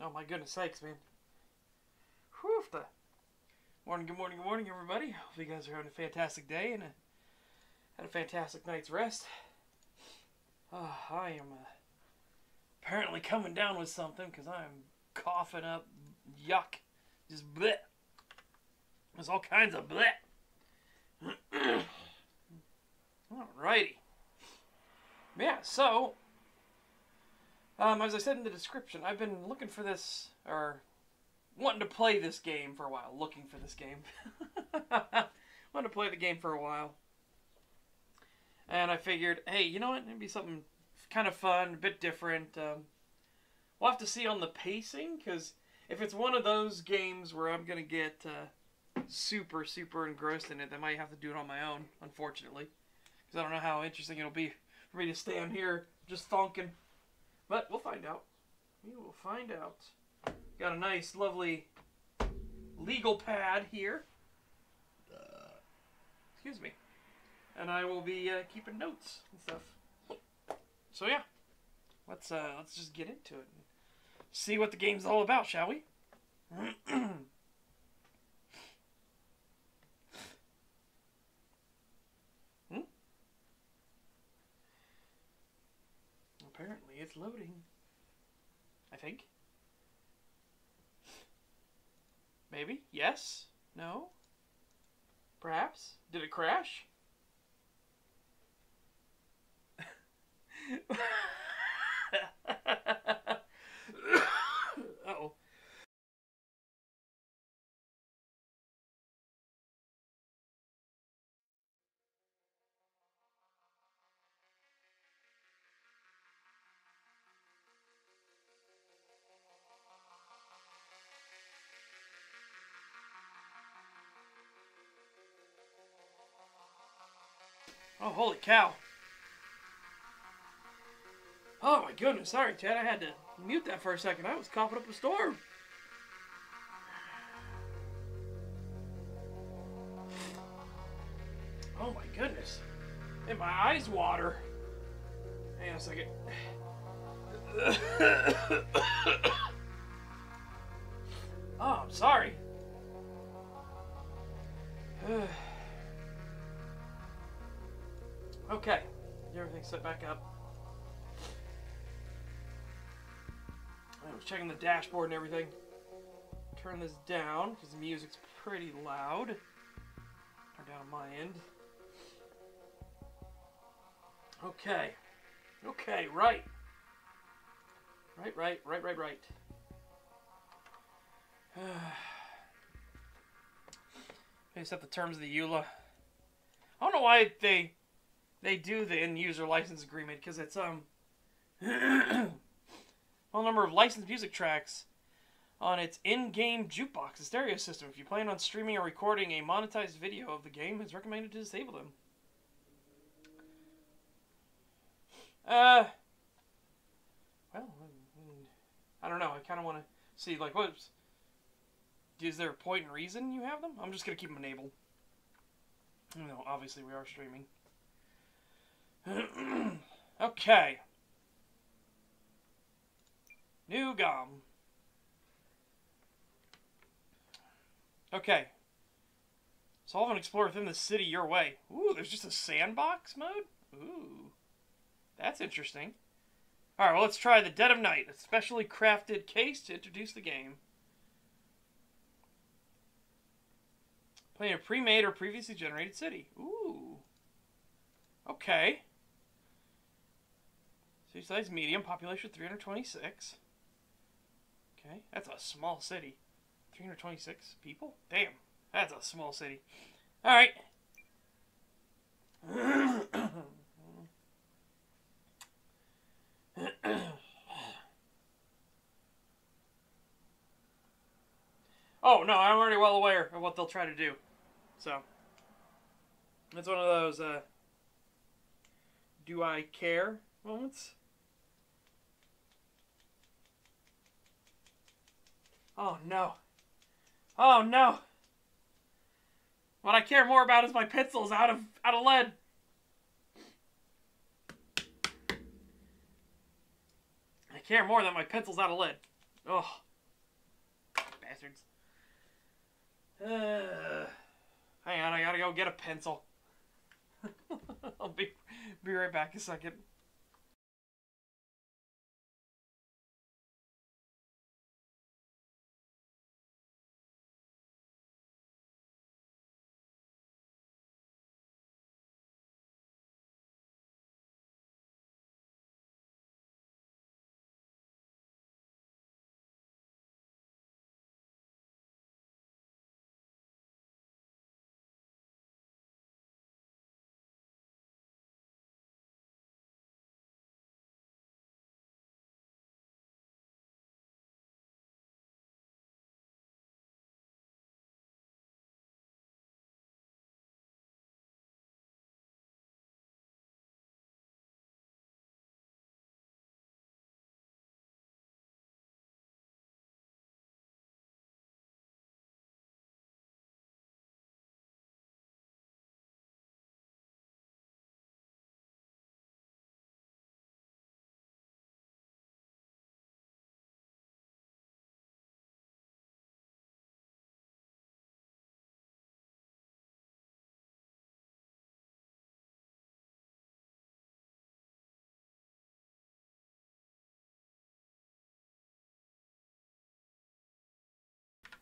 Oh my goodness sakes, man. Whew, the morning, good morning, good morning, everybody. Hope you guys are having a fantastic day and a, had a fantastic night's rest. Oh, I am uh, apparently coming down with something because I'm coughing up yuck. Just bleh. There's all kinds of bleh. Alrighty. Yeah, so um, as I said in the description, I've been looking for this, or wanting to play this game for a while. Looking for this game. wanted to play the game for a while. And I figured, hey, you know what? It'd be something kind of fun, a bit different. Um, we'll have to see on the pacing, because if it's one of those games where I'm going to get uh, super, super engrossed in it, I might have to do it on my own, unfortunately. Because I don't know how interesting it'll be for me to stand here just thonking but we'll find out. We will find out. Got a nice, lovely legal pad here. Excuse me. And I will be uh, keeping notes and stuff. So yeah, let's uh, let's just get into it and see what the game's all about, shall we? Apparently it's loading. I think. Maybe? Yes? No? Perhaps? Did it crash? Uh-oh. Oh, cow. Oh my goodness, sorry Chad, I had to mute that for a second. I was coughing up a storm. Checking the dashboard and everything. Turn this down because the music's pretty loud. Turn down my end. Okay. Okay, right. Right, right, right, right, right. okay, set the terms of the EULA. I don't know why they they do the end user license agreement because it's um well number of licensed music tracks on its in-game jukebox and stereo system. If you plan on streaming or recording a monetized video of the game, it's recommended to disable them. Uh, well, I don't know. I kind of want to see like what is there a point and reason you have them? I'm just gonna keep them enabled. You know, obviously we are streaming. okay. New gum. Okay. Solve and explore within the city your way. Ooh, there's just a sandbox mode? Ooh. That's interesting. Alright, well, let's try the Dead of Night, a specially crafted case to introduce the game. Playing a pre-made or previously generated city. Ooh. Okay. City size medium, population 326. Okay, that's a small city. 326 people? Damn, that's a small city. Alright. oh, no, I'm already well aware of what they'll try to do. So, it's one of those, uh, do I care moments? Oh no. Oh no. What I care more about is my pencils out of out of lead. I care more than my pencils out of lead. Oh, bastards. Uh, hang on, I gotta go get a pencil. I'll be be right back a second.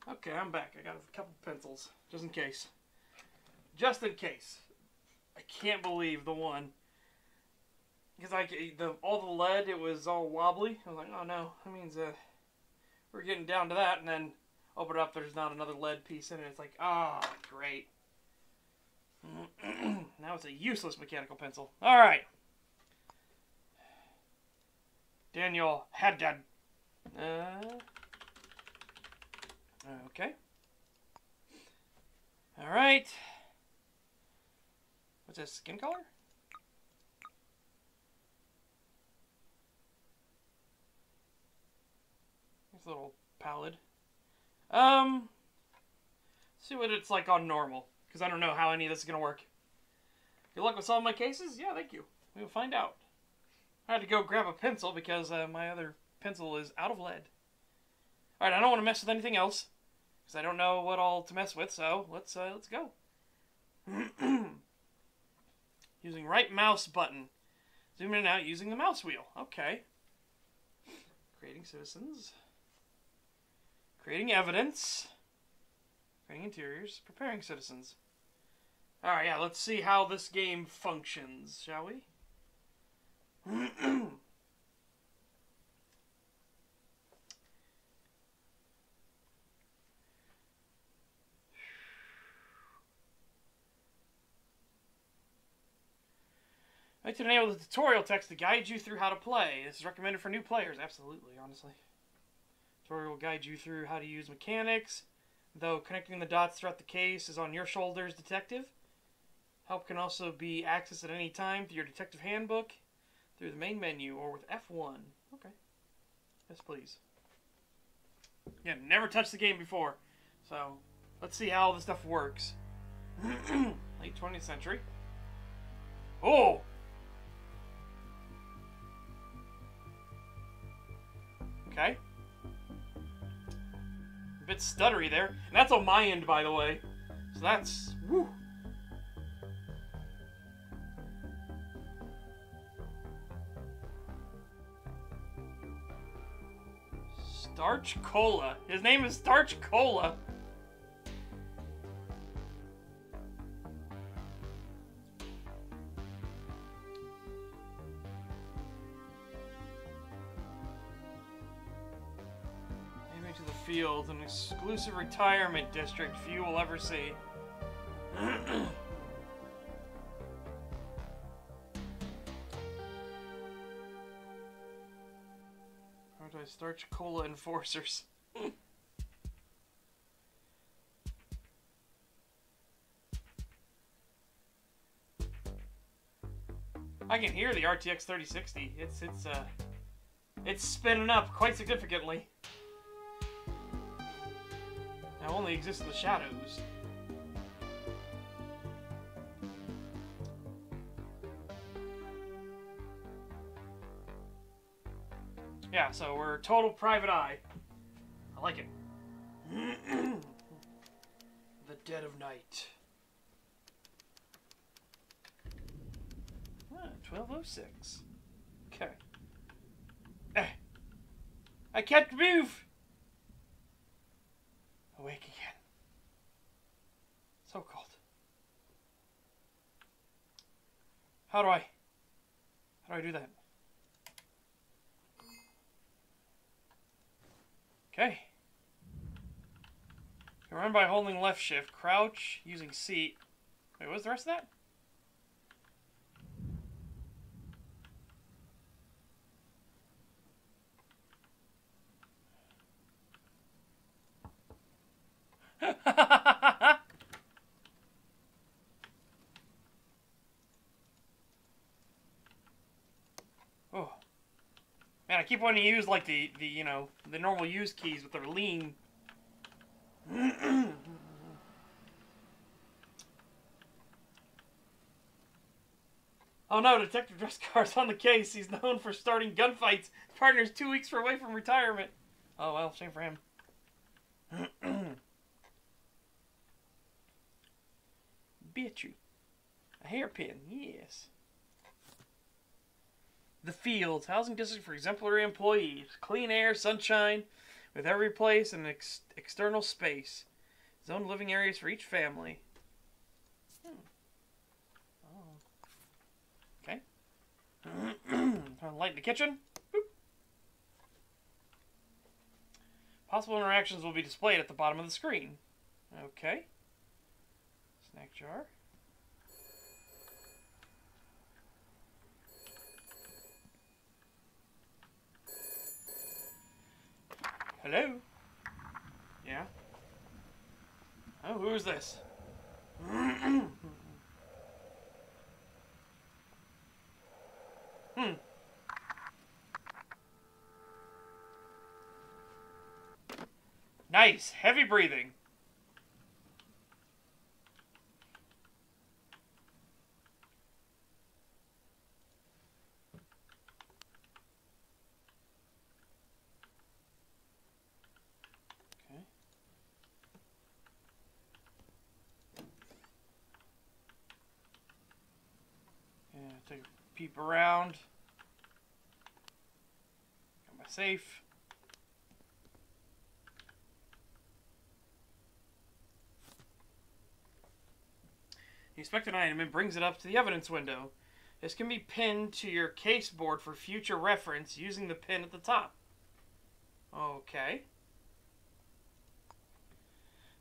Okay, I'm back. I got a couple pencils, just in case. Just in case. I can't believe the one. Because I the all the lead, it was all wobbly. I was like, oh no, that means uh, we're getting down to that. And then open it up, there's not another lead piece in it. It's like, ah, oh, great. now it's a useless mechanical pencil. All right. Daniel Haddad. Uh, Okay. All right. What's this, skin color? It's a little pallid. Um, see what it's like on normal, because I don't know how any of this is going to work. Good luck with solving my cases? Yeah, thank you. We'll find out. I had to go grab a pencil because uh, my other pencil is out of lead. Alright, I don't want to mess with anything else because I don't know what all to mess with. So let's uh, let's go. using right mouse button. Zoom in and out using the mouse wheel. Okay. Creating citizens. Creating evidence. Creating interiors. Preparing citizens. Alright, yeah, let's see how this game functions, shall we? I'd to enable the tutorial text to guide you through how to play. This is recommended for new players. Absolutely, honestly. Tutorial will guide you through how to use mechanics, though connecting the dots throughout the case is on your shoulders, detective. Help can also be accessed at any time through your detective handbook, through the main menu, or with F1. Okay. Yes, please. Yeah, never touched the game before, so let's see how all this stuff works. Late 20th century. Oh! Okay. A bit stuttery there. And that's on my end, by the way. So that's... Woo. Starch Kola. His name is Starch Cola. An exclusive retirement district few will ever see. Prioritize starch kola enforcers. I can hear the RTX 3060. It's it's uh it's spinning up quite significantly. Only exists in the shadows. Yeah, so we're total private eye. I like it. The dead of night. Ah, 1206. Okay. Eh. I can't move! Awake again. So cold. How do I... How do I do that? Okay. You run by holding left shift, crouch, using seat. Wait, what's the rest of that? oh. Man, I keep wanting to use like the, the you know, the normal use keys with their lean. oh no, Detective Dreskar's on the case. He's known for starting gunfights. His partner's two weeks away from retirement. Oh well, shame for him. Beatrice. A hairpin, yes. The Fields, housing district for exemplary employees. Clean air, sunshine, with every place and ex external space. Zoned living areas for each family. Hmm. Oh. Okay. Light the kitchen. Boop. Possible interactions will be displayed at the bottom of the screen. Okay. Snack jar. Hello? Yeah? Oh, who is this? hmm. Nice. Heavy breathing. Okay. Yeah, take around. Got my safe. Inspect an item and brings it up to the evidence window. This can be pinned to your case board for future reference using the pin at the top. Okay.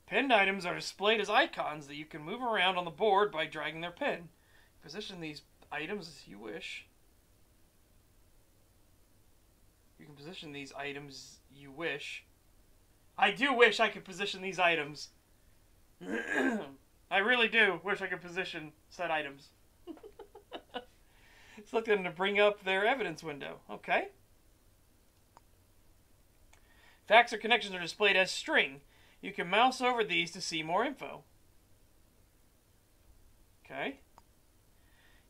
Pinned items are displayed as icons that you can move around on the board by dragging their pin. Position these items as you wish. You can position these items you wish. I do wish I could position these items. I really do wish I could position said items. Select them to bring up their evidence window. Okay. Facts or connections are displayed as string. You can mouse over these to see more info. Okay.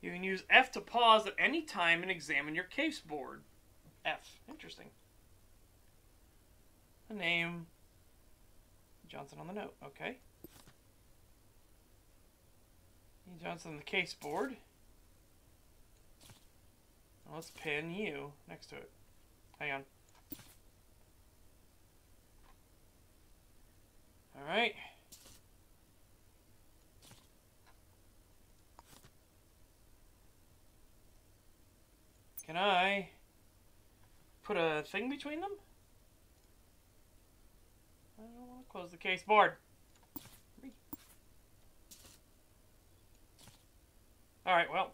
You can use F to pause at any time and examine your case board. F. Interesting. The name. Johnson on the note. Okay. E. Johnson on the case board. Let's pin you next to it. Hang on. Alright. Can I put a thing between them? I don't want to close the case board. Alright, well.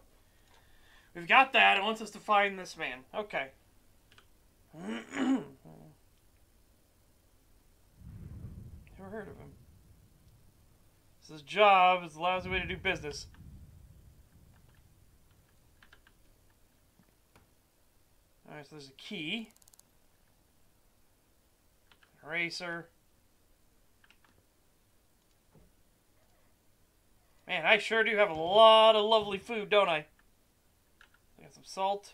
We've got that. It wants us to find this man. Okay. Never heard of him. This is job. It's the lousy way to do business. Alright, so there's a key. Eraser. Man, I sure do have a lot of lovely food, don't I? I got some salt.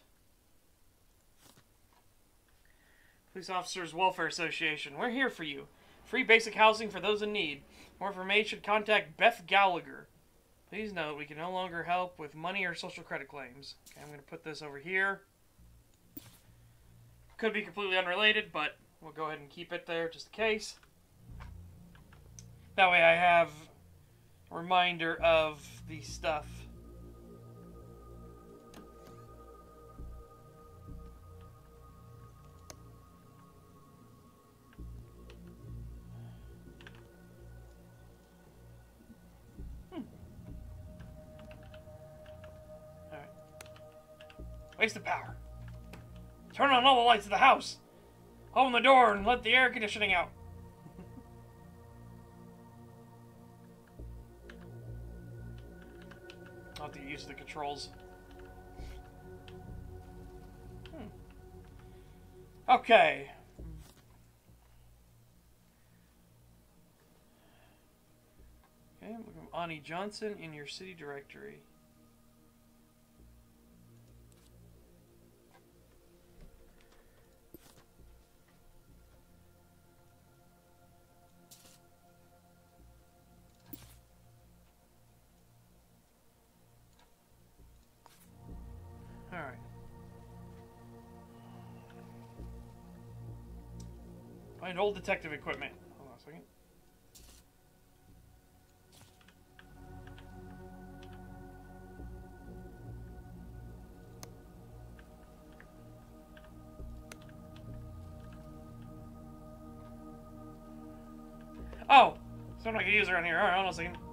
Police Officers Welfare Association. We're here for you. Free basic housing for those in need. More information, contact Beth Gallagher. Please note, we can no longer help with money or social credit claims. Okay, I'm going to put this over here. Could be completely unrelated, but we'll go ahead and keep it there just in case. That way I have a reminder of the stuff. Hmm. Waste of power. Turn on all the lights of the house. Open the door and let the air conditioning out. I'll have to to the controls. Hmm. Okay. Okay, at Ani Johnson in your city directory. Alright. Find old detective equipment. Hold on a second. Oh! Something I can use around here. Alright, hold on a second.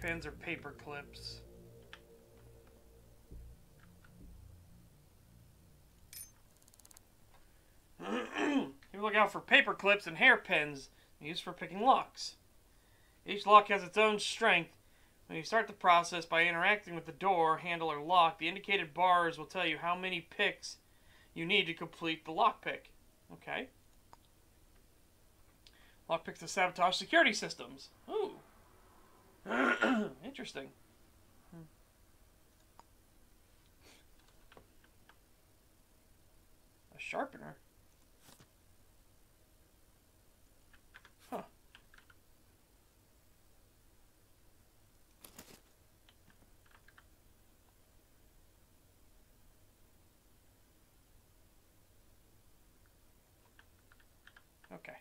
Hairpins or paper clips. you look out for paper clips and hairpins used for picking locks. Each lock has its own strength. When you start the process by interacting with the door, handle, or lock, the indicated bars will tell you how many picks you need to complete the lockpick. Okay. Lockpicks to sabotage security systems. Ooh. Interesting. Hmm. A sharpener. Huh. Okay.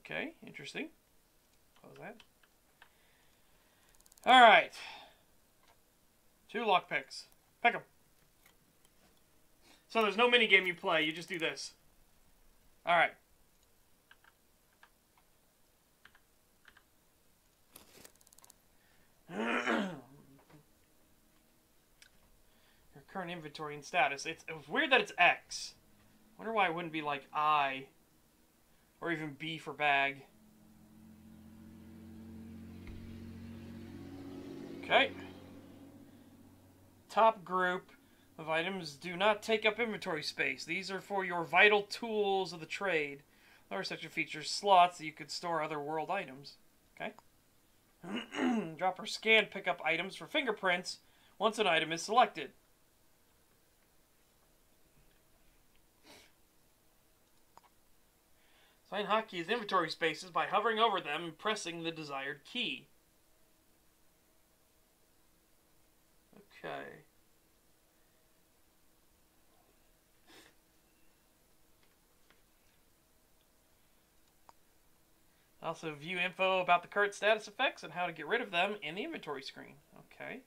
Okay, interesting. Close that. All right. Two lockpicks. Pick them. So there's no mini game you play. You just do this. All right. Your current inventory and status. It's, it's weird that it's X. Wonder why it wouldn't be like I. Or even B for bag. Okay. Top group of items do not take up inventory space. These are for your vital tools of the trade. Lower section features slots that you could store other world items. Okay. Drop or scan pickup items for fingerprints once an item is selected. Sign hotkeys inventory spaces by hovering over them and pressing the desired key. Okay. Also view info about the current status effects and how to get rid of them in the inventory screen. Okay.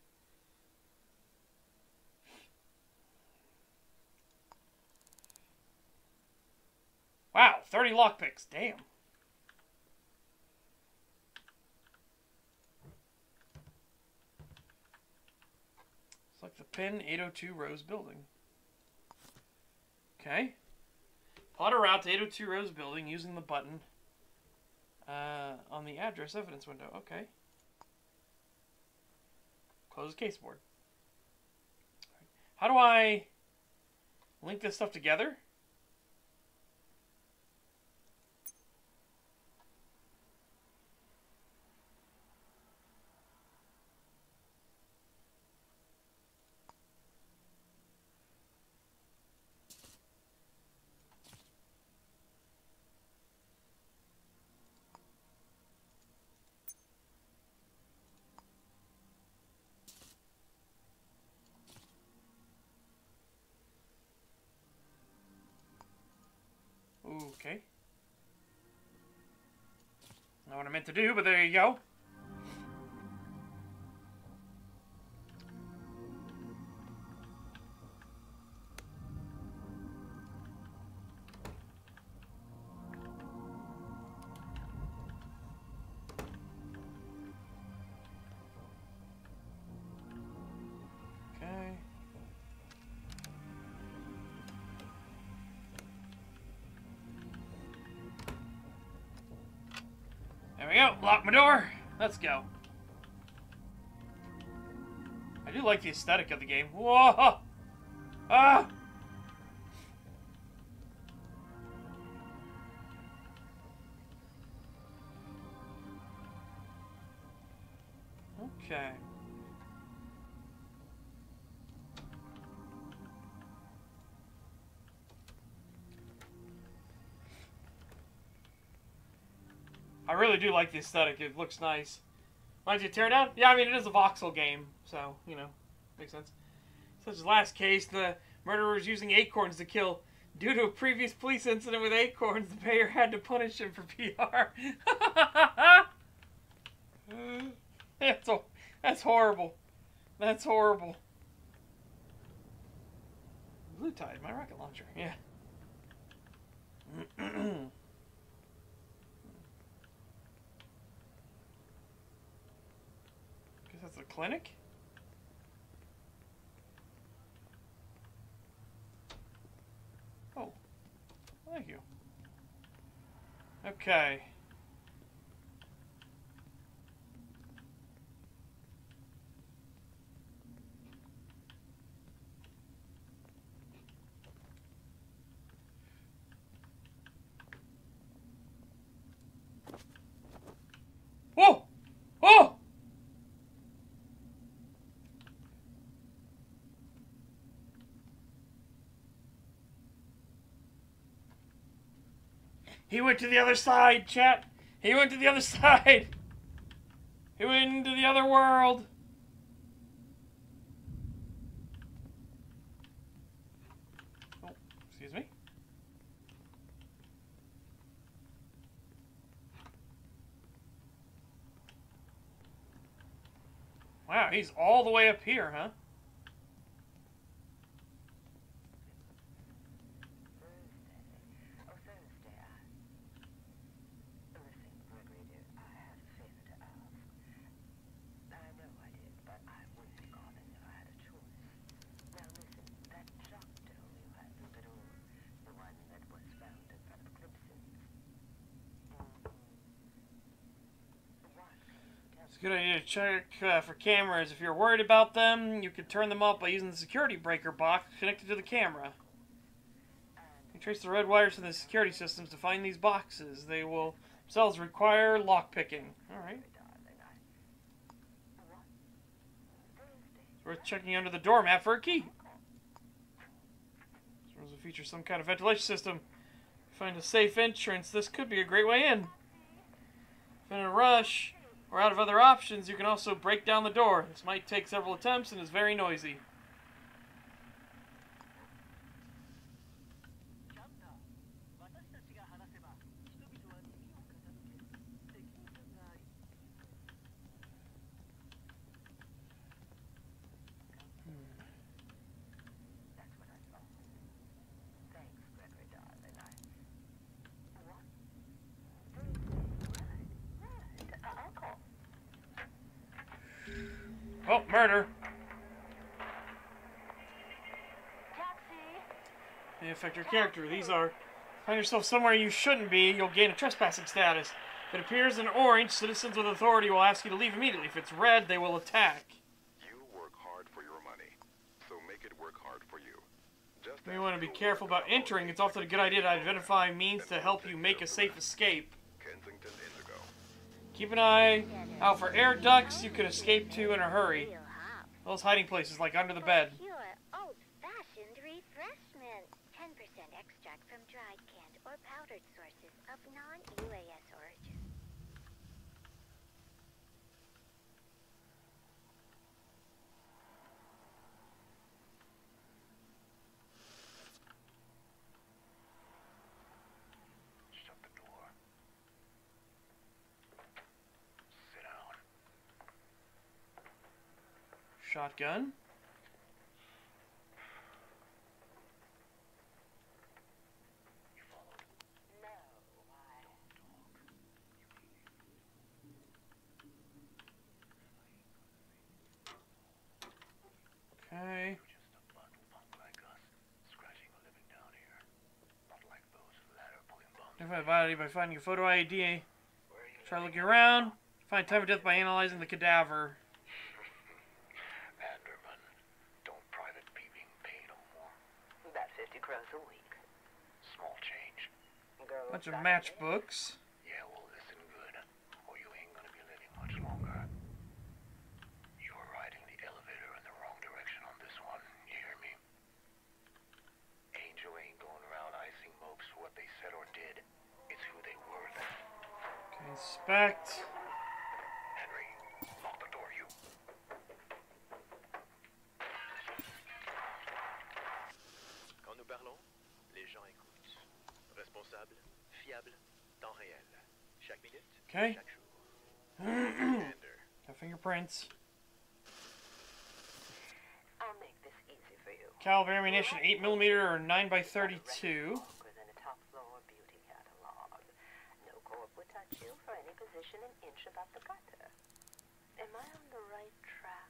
Wow, 30 lockpicks. Damn. Select the pin 802 Rose Building. Okay. Plot a route to 802 Rose Building using the button uh, on the address evidence window. Okay. Close the caseboard. How do I link this stuff together? Okay. Not what I meant to do, but there you go. We my door. Let's go. I do like the aesthetic of the game. Whoa! Ah! Do like the aesthetic. It looks nice. Reminds you of Teardown? Yeah, I mean, it is a voxel game, so, you know, makes sense. Such as last case, the murderer was using acorns to kill. Due to a previous police incident with acorns, the mayor had to punish him for PR. that's, that's horrible. That's horrible. Blue Tide, my rocket launcher, yeah. Guess that's the clinic? Oh. Thank you. Okay. Whoa! Oh! He went to the other side, chat. He went to the other side. He went into the other world. Oh, excuse me. Wow, he's all the way up here, huh? Oh, Thursday, I... Listen, Gregory, dear, I have a favor to ask. I know I did, but I wouldn't be calling if I had a choice. Now listen, that shock doll you had the little... the one that was found in front of Clipson's. Mm-hmm. What can you tell It's a good idea to check uh, for cameras. If you're worried about them, you can turn them off by using the security breaker box connected to the camera. You trace the red wires from the security systems to find these boxes. They will themselves require lockpicking. Alright. It's worth checking under the doormat for a key. This room will feature some kind of ventilation system. Find a safe entrance. This could be a great way in. If in a rush or out of other options, you can also break down the door. This might take several attempts and is very noisy. Taxi! They affect your character. These are. Find yourself somewhere you shouldn't be, you'll gain a trespassing status. If it appears in orange, citizens with authority will ask you to leave immediately. If it's red, they will attack. You work hard for your money, so make it work hard for you. Just You may want to be careful about entering. It's often a good idea to identify means to help you make a safe escape. Keep an eye out for air ducts you can escape to in a hurry. Those hiding places like under the bed. Old-fashioned refreshment. 10% extract from dried, canned, or powdered sources of non-UAS origin. Shut the door. Sit down. Shotgun. You followed. No, why? Okay. You're just a bundle punk like us, scratching a living down here. Not like those ladder pulling bums. Identify body by finding a photo ID. Try looking around. Find time of death by analyzing the cadaver. Vanderman, don't private peeping pay no more. About 50 crows a week. Small change. Girls Bunch of matchbooks. Yeah, well, listen good, or you ain't gonna be living much longer. You're riding the elevator in the wrong direction on this one. You hear me? Angel ain't going around icing mopes for what they said or did. It's who they were that. Okay, inspect. Responsable, fiable, temps réel. Chaque minute, Okay. chaque jour. Got fingerprints. I'll make this easy for you. Caliber ammunition 8mm or 9x32. Longer than a top floor beauty catalog. No corp would touch you for any position an inch above the gutter. Am I on the right track?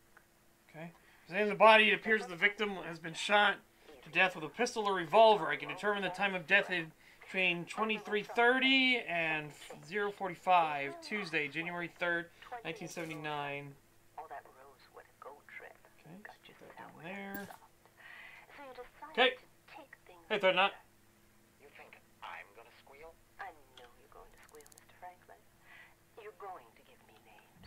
Okay. Examining the body, it appears the victim has been shot to death with a pistol or revolver. I can determine the time of death in between 2330 and 045, Tuesday, January 3rd, 1979. All that rosewood gold trip. Okay, Got let's you put that down there. and soft. So you decided Okay. to take things Hey, they're not. You think I'm gonna squeal? I know you're going to squeal, Mr. Franklin. You're going to give me names.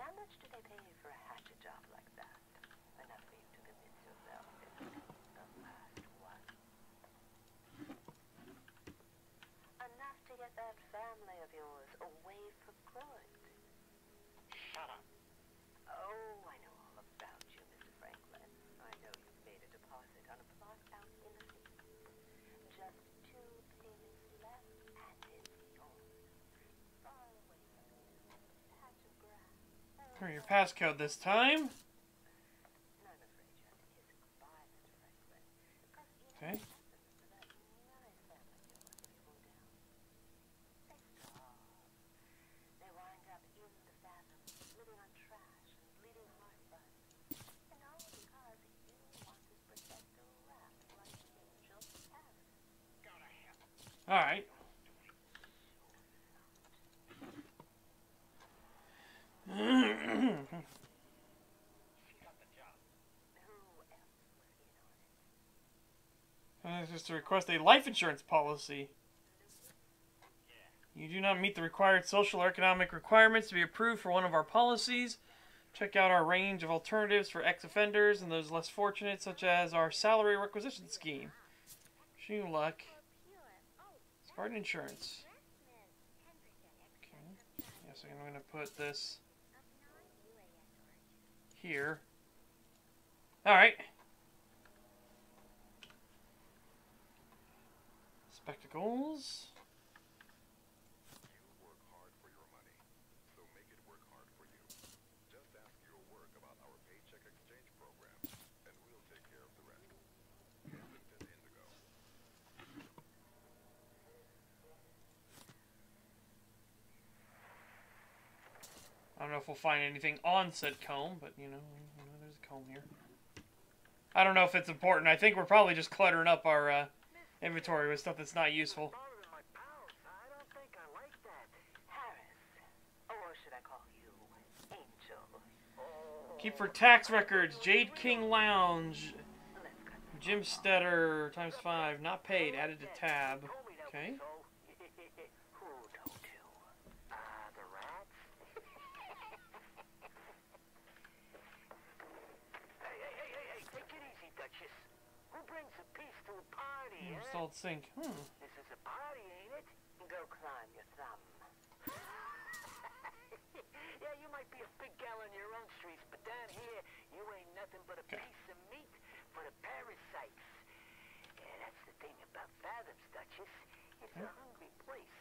How much do they pay you for a hatchet job like that? Enough for you to convince yourself it's the last one. Enough to get that family of yours away for good. Shut up. Oh, I know all about you, Mr. Franklin. I know you've made a deposit on a plot out in the city. Just two payments left, and it's yours. Far away from you, patch of grass. Your passcode this time. And I'm afraid you have to kiss it goodbye, Mr. Franklin. 'Cause you know Okay. what happens to that nice family of yours when you go down. They starve. They wind up in the fathoms, living on trash and bleeding heartburn. And all because you wanted to protect a rat like Angel Harris. All right. Who else was in on it? Uh, just to request a life insurance policy. You do not meet the required social or economic requirements to be approved for one of our policies. Check out our range of alternatives for ex offenders and those less fortunate, such as our salary requisition scheme. You luck. Spartan Insurance. Okay. Yes, I'm going to put this here. Alright. Spectacles. You work hard for your money, so make it work hard for you. Just ask your work about our paycheck exchange program, and we'll take care of the rest. Kensington Indigo. I don't know if we'll find anything on said comb, but you know, you know, there's a comb here. I don't know if it's important. I think we're probably just cluttering up our uh, inventory with stuff that's not useful. bothering my pals. I don't think I like that. Harris. Or should I call you Angel? Keep for tax records. Jade King Lounge. Jim Stetter times five. Not paid. Added to tab. Okay. Who told you? Ah, the rats? hey, hey, hey, hey, hey, take it easy, Duchess. Who brings a peace to a party, eh? Installed sync. Hmm. This is a party, ain't it? Go climb your thumb. yeah, you might be a big gal in your own streets, but down here, you ain't nothing but a Okay. piece of meat for the parasites. Yeah, that's the thing about Fathoms, Duchess. It's a hungry place.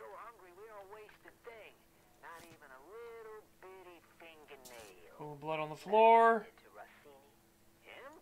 So hungry we don't waste a thing. Not even a little bitty fingernail. Of blood on the floor. To Rossini? Him?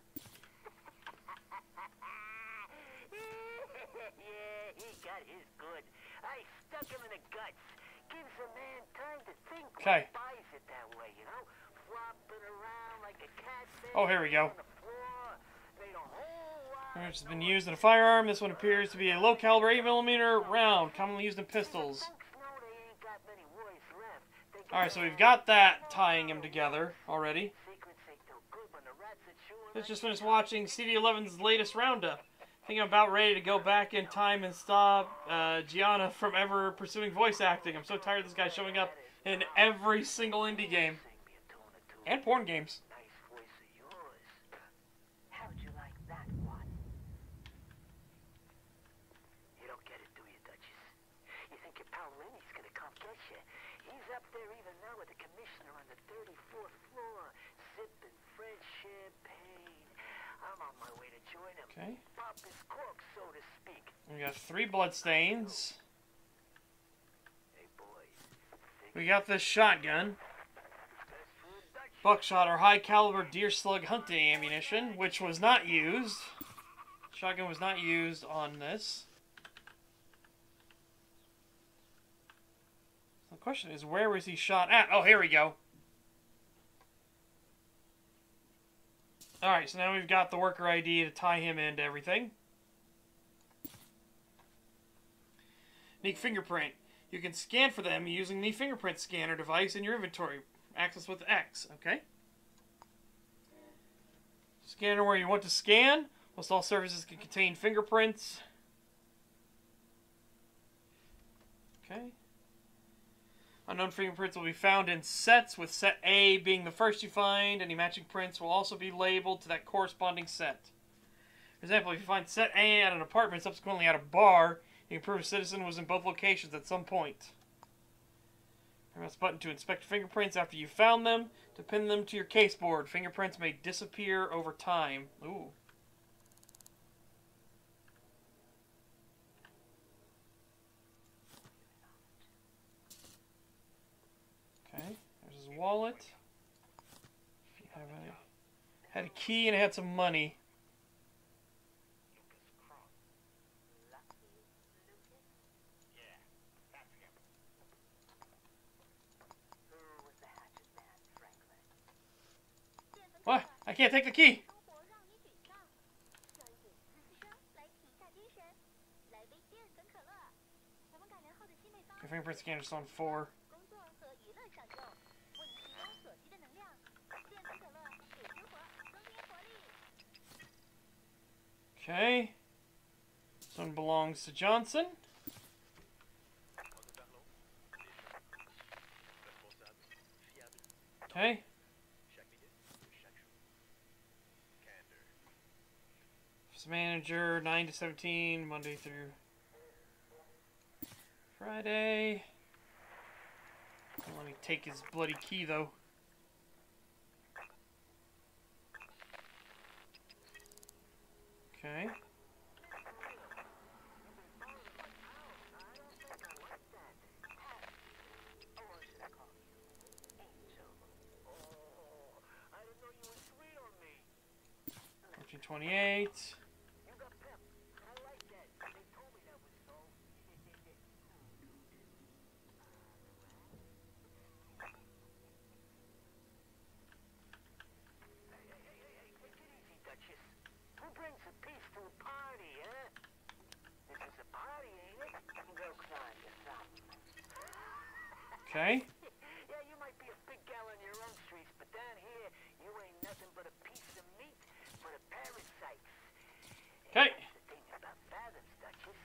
Yeah, he got his good. I stuck him in the guts. Gives a man time to think when Okay. he buys it that way, you know? Flopping around like a cat Oh, here we go. on the floor. Made a whole lot Which has been used in a firearm. This one appears to be a low caliber 8mm round, commonly used in pistols. Folks know they ain't got many words left. They get Alright, so we've got that tying them together already. Secrets ain't no good when the rats are chewing Let's just your finished watching CD11's latest roundup. Think I'm about ready to go back in time and stop uh, Gianna from ever pursuing voice acting. I'm so tired of this guy showing up in every single indie game and porn games. Nice voice of yours. How'd you like that one? You don't get it, do you, Duchess? You think your pal Lenny's gonna come get you? He's up there even now with the commissioner on the 34th floor, sipping French champagne. I'm on my way to join him. Okay. Cork, so. We got three blood stains. Hey. We got this shotgun. Best for a Dutch. Buckshot or high caliber deer slug hunting ammunition, which was not used. Shotgun was not used on this. The question is, where was he shot at? Oh, here we go. Alright, so now we've got the worker ID to tie him into everything. Unique fingerprint. You can scan for them using the fingerprint scanner device in your inventory. Access with X, okay? Scanner where you want to scan. Most all surfaces can contain fingerprints. Okay. Unknown fingerprints will be found in sets, with set A being the first you find. Any matching prints will also be labeled to that corresponding set. For example, if you find set A at an apartment, subsequently at a bar, you can prove a citizen was in both locations at some point. Press button to inspect fingerprints after you found them. To pin them to your caseboard. Fingerprints may disappear over time. Ooh. Okay, there's his wallet. Had a key and had some money. What? I can't take the key. Fingerprint scanner on four. Okay. This one belongs to Johnson. Okay. Office manager, 9 to 17, Monday through Friday. Don't let me take his bloody key, though. Okay. Oh, what should I call you? Angel. Oh, I didn't know you were sweet on me. 1428. You got pep. I like that. They told me that was so. hey, hey, hey, hey, hey, take it easy, Duchess. Who brings a peace to a party, huh? This is a party, ain't it? Go climb your thumb. Okay. Yeah, you might be a big gal in your own streets, but down here, you ain't nothing but a piece of meat for the parasites. Okay. That's the thing about Fathoms, Duchess.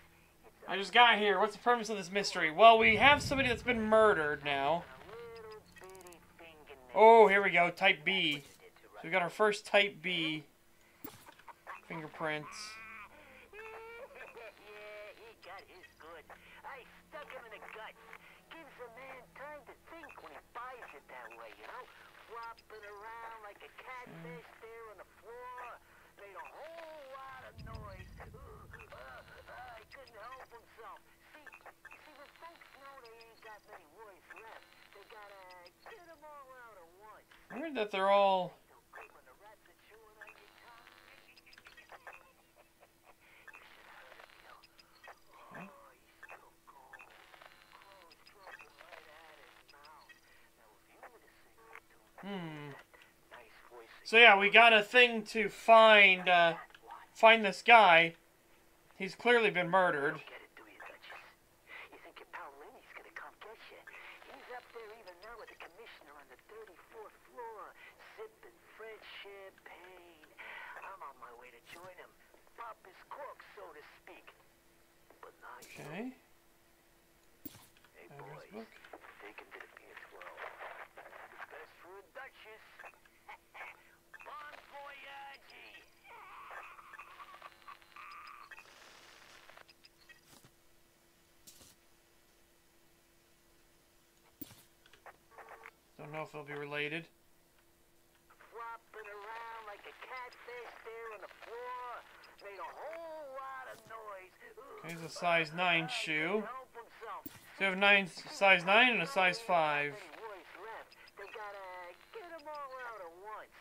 It's a I just got here. What's the premise of this mystery? Well, we have somebody that's been murdered now. little bitty fingernail. Oh, here we go. Type B. So we got our first Type B fingerprints. yeah, he got his good. I stuck him in the guts. Gives a man time to think when he buys it that way, you know? Around like a catfish there on the floor. Made a whole lot of noise. Uh, uh, couldn't help himself. See, see, when folks know they ain't got many left, they gotta get them all out at once. I heard that they're all. So good when the rats are chewing on your tongue. Okay. Oh, he's so cold. Crows dropping right at his mouth. Now, if you were to sing that tune, Hmm. nice voice of So yeah, we got a thing to find. Uh, find this guy. He's clearly been murdered. Get it, do you, Duchess? You think your pal Lenny's gonna come get you? He's up there even now with the commissioner on the 34th floor, sipping French champagne. I'm on my way to join him. Pop his cork, so to speak. But not you. Okay. Hey, boys. book. Take him to the Pier 12. The best a Duchess. bon voyage! Don't know if they'll be related. flopping around like a catfish there on the floor. Made a whole lot of noise. Here's a size 9 shoe. So we have nine, size 9 and a size 5. Any words left, They gotta get 'em all out at once.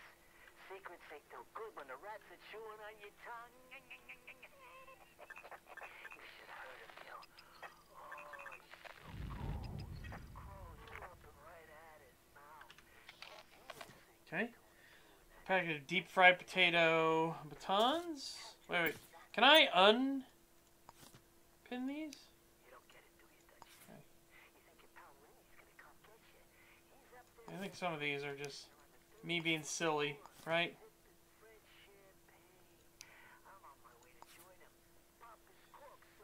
Good when the rats are chewing on your tongue. Oh, Okay. Packet of deep fried potato batons. Wait, wait. Can I unpin these? I think some of these are just me being silly, right? sipping French champagne. I'm on my way to join him. Pop his cork, so okay. but not you. Hey, boys, take him to the Pier 12. Best for a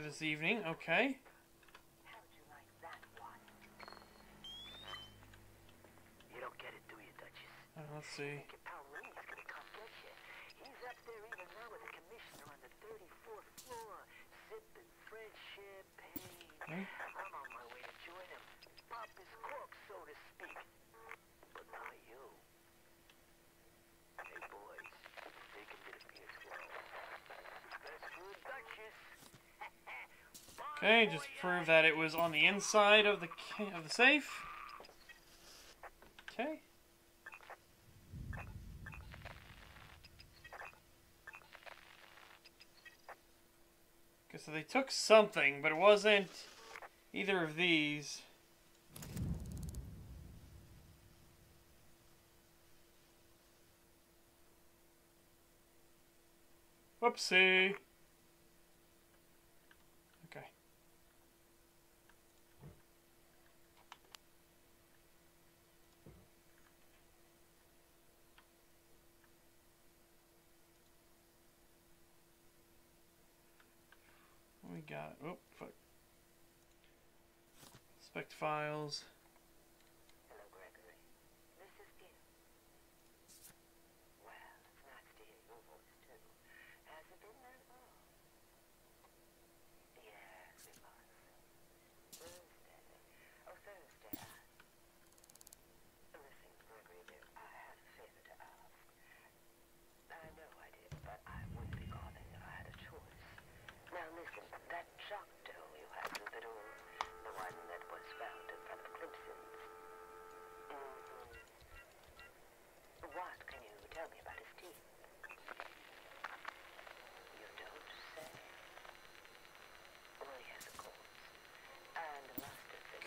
on the 34th floor, sipping French champagne. Okay. I'm on my way to join him. Pop his cork, so to speak. But not you. Hey, boys, take him to the Pier 12. Best for a Duchess. Bon Okay, just prove that it was on the inside of the of the safe. Okay. Okay, so they took something, but it wasn't either of these. Whoopsie. Okay. We got. Oh, fuck. Spec files. Hello, Gregory. This is Gil. Well, it's nice to hear your voice, too. Has it been that long? Yes, it was. Thursday. Oh, Thursday, I... Listen, Gregory, dear, I had a favor to ask. I know I did, but I wouldn't be bothered if I had a choice. Now, listen, that shock dome you had in Bedouin, the one that was found in front of Clemson's. Mm-hmm. What can you tell me about his teeth? You don't say. Well, yes, of course. And must have been Okay. looked out for it. That's what I thought. Thanks, Gregory, darling. I. What? Thursday. Right. Right. I- I'll call.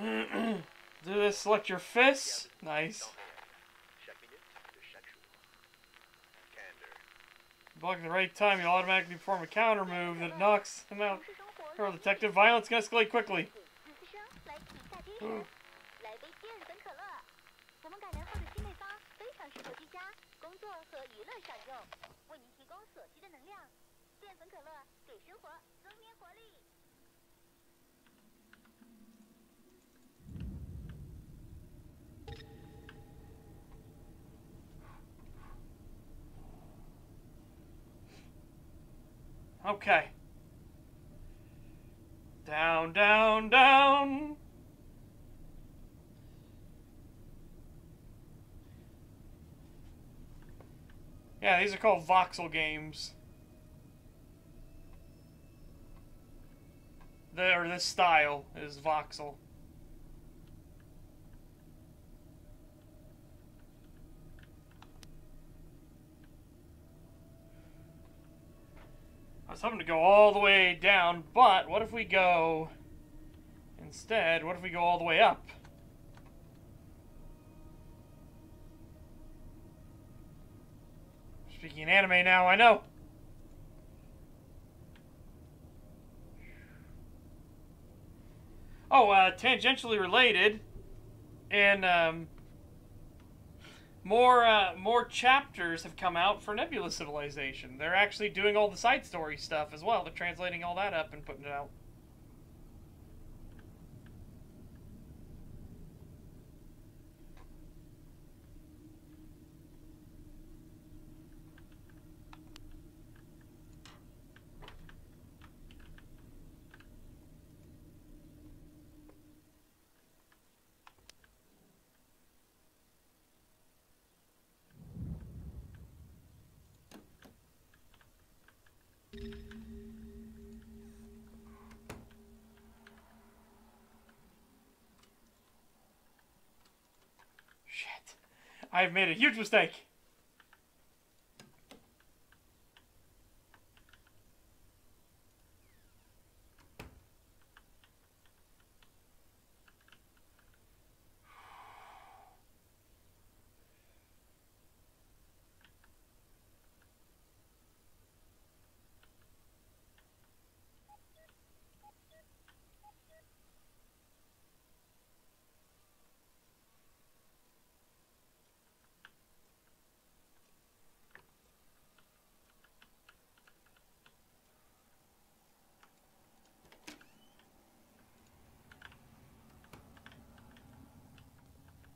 Do this, select your fists. Nice. Block at the right time, you'll automatically perform a counter move that knocks him out. Or detective violence can escalate quickly. Okay. Down, down, down. Yeah, these are called voxel games. The, or this style is voxel. Was hoping to go all the way down, but what if we go instead? What if we go all the way up? Speaking in anime now, I know. Oh, uh, tangentially related, and um, more uh, more chapters have come out for Nebula Civilization. They're actually doing all the side story stuff as well. They're translating all that up and putting it out. I've made a huge mistake.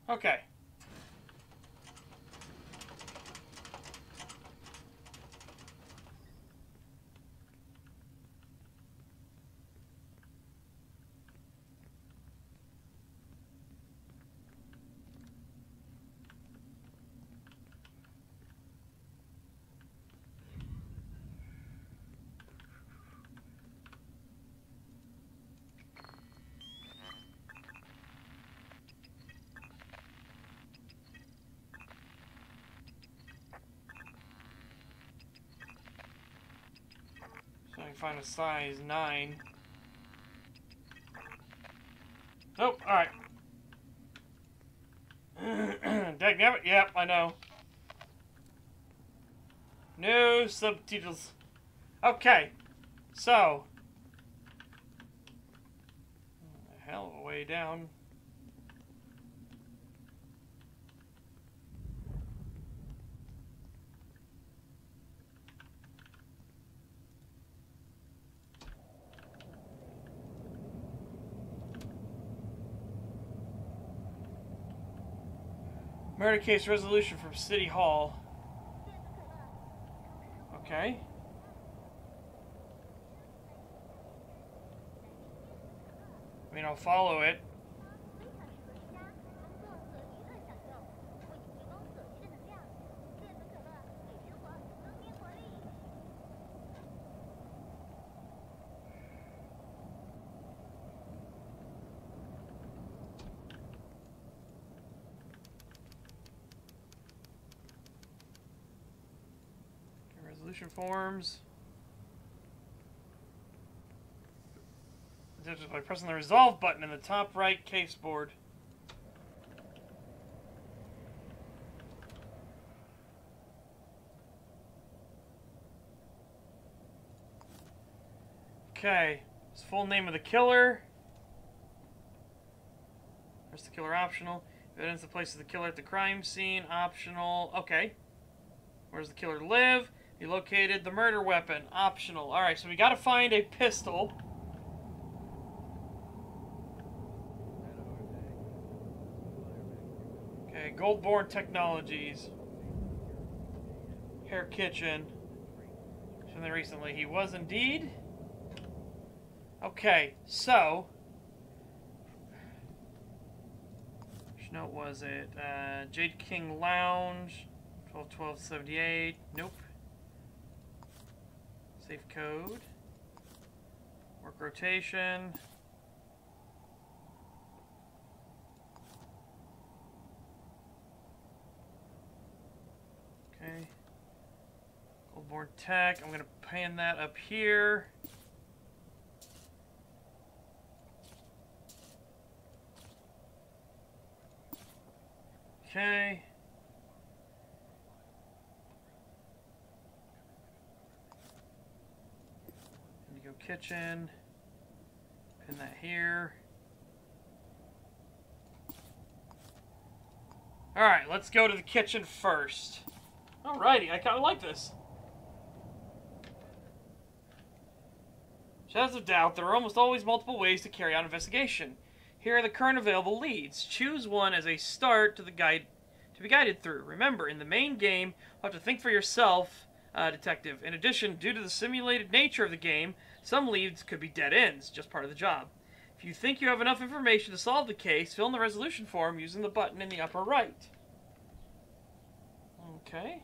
Okay. Find a size 9. Nope, alright. Dagnabbit, yep, I know. No subtitles. Okay, so. Hell of a way down. Murder case resolution from City Hall. Okay. I mean, I'll follow it. Resolution forms. Just by pressing the resolve button in the top right case board. Okay, his full name of the killer. Where's the killer optional? Evidence the place of the killer at the crime scene optional. Okay. Where does the killer live? He located the murder weapon. Optional. Alright, so we gotta find a pistol. Okay, Goldborn Technologies. Hair Kitchen. Something recently. He was indeed. Okay, so. Which note was it? Uh, Jade King Lounge. 12 12 78. Nope. Safe code. Work rotation. Okay. Goldborn Tech. I'm going to pan that up here. Okay. Indigo Kitchen. Pin that here. Alright, let's go to the kitchen first. Alrighty, I kind of like this. Shadows of doubt, there are almost always multiple ways to carry out investigation. Here are the current available leads. Choose one as a start to the guide to be guided through. Remember, in the main game, you'll have to think for yourself, uh, detective. In addition, due to the simulated nature of the game, some leads could be dead ends, just part of the job. If you think you have enough information to solve the case, fill in the resolution form using the button in the upper right. Okay.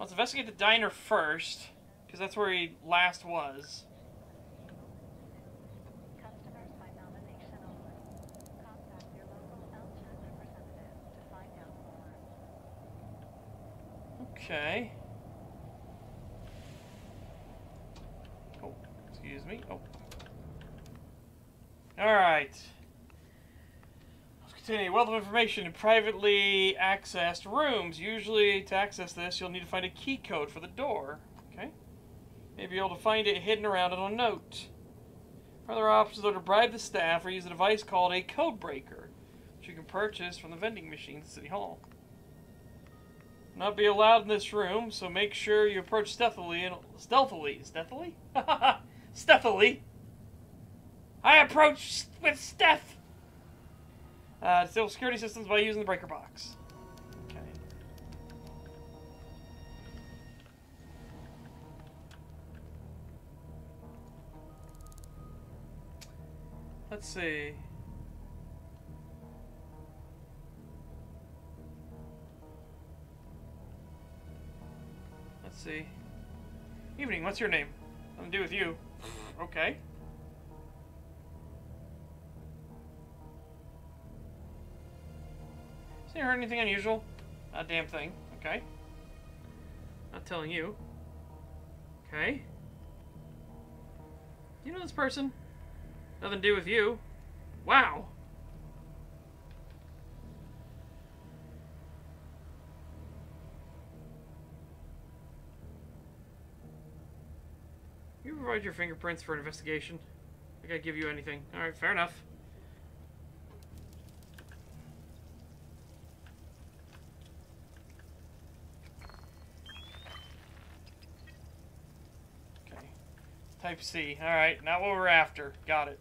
Let's investigate the diner first, because that's where he last was. Customers by nomination only. Contact your local LCHAT representative to find out more. Okay. Oh, excuse me. Oh. Alright. Let's continue. Wealth of information in privately accessed rooms. Usually, to access this, you'll need to find a key code for the door. Okay. Maybe you'll be able to find it hidden around on a note. Other options are to bribe the staff or use a device called a code breaker, which you can purchase from the vending machines at City Hall not be allowed in this room, so make sure you approach stealthily and stealthily. Stealthily? stealthily. I approach with stealth. Uh, disable security systems by using the breaker box. Okay. Let's see. Let's see. Evening, what's your name? Nothing to do with you. Okay. See, heard anything unusual? Not a damn thing. Okay. Not telling you. Okay. You know this person? Nothing to do with you. Wow. Provide your fingerprints for an investigation. I gotta give you anything. Alright, fair enough. Okay. Type C. Alright, not what we're after. Got it.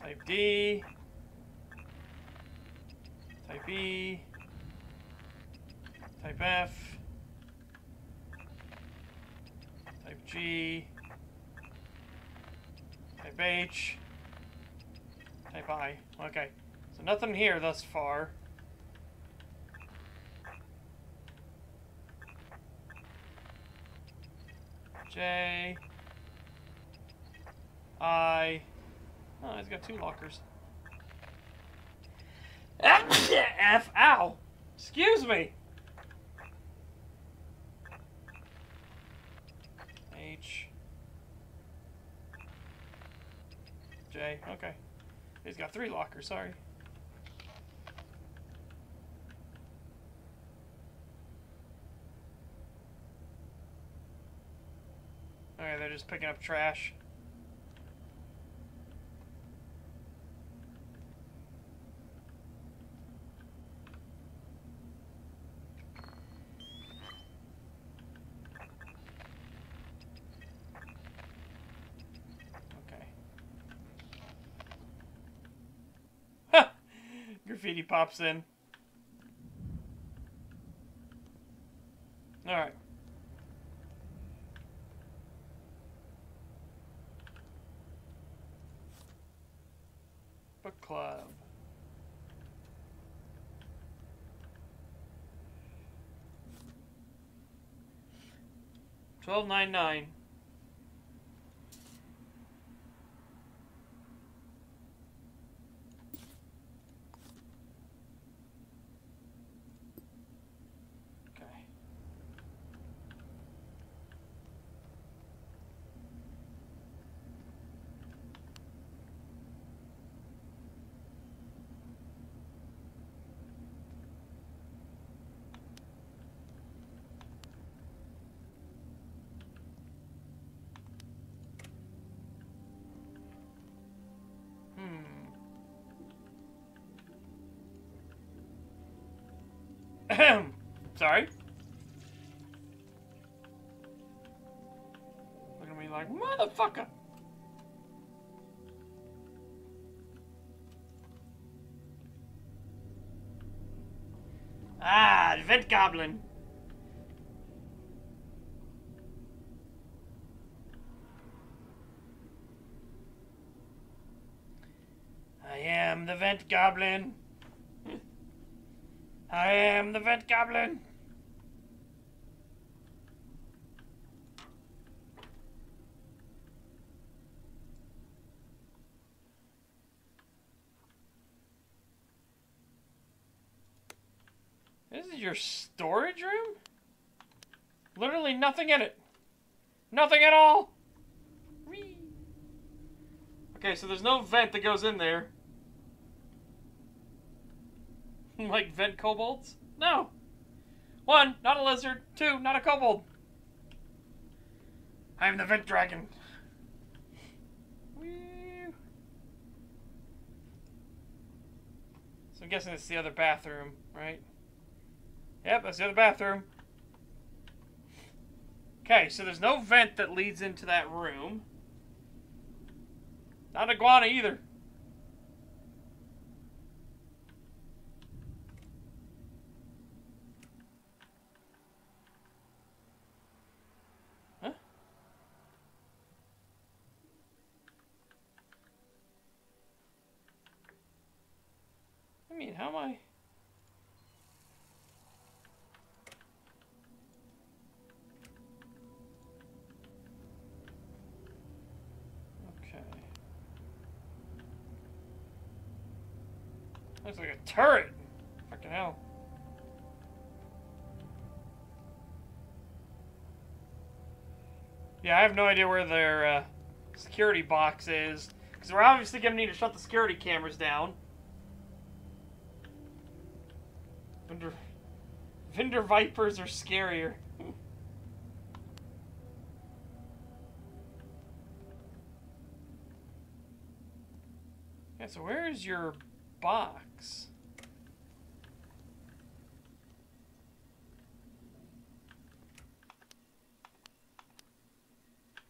Type D. Type E. Type F. Type G. Type H. Type I. Okay. So nothing here thus far. J. I. Oh, he's got two lockers. F. Ow! Excuse me! H. J. Okay. He's got three lockers, sorry. Okay, they're just picking up trash. Okay. Ha! Graffiti pops in. Alright. Book club. Twelve nine nine. Sorry. Look at me like, motherfucker! Ah, vent goblin. I am the vent goblin. I am the vent goblin. This is your storage room? Literally nothing in it. Nothing at all. Whee. Okay, so there's no vent that goes in there. like vent kobolds? No. One, not a lizard. Two, not a kobold. I'm the vent dragon. So I'm guessing it's the other bathroom, right? Yep, that's the other bathroom. Okay, so there's no vent that leads into that room. Not iguana either. Huh? I mean, how am I? Okay. Looks like a turret. Fucking hell. Yeah, I have no idea where their uh, security box is. Because we're obviously going to need to shut the security cameras down. Vendor, vendor vipers are scarier. yeah, so where is your box?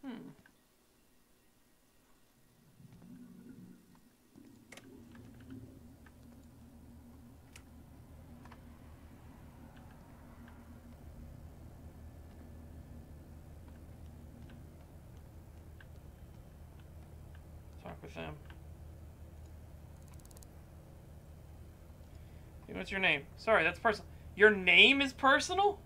Hmm. Talk with them. Hey, What's your name? Sorry, that's personal. Your name is personal?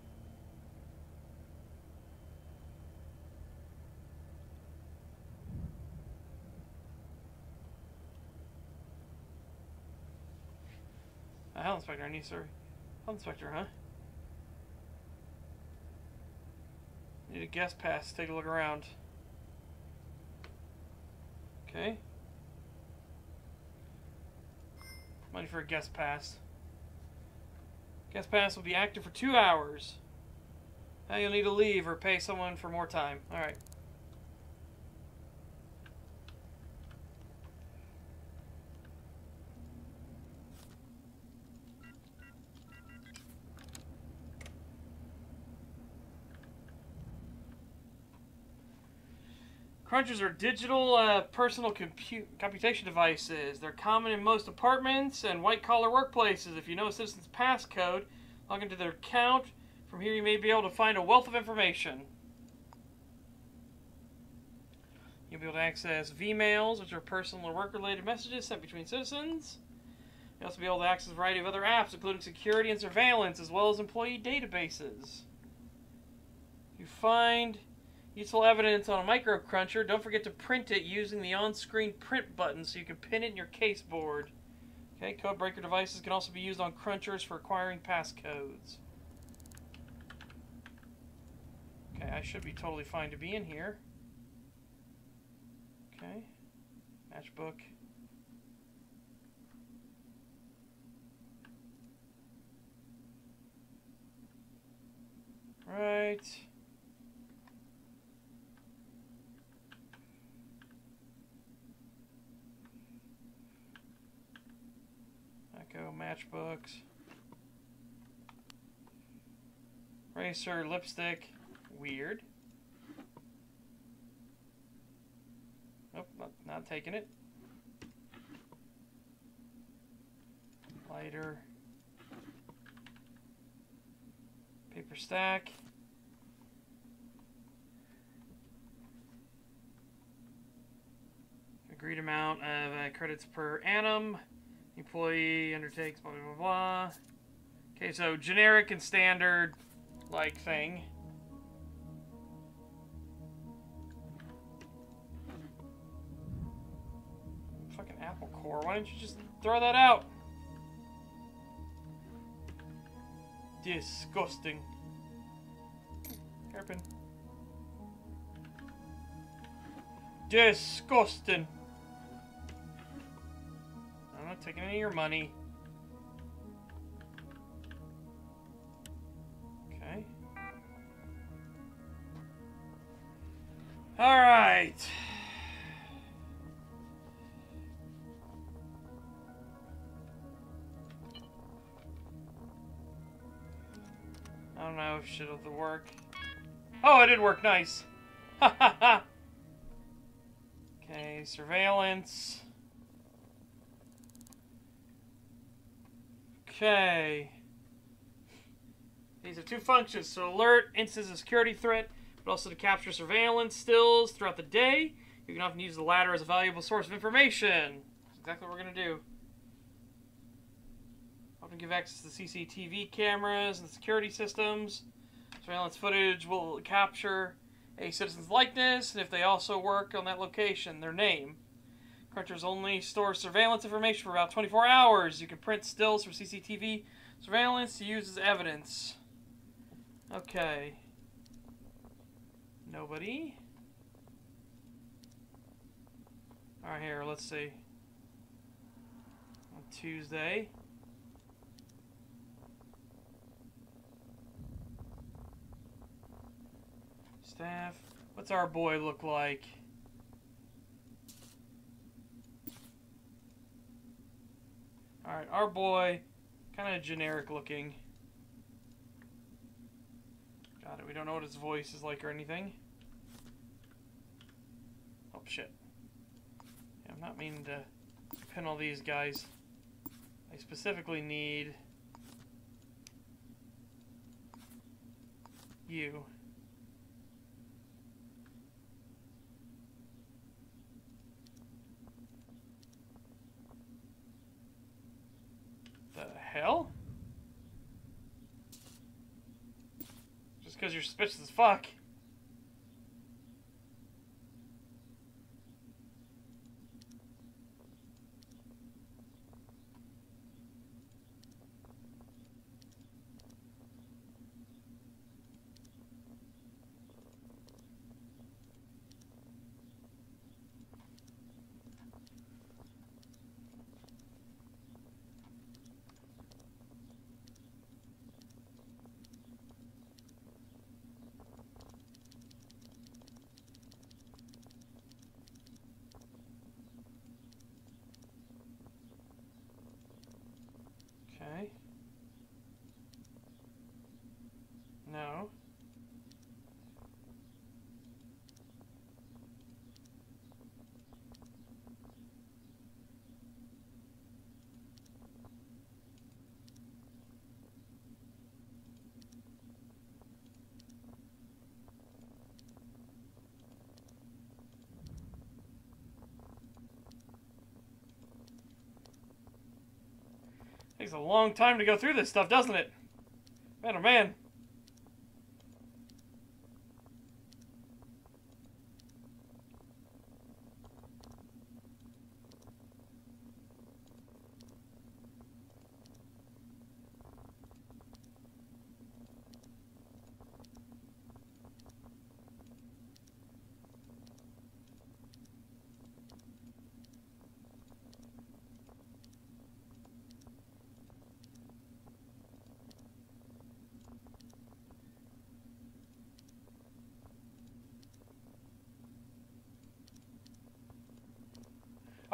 A health inspector, I need sir. Health inspector, huh? Need a guest pass. Take a look around. Okay. Money for a guest pass. Guest pass will be active for two hours. Now you'll need to leave or pay someone for more time. Alright. Crunchers are digital uh, personal compute computation devices. They're common in most apartments and white collar workplaces. If you know a citizen's passcode, log into their account. From here, you may be able to find a wealth of information. You'll be able to access V-mails, which are personal or work-related messages sent between citizens. You'll also be able to access a variety of other apps, including security and surveillance, as well as employee databases. You find useful evidence on a micro cruncher. Don't forget to print it using the on-screen print button so you can pin it in your case board. Okay, code breaker devices can also be used on crunchers for acquiring passcodes. Okay, I should be totally fine to be in here. Okay, matchbook. Right. Echo matchbooks. Racer, lipstick. Weird. Nope, not, not taking it. Lighter. Paper stack. Agreed amount of uh, credits per annum. Employee undertakes blah blah blah. Okay, so generic and standard like thing. Fucking apple core. Why don't you just throw that out? Disgusting. Hairpin. Disgusting. Not taking any of your money. Okay. All right. I don't know if shit will work. Oh, it did work. Nice. Ha ha ha. Okay, surveillance. Okay. These are two functions to alert instances of security threat, but also to capture surveillance stills throughout the day. You can often use the latter as a valuable source of information. That's exactly what we're going to do. Often give access to CCTV cameras and security systems. Surveillance footage will capture a citizen's likeness, and if they also work on that location, their name. Crunchers only store surveillance information for about 24 hours. You can print stills from CCTV surveillance to use as evidence. Okay. Nobody. Alright, here, let's see. On Tuesday. Staff. What's our boy look like? Alright, our boy, kind of generic looking. Got it, we don't know what his voice is like or anything. Oh, shit. Yeah, I'm not meaning to pin all these guys. I specifically need you. Hell? Just because you're suspicious as fuck. Okay. No. Takes a long time to go through this stuff, doesn't it? Man, oh man.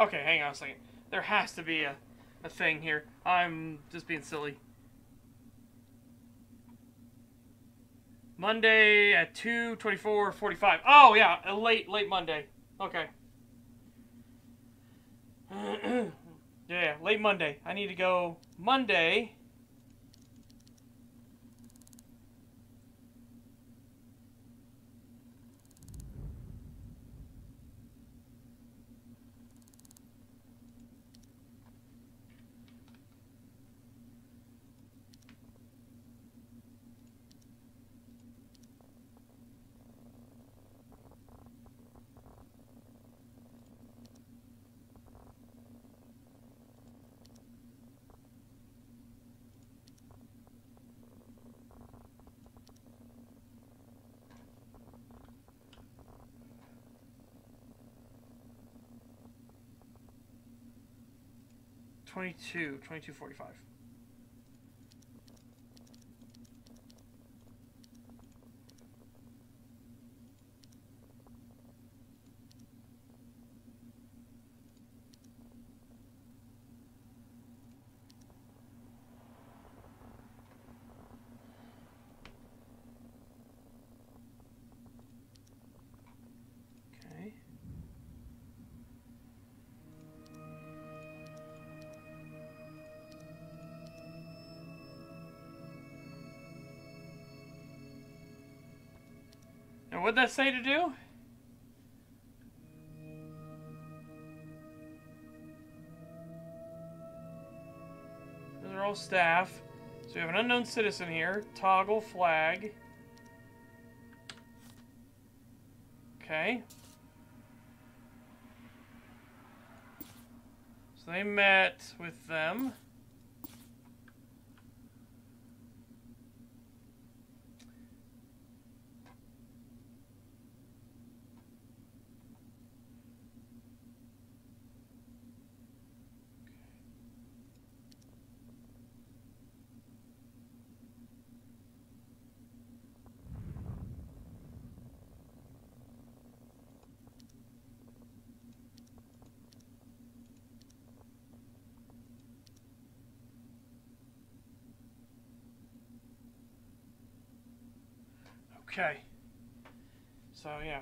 Okay, hang on a second. There has to be a, a thing here. I'm just being silly. Monday at 2 24 45. Oh, yeah, a late, late Monday. Okay. yeah, late Monday. I need to go Monday. 22, 2245. And what'd that say to do? Those are all staff. So we have an unknown citizen here. Toggle flag. Okay. So they met with them. Okay. So yeah.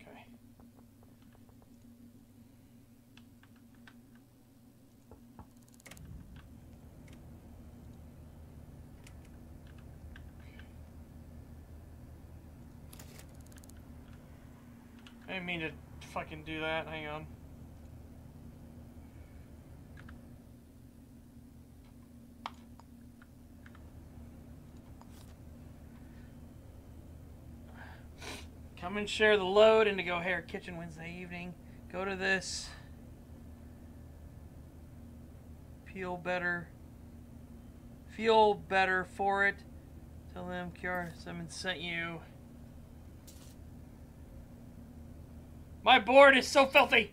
Okay. I didn't mean to fucking do that. Hang on. Come and share the load Indigo Hair Kitchen Wednesday evening. Go to this. Feel better. Feel better for it. Tell them Kiara Simmons sent you. My board is so filthy!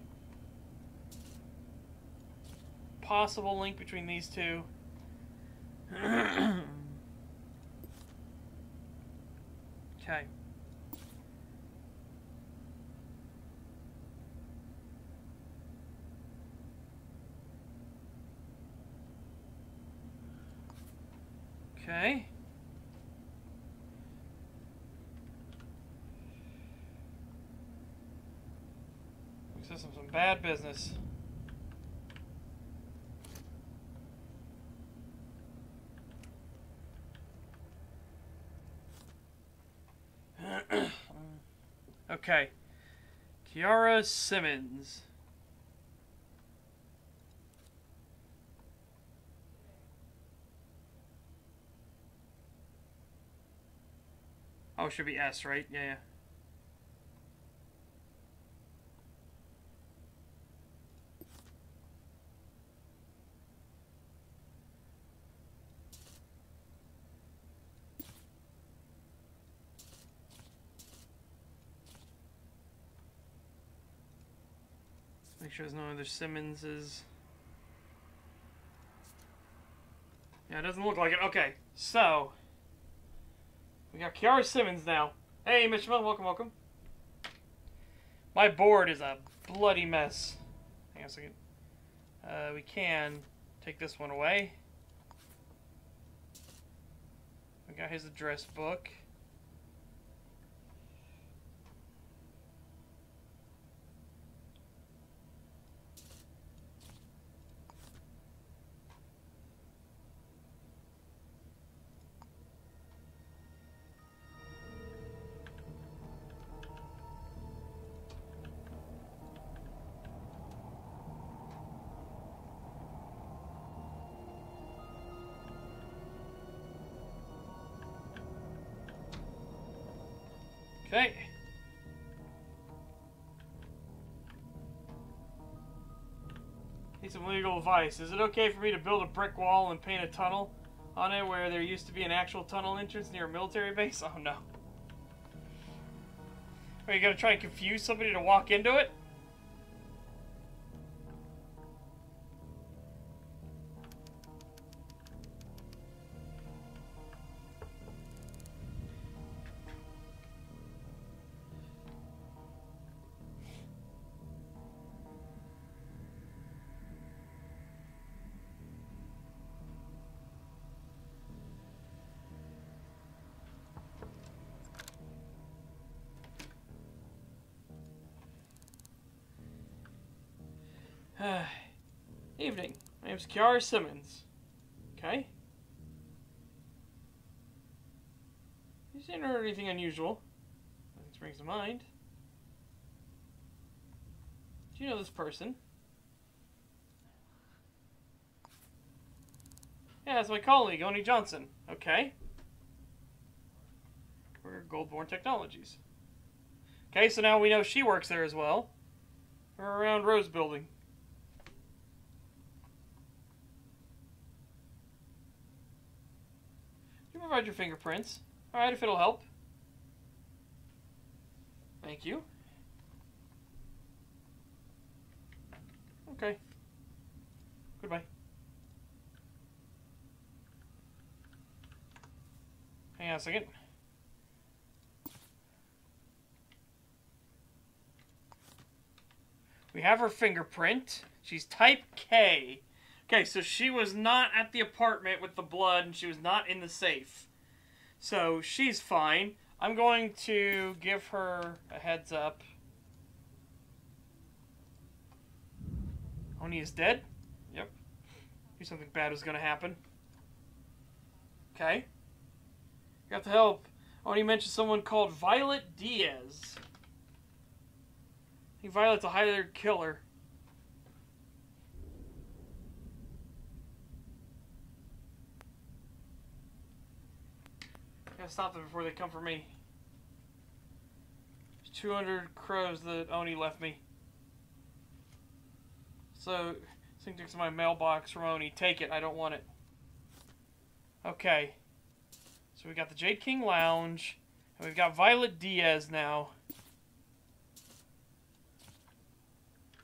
Possible link between these two. okay. Okay. This is some, some bad business. okay. Kiara Simmons. Oh, should be S, right? Yeah, yeah. Sure there's no other Simmonses. Yeah, it doesn't look like it. Okay, so we got Kiara Simmons now. Hey, Mitchell, welcome, welcome. My board is a bloody mess. Hang on a second. Uh, we can take this one away. We got his address book. Okay. Need some legal advice. Is it okay for me to build a brick wall and paint a tunnel on it where there used to be an actual tunnel entrance near a military base? Oh no. Are you gonna try and confuse somebody to walk into it? Kiara Simmons. Okay. You didn't anything unusual. Nothing springs to mind. Do you know this person? Yeah, that's my colleague, Oni Johnson. Okay. We're Goldborn Technologies. Okay, so now we know she works there as well. We're around Rose Building. Provide your fingerprints. Alright, if it'll help. Thank you. Okay. Goodbye. Hang on a second. We have her fingerprint. She's type K. Okay, so she was not at the apartment with the blood and she was not in the safe. So she's fine. I'm going to give her a heads up. Oni is dead? Yep. Knew something bad was gonna happen. Okay. Got the help. Oni mentioned someone called Violet Diaz. I think Violet's a hired killer. Gotta stop them before they come for me. There's 200 crows that Oni left me. So, sync to my mailbox from Oni. Take it. I don't want it. Okay. So we got the Jade King Lounge. And we've got Violet Diaz now.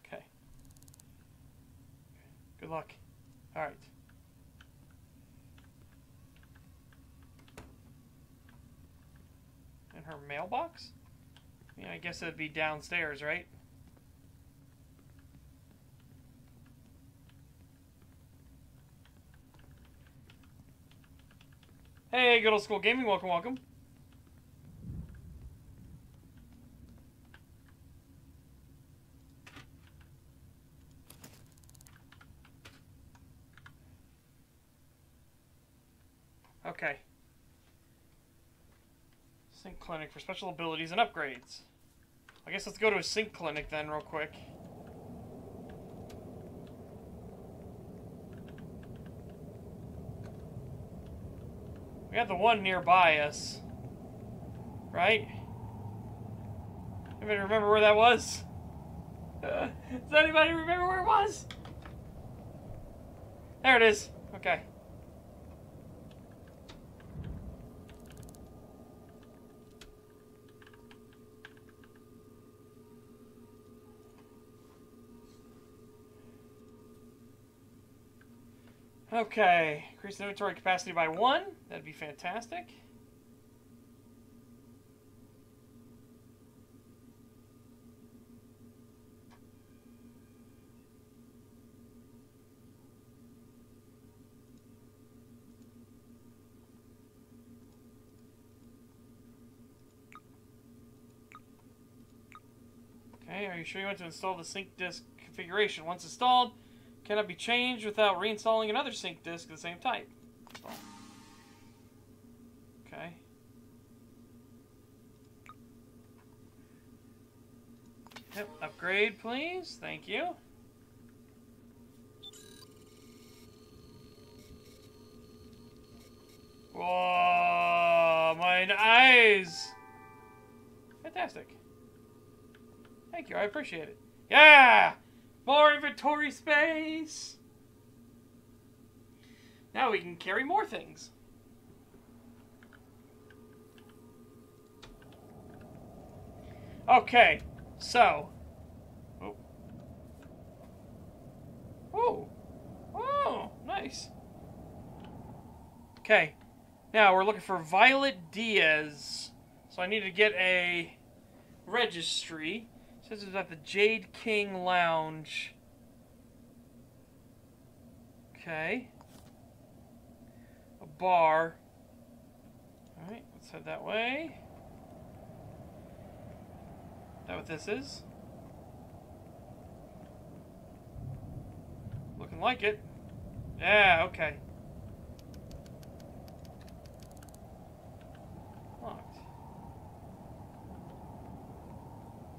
Okay. Good luck. Alright. In her mailbox? Yeah, I guess it'd be downstairs, right? Hey, good old school gaming. Welcome, welcome. Okay. Sync clinic for special abilities and upgrades. I guess let's go to a sync clinic then, real quick. We have the one nearby us. Right? Anybody remember where that was? Uh, does anybody remember where it was? There it is. Okay. Okay, increase inventory capacity by one. That'd be fantastic. Okay, are you sure you want to install the sync disk configuration? Once installed, cannot be changed without reinstalling another sync disk of the same type. Okay. Yep, upgrade please. Thank you. Whoa, my eyes! Fantastic. Thank you, I appreciate it. Yeah! More inventory space! Now we can carry more things. Okay, so. Oh. Oh. Oh, nice. Okay, now we're looking for Violet Diaz. So I need to get a registry. It says it's at the Jade King Lounge. Okay. A bar. Alright, let's head that way. Is that what this is? Looking like it. Yeah, okay. Locked.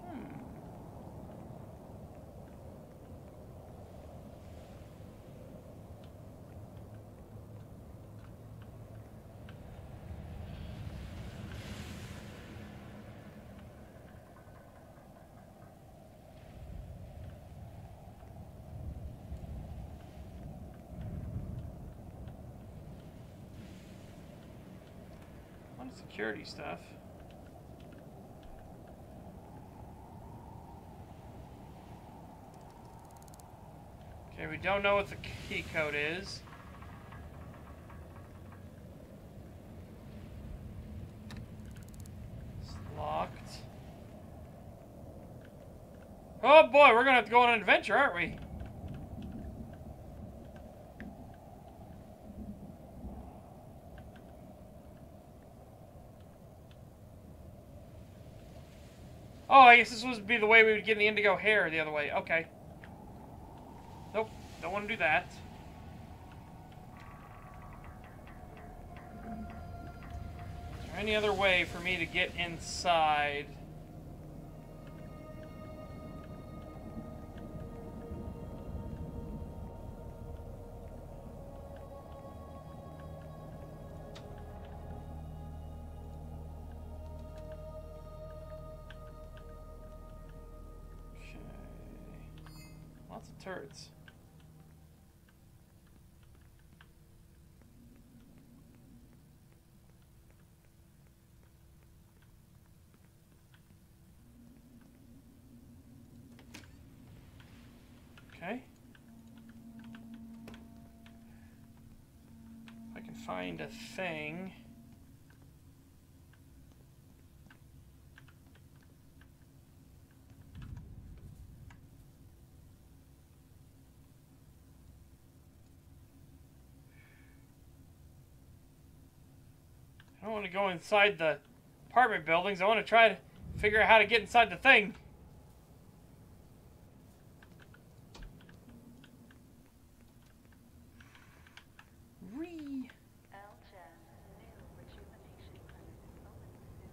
Hmm. A lot of security stuff. Okay, we don't know what the key code is. It's locked. Oh boy, we're gonna have to go on an adventure, aren't we? Oh, I guess this would be the way we would get the indigo hair the other way. Okay. Nope, don't want to do that. Is there any other way for me to get inside? Find a thing. I don't want to go inside the apartment buildings. I want to try to figure out how to get inside the thing. Ree. LGen new rejuvenation clinic opening soon.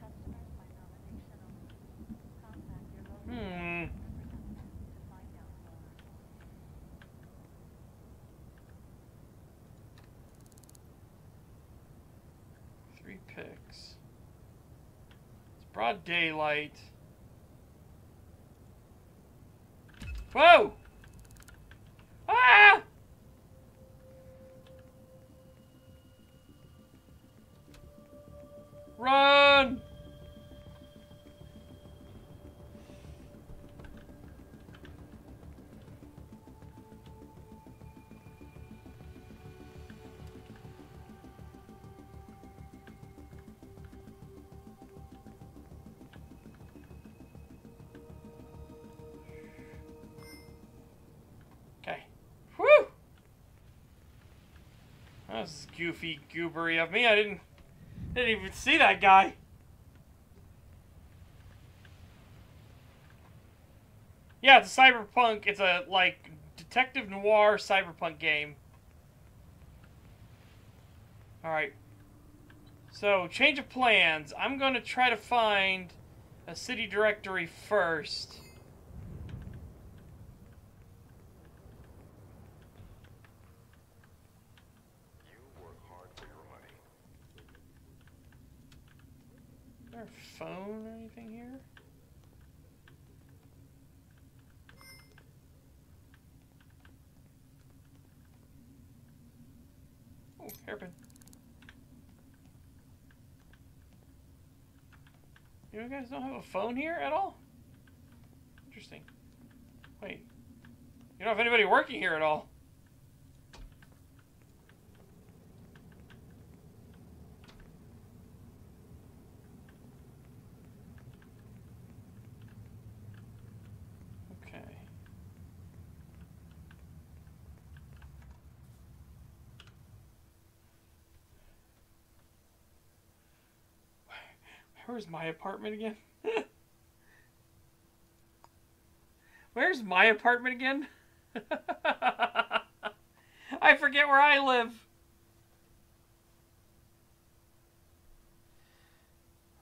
Customers by nomination only. Contact your local Hmm. representative to find out more. Three picks. It's broad daylight. Whoa! Goofy goobery of me. I didn't didn't even see that guy. Yeah, it's a cyberpunk. It's a like detective noir cyberpunk game. All right. So, change of plans. I'm going to try to find a city directory first. You work hard for your money. Is there a phone or anything here? Oh, hairpin. You guys don't have a phone here at all? Interesting. Wait. You don't have anybody working here at all? Okay. Where's my apartment again? Where's my apartment again? I forget where I live.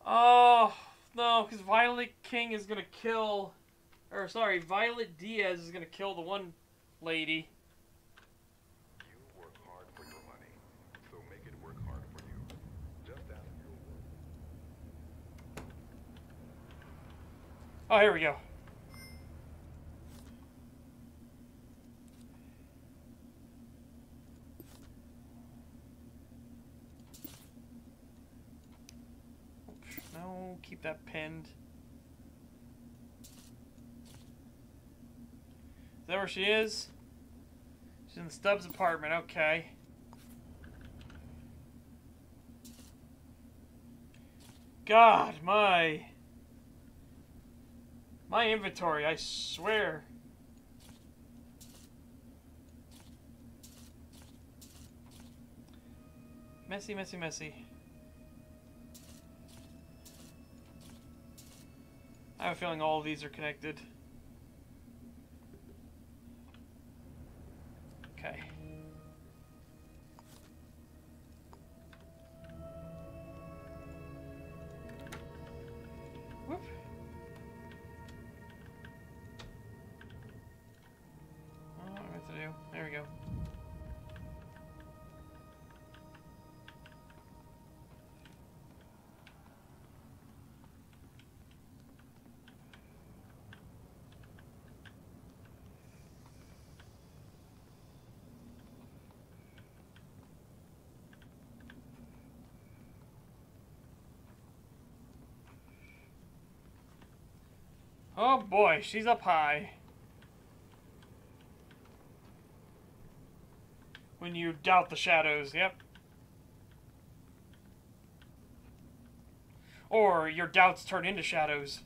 Oh, no, because Violet King is going to kill. Or, sorry, Violet Diaz is going to kill the one lady. You work hard for your money, so make it work hard for you. Just ask your work. Oh, here we go. No, keep that pinned. Is that where she is? She's in the Stubbs apartment, okay. God, my my inventory, I swear. Messy, messy, messy. I have a feeling all of these are connected. Oh boy, she's up high. When you doubt the shadows, yep. Or your doubts turn into shadows.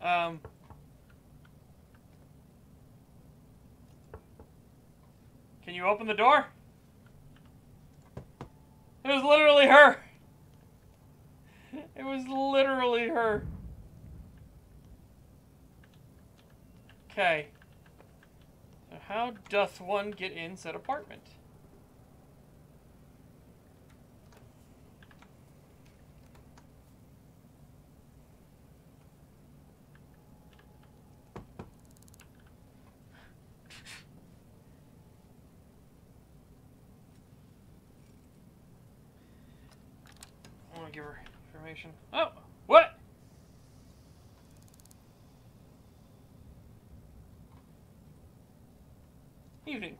um. Can you open the door? It was literally her. It was literally her. Okay. So how doth one get in said apartment? I want to give her information. Oh, what? Evening.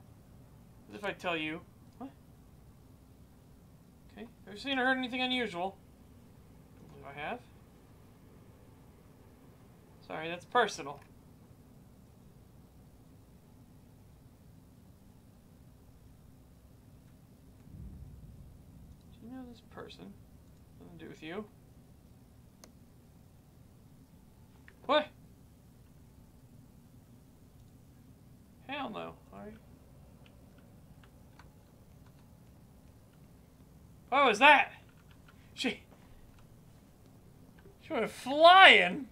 As if I tell you. What? Okay. Have you seen or heard anything unusual? I believe I have. Sorry, that's personal. Do you know this person? Nothing to do with you. What? Hell no. Alright. What was that? She. She went flying!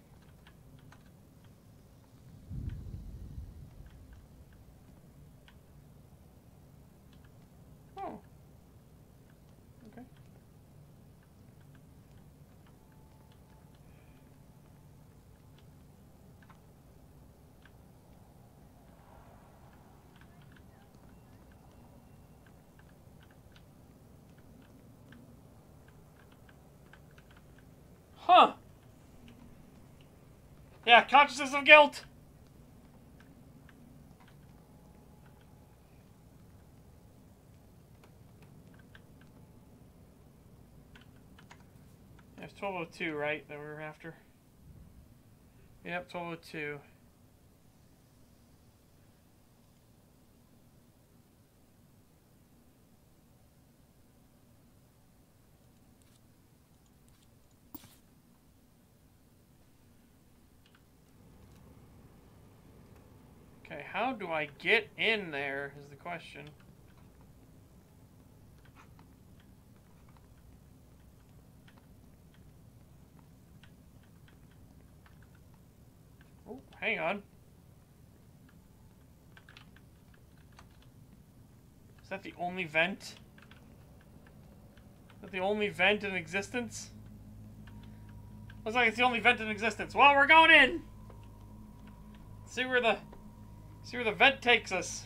Oh. Okay. Huh. Consciousness of guilt. It's 1202, right? That we were after. Yep, 1202. Okay, how do I get in there is the question. Oh, hang on. Is that the only vent? Is that the only vent in existence? Looks like it's the only vent in existence. Well, we're going in! See where the See where the vent takes us.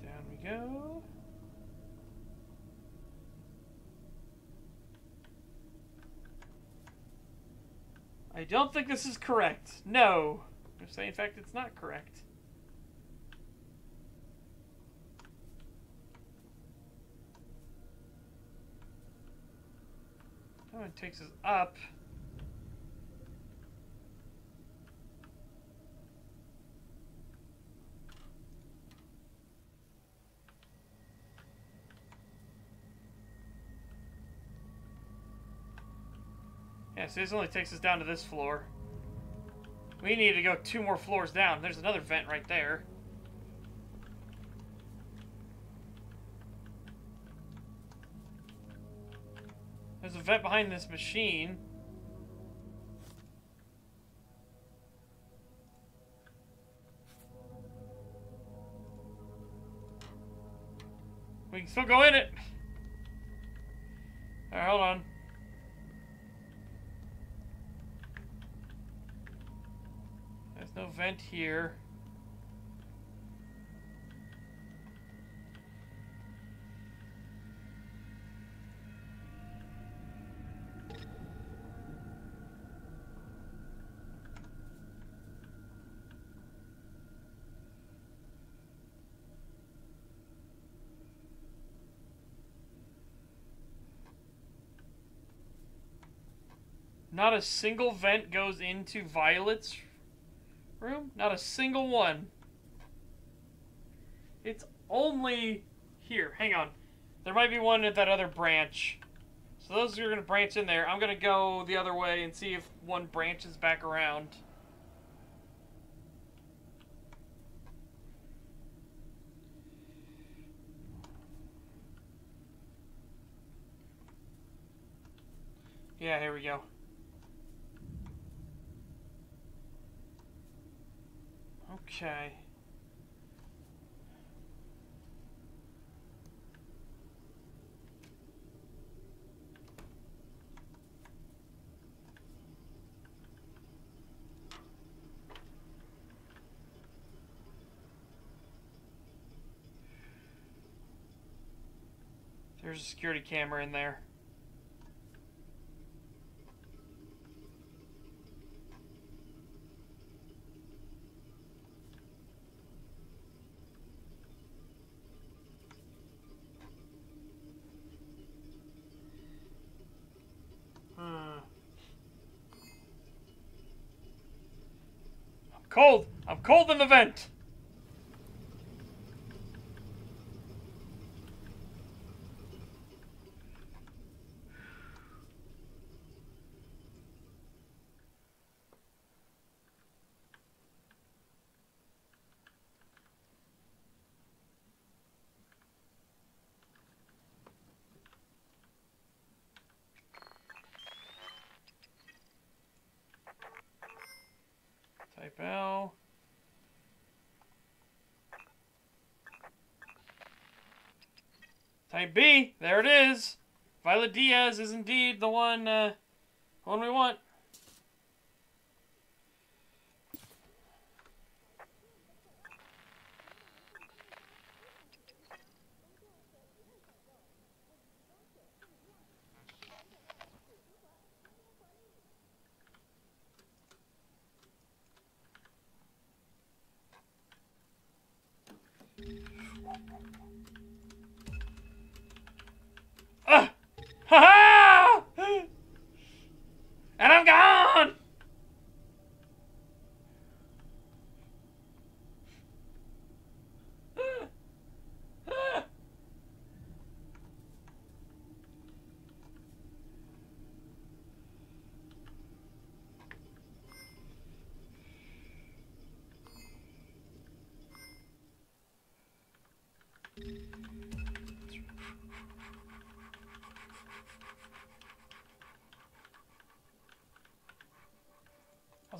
Down we go. I don't think this is correct. No. I say, in fact, it's not correct. That one takes us up. Yeah, so this only takes us down to this floor. We need to go two more floors down. There's another vent right there. the vet behind this machine. We can still go in it. Alright, hold on. There's no vent here. Not a single vent goes into Violet's room. Not a single one. It's only here. Hang on. There might be one at that other branch. So those are going to branch in there. I'm going to go the other way and see if one branches back around. Yeah, here we go. Okay. There's a security camera in there. Hmm. I'm cold. I'm cold in the vent. Type L. Type B. There it is. Violet Diaz is indeed the one, uh, one we want. Ah! Ha ha! And I'm gone!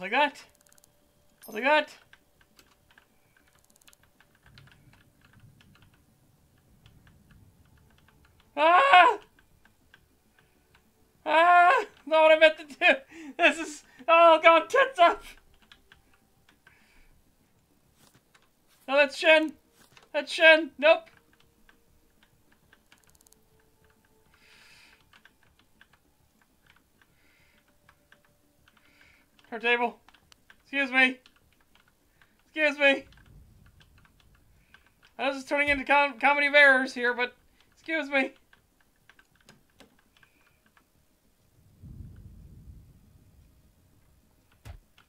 I was like that. I that. Ah! Ah! Not what I meant to do. This is oh god, tits up. No, that's Shen. That's Shen. Nope. Table. Excuse me. Excuse me. I this is turning into com- comedy of errors here, but excuse me.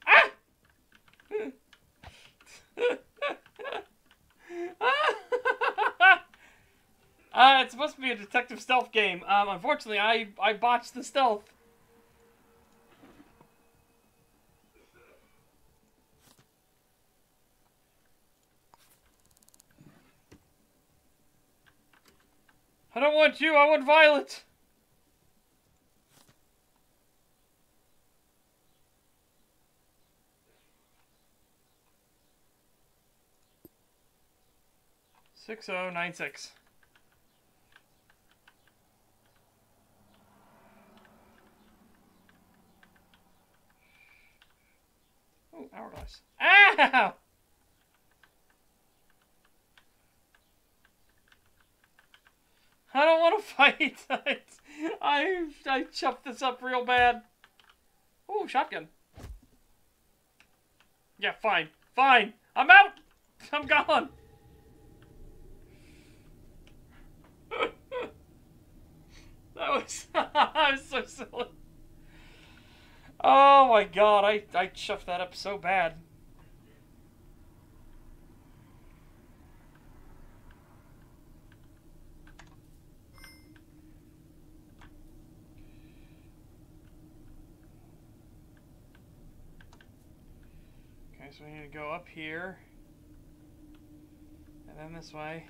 Ah! uh, it's supposed to be a detective stealth game. Um, unfortunately, I I botched the stealth. Want you, I want Violet. Six oh nine six. Oh, hourglass. Ow! I don't want to fight. I, I, I chopped this up real bad. Ooh, shotgun. Yeah, fine. Fine. I'm out. I'm gone. that was, I was so silly. Oh my god, I, I chuffed that up so bad. So we need to go up here. And then this way.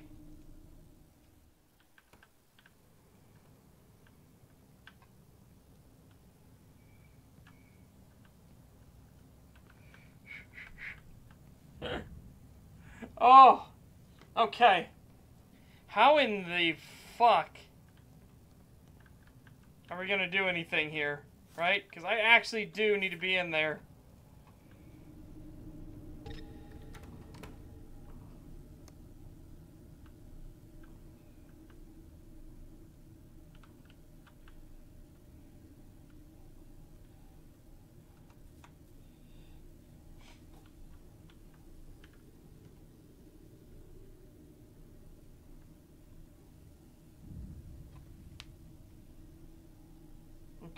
oh! Okay. How in the fuck are we gonna do anything here? Right? Because I actually do need to be in there.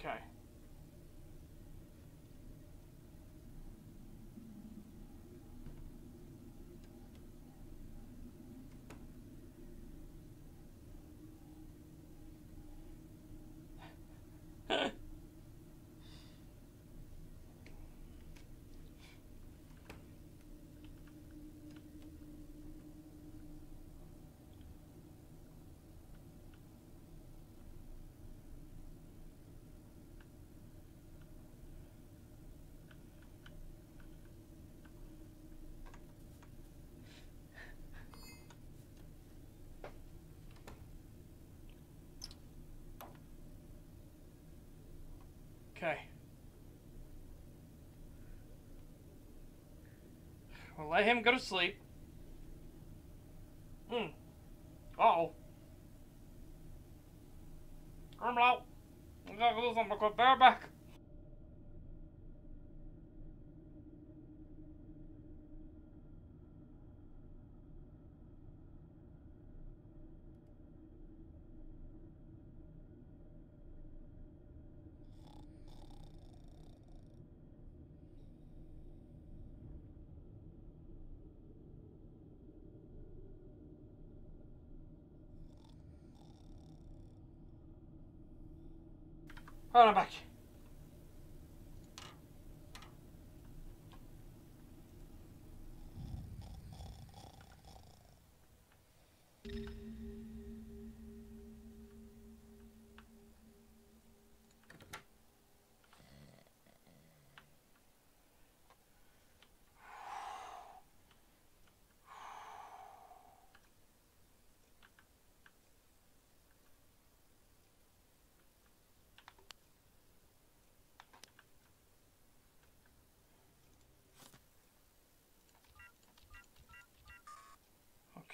Okay. Okay. We'll let him go to sleep. Hmm. Uh-oh. I'm out. I'm gonna lose on my good bareback. Hold on back.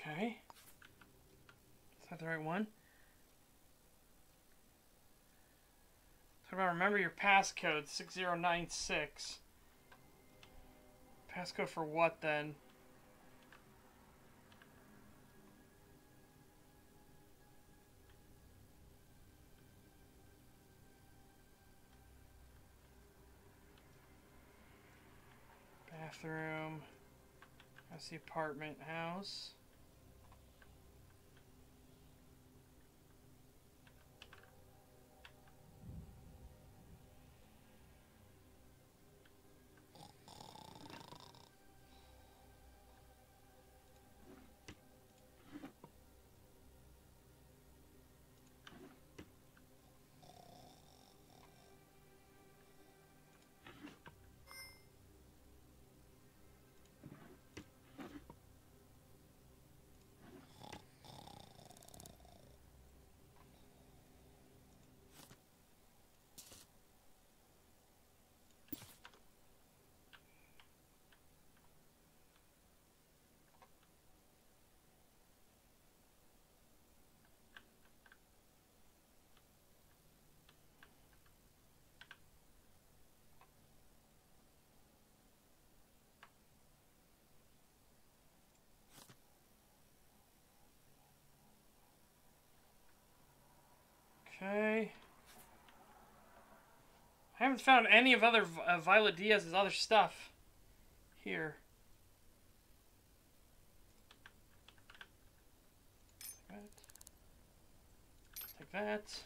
Okay. Is the right one? So about remember your passcode, 6096. Passcode for what then? Bathroom. That's the apartment house. Okay. I haven't found any of other uh, Violet Diaz's other stuff here. Take that. Take that.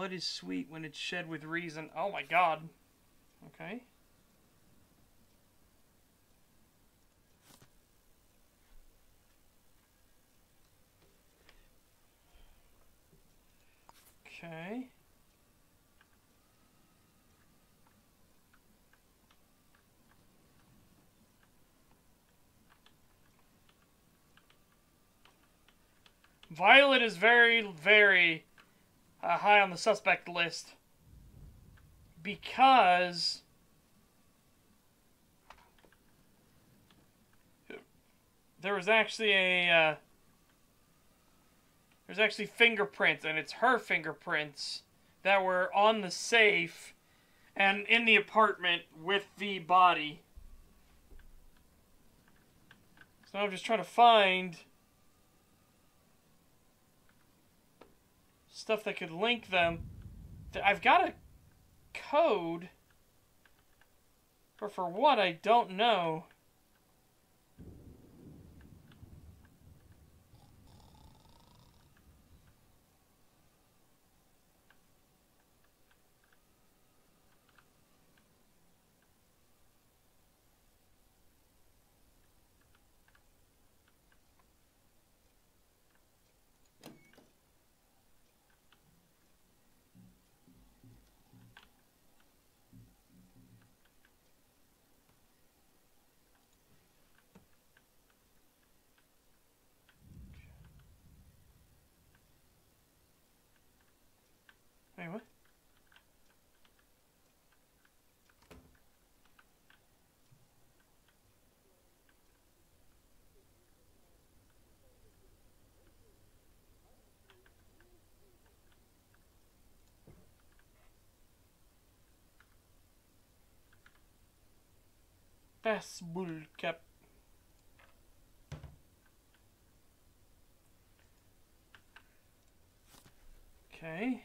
Blood is sweet when it's shed with reason. Oh my god. Okay. Okay. Violet is very, very uh, high on the suspect list because there was actually a uh, there's actually fingerprints and it's her fingerprints that were on the safe and in the apartment with the body. So I'm just trying to find stuff that could link them. I've got a code, but for what, I don't know. Wait, what? Fastball cap. Okay.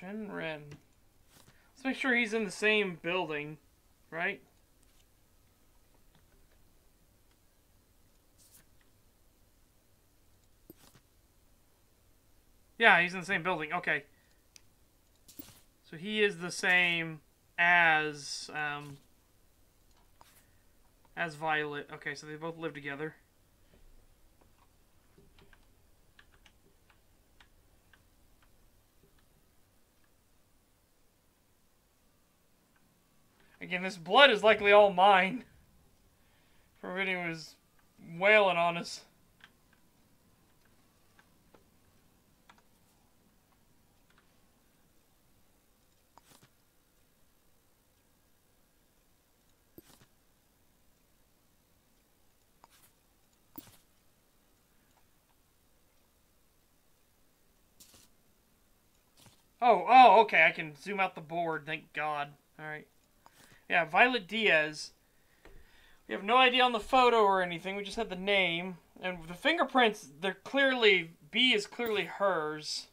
Shenren. Let's make sure he's in the same building, right? Yeah, he's in the same building. Okay. So he is the same as um as Violet. Okay, so they both live together. Again, this blood is likely all mine. For when he was wailing on us. Oh, oh, okay, I can zoom out the board, thank God. Alright. Yeah, Violet Diaz. We have no idea on the photo or anything. We just had the name. And the fingerprints, they're clearly B is clearly hers.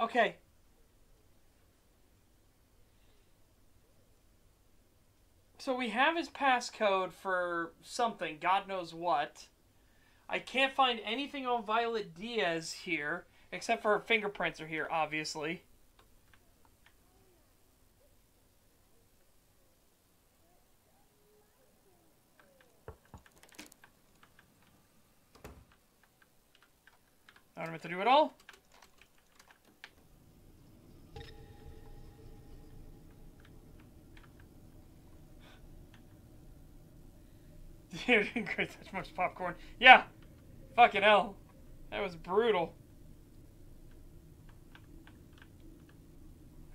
Okay. So we have his passcode for something, God knows what. I can't find anything on Violet Diaz here, except for her fingerprints are here, obviously. I don't what to do at all. Didn't create such much popcorn. Yeah! Fucking hell. That was brutal.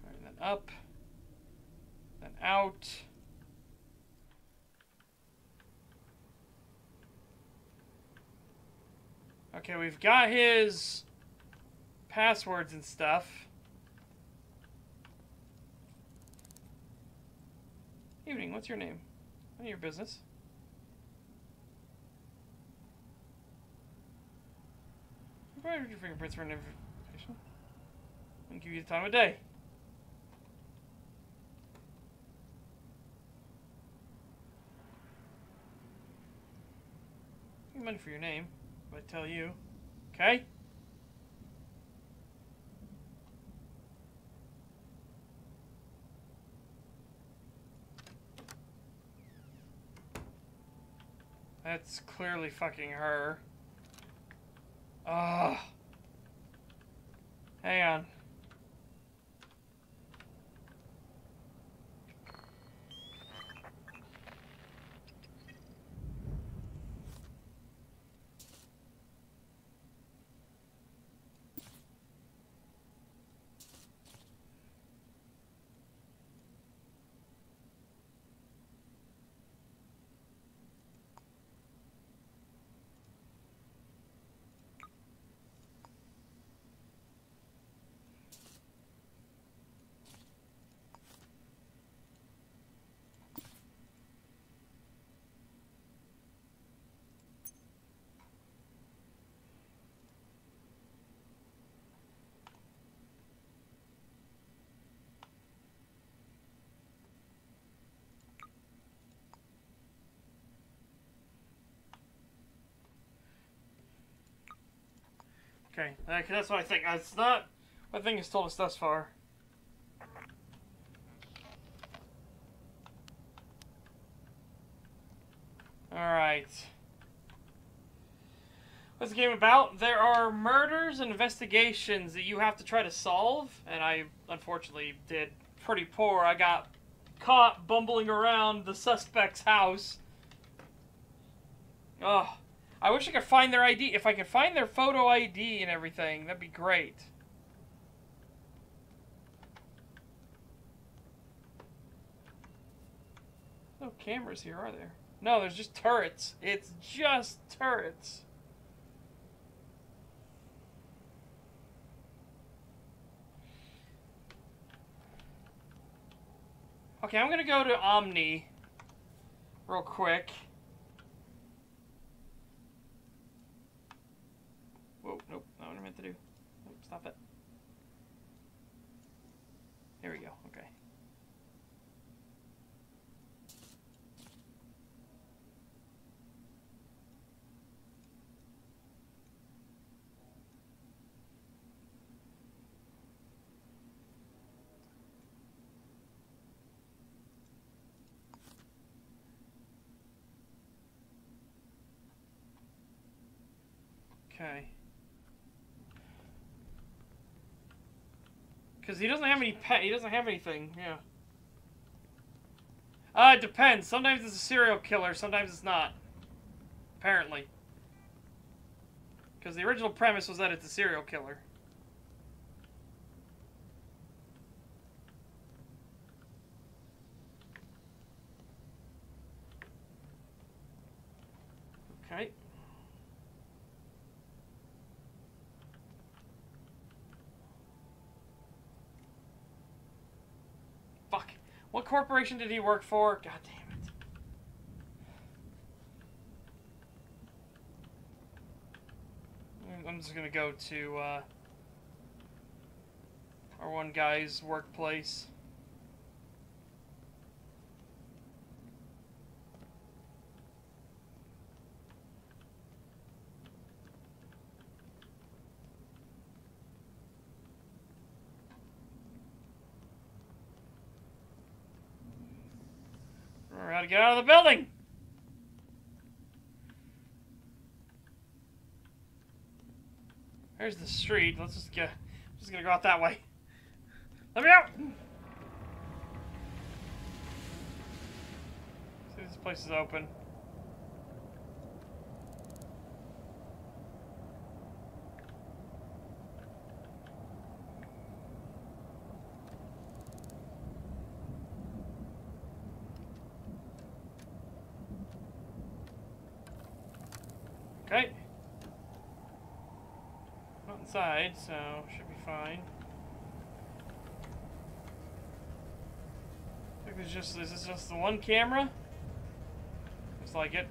Then up. Then out. Okay, we've got his passwords and stuff. Evening, what's your name? None of your business. Provide your fingerprints for identification. And give you the time of day. Give money for your name, if I tell you. Okay? That's clearly fucking her. Ugh. Hang on. Okay, uh, that- that's what I think. It's not what I think has told us thus far. Alright. What's the game about? There are murders and investigations that you have to try to solve, and I unfortunately did pretty poor. I got caught bumbling around the suspect's house. Oh, I wish I could find their ID. If I could find their photo ID and everything, that'd be great. No cameras here, are there? No, there's just turrets. It's just turrets. Okay, I'm gonna go to Omni real quick. Stop it. There we go. Okay. Okay. He doesn't have any pet. He doesn't have anything. Yeah. Uh, it depends. Sometimes it's a serial killer. Sometimes it's not. Apparently. Because the original premise was that it's a serial killer. Okay. Fuck. What corporation did he work for? God damn it. I'm just gonna go to uh, our one guy's workplace. We're gotta get out of the building. There's the street. Let's just get. I'm just gonna go out that way. Let me out. See, this place is open. Okay. So should be fine. I think just is this just the one camera? Looks like it.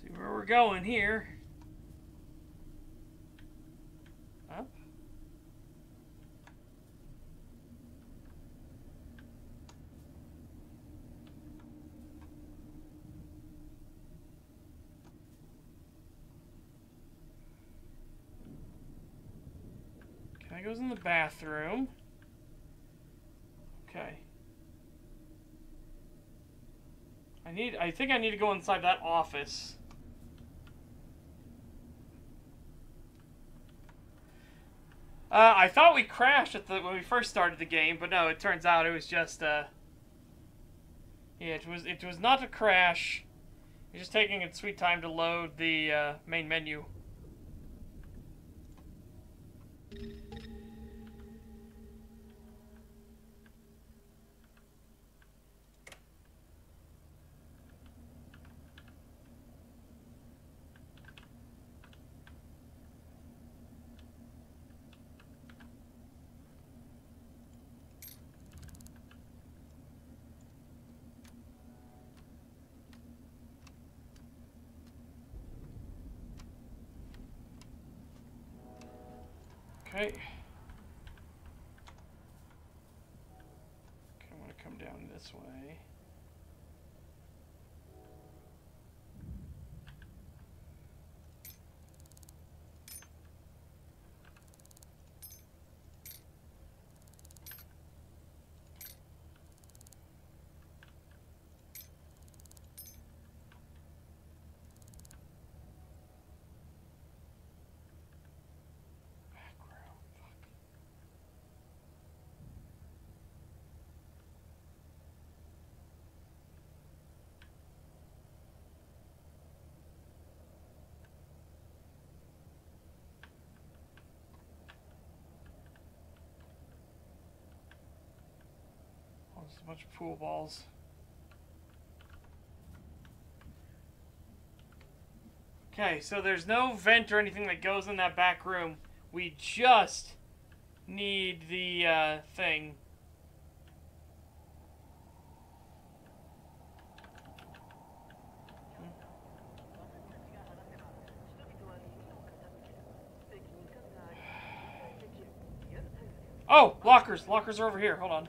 See where we're going here. Up. Okay, goes in the bathroom. Okay. I need I think I need to go inside that office. Uh, I thought we crashed at the when we first started the game, but no, it turns out it was just uh Yeah, it was it was not a crash. It's just taking its sweet time to load the uh, main menu. Okay. Okay, I'm gonna come down this way. Bunch of pool balls. Okay, so there's no vent or anything that goes in that back room. We just need the uh, thing. Oh, lockers. Lockers are over here. Hold on.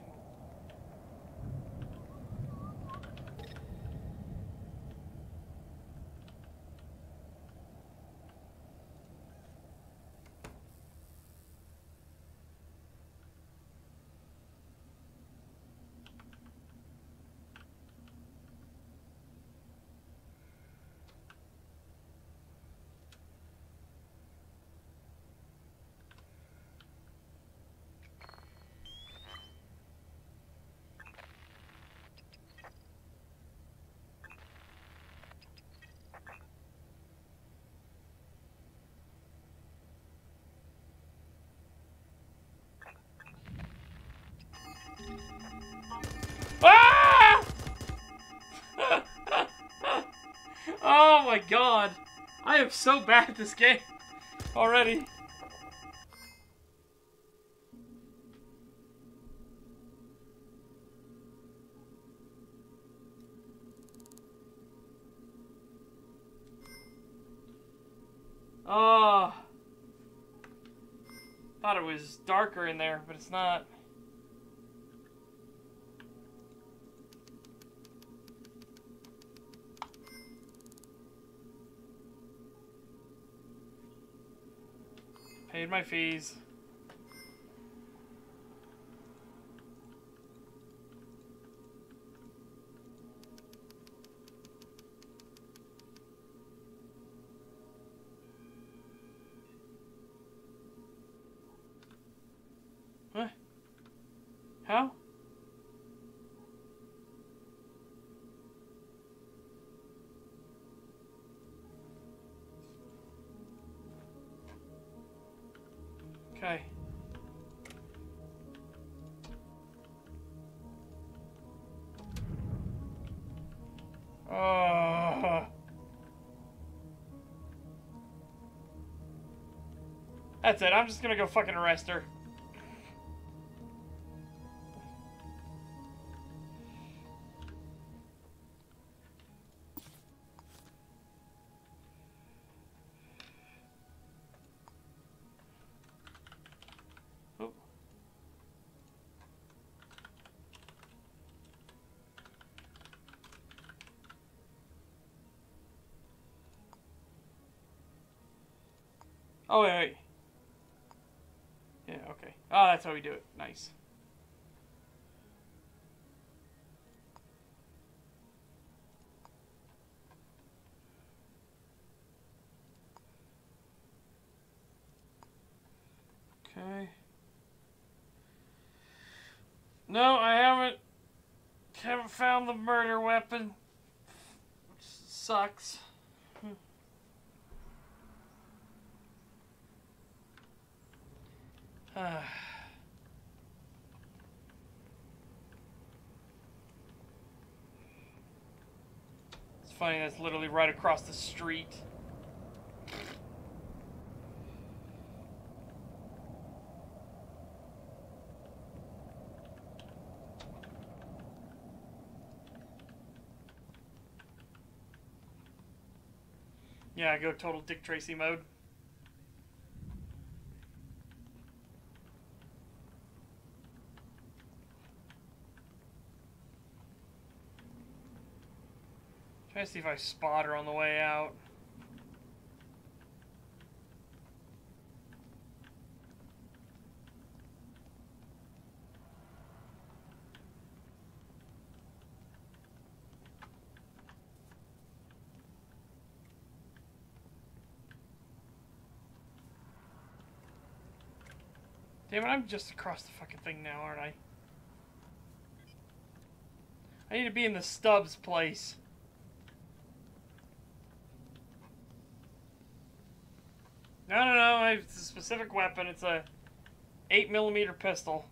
My god. I am so bad at this game already. Oh. Thought it was darker in there, but it's not. Paid my fees. That's it. I'm just gonna go fucking arrest her. Oh. Wait, wait. That's how we do it. Nice. Okay. No, I haven't haven't found the murder weapon. Which sucks. Ah. it's funny that's literally right across the street. Yeah, I go total Dick Tracy mode. To see if I spot her on the way out. Damn it, I'm just across the fucking thing now, aren't I? I need to be in the Stubbs place. It's a specific weapon. It's a 8 millimeter pistol.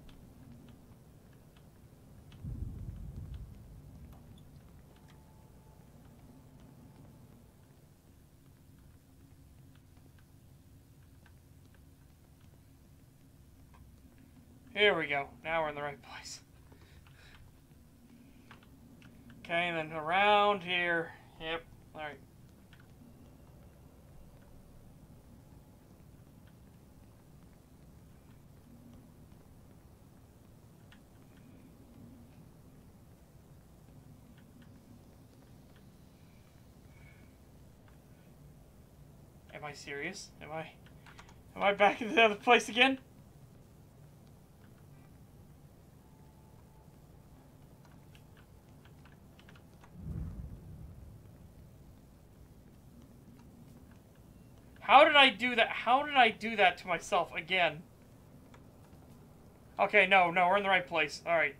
Here we go. Now we're in the right place. Okay, then around here. Yep. All right. Serious? Am I Am I back in the other place again? How did I do that? How did I do that to myself again? Okay, no, no, we're in the right place. Alright.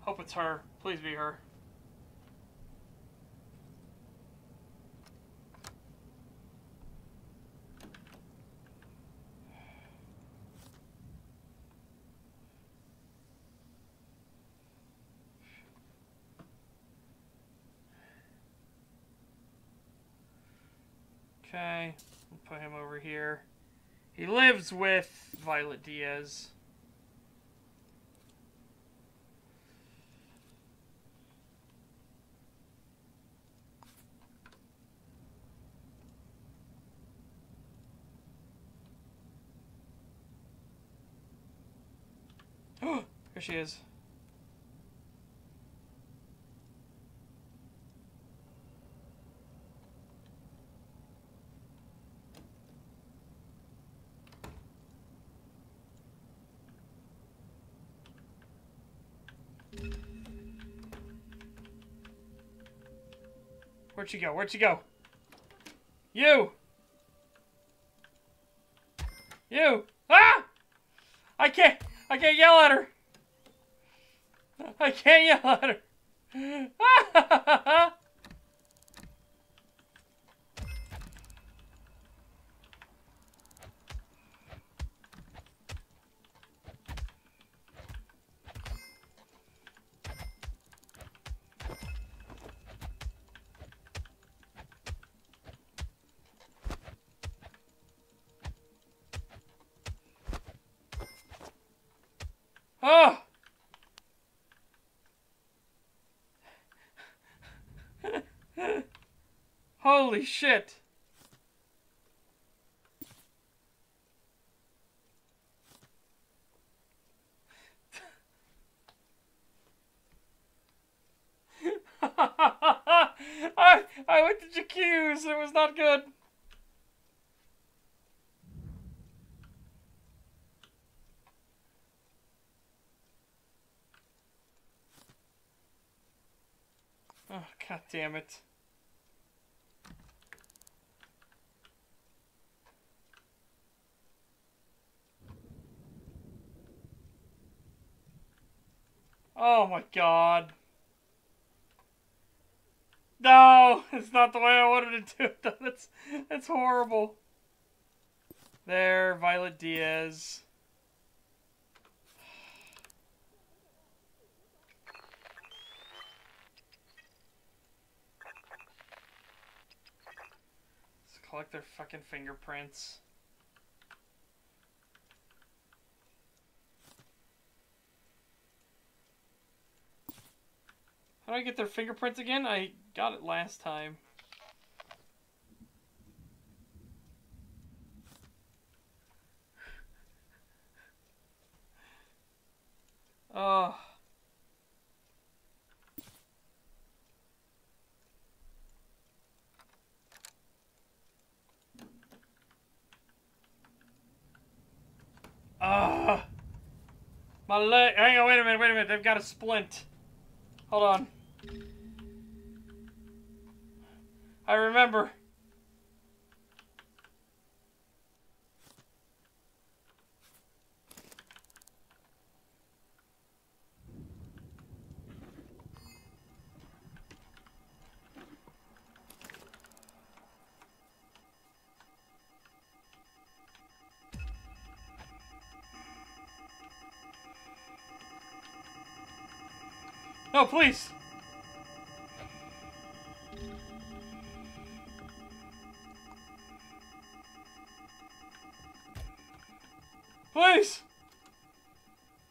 Hope it's her. Please be her. Okay, we'll put him over here. He lives with Violet Diaz. Here she is. Where'd she go? Where'd she go? You! You! Ah! I can't, I can't yell at her! I can't yell at her! Oh! Holy shit! I I went to Jacques. It was not good. Oh, god damn it. Oh my god. No, it's not the way I wanted to do it. That's that's horrible. There, Violet Diaz. Let's collect their fucking fingerprints. How do I get their fingerprints again? I got it last time. Oh. Ah. My leg. Hang on, wait a minute, wait a minute. They've got a splint. Hold on. I remember. No, please.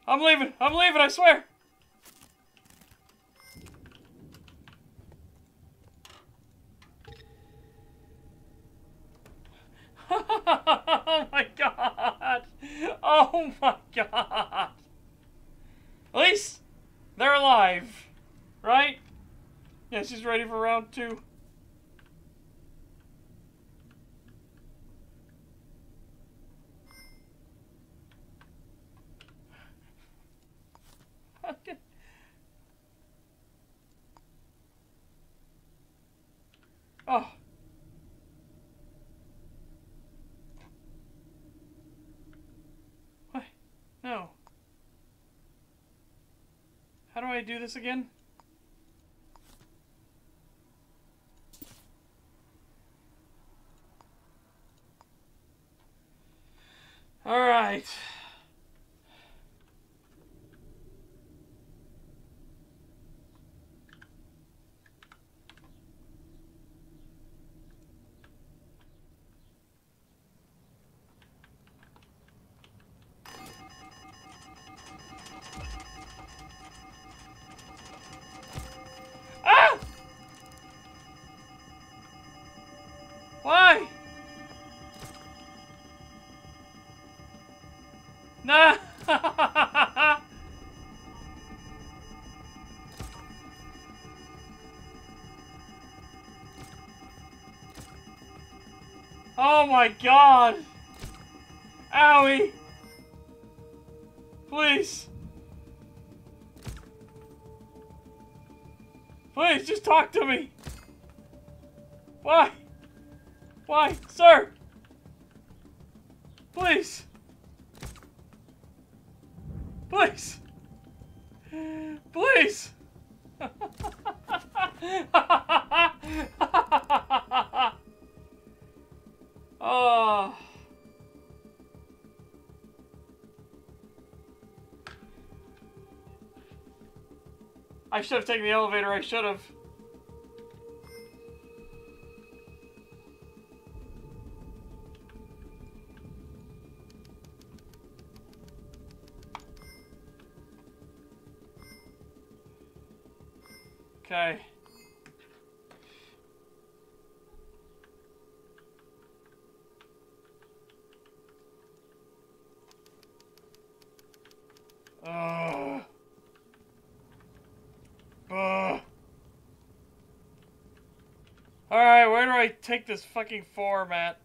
I'm leaving. I'm leaving, I swear. oh my god. Oh my god. At least they're alive. Right? Yeah, she's ready for round two. Okay. Oh. What? No. How do I do this again? All right. Oh my god. Owie. Please. Please, just talk to me. Should have taken the elevator, I should have. I take this fucking format?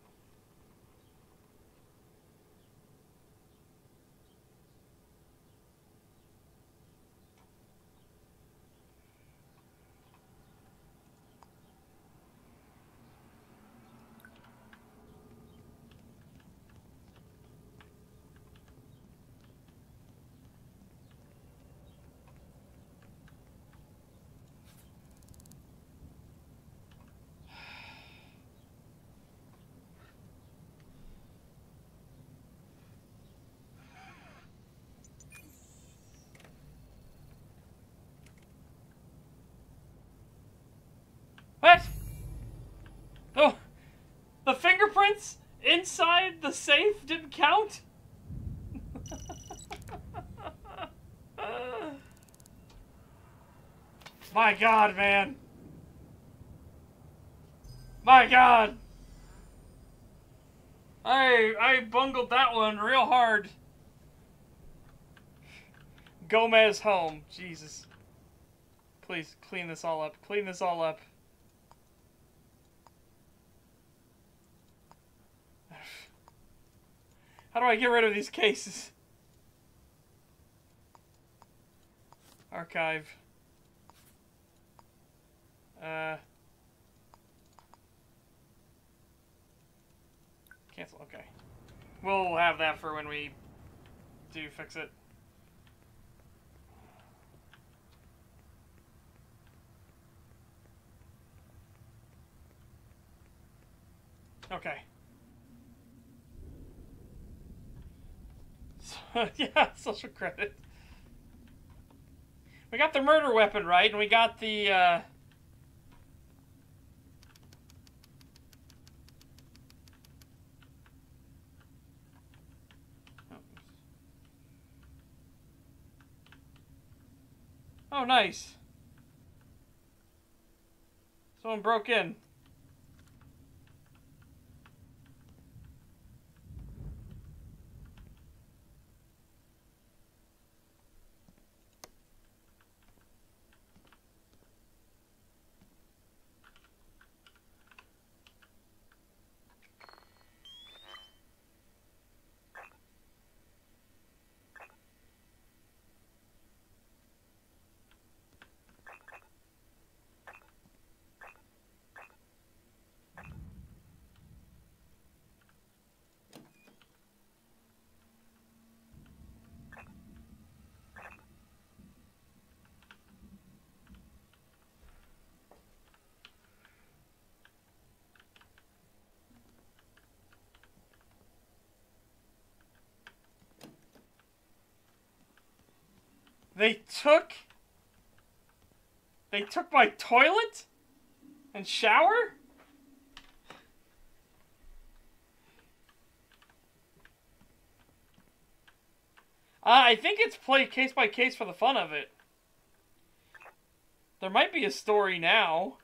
What? Oh, the fingerprints inside the safe didn't count? My god, man. My god. I I bungled that one real hard. Gomez home. Jesus. Please clean this all up. Clean this all up. How do I get rid of these cases? Archive. Uh. Cancel, okay. We'll have that for when we do fix it. Okay. yeah, social credit. We got the murder weapon right, and we got the, uh... Oh, nice. Someone broke in. They took. They took my toilet and shower? Uh, I think it's played case by case for the fun of it. There might be a story now.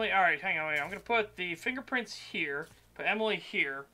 Emily. All right, hang on. Wait. I'm gonna put the fingerprints here. Put Emily here.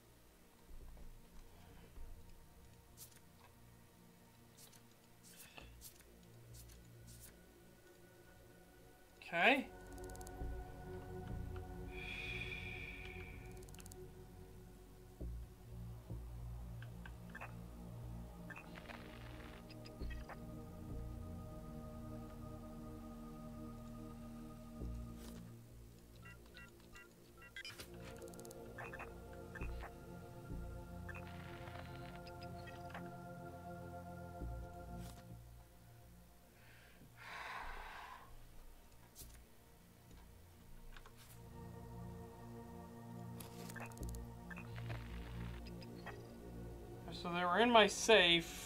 In my safe.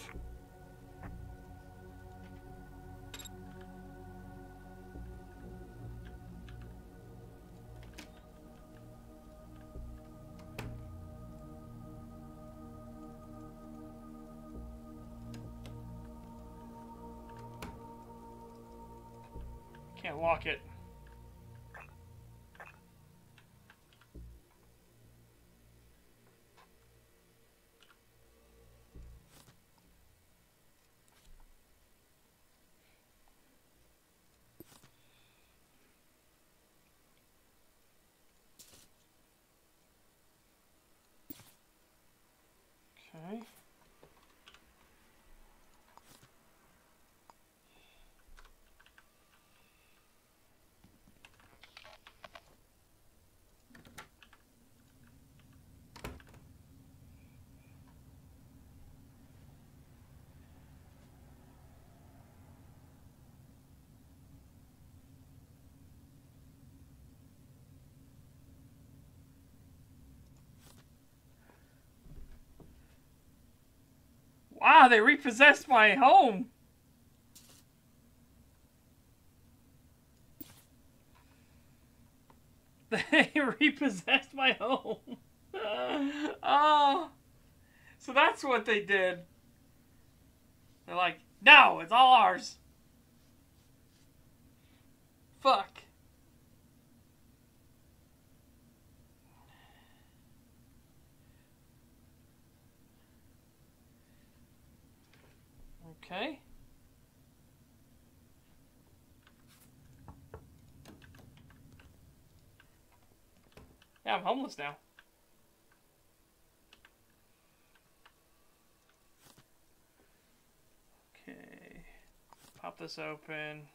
They repossessed my home. They repossessed my home. oh. So that's what they did. They're like, no, it's all ours. Fuck. Okay. Yeah, I'm homeless now. Okay. Pop this open.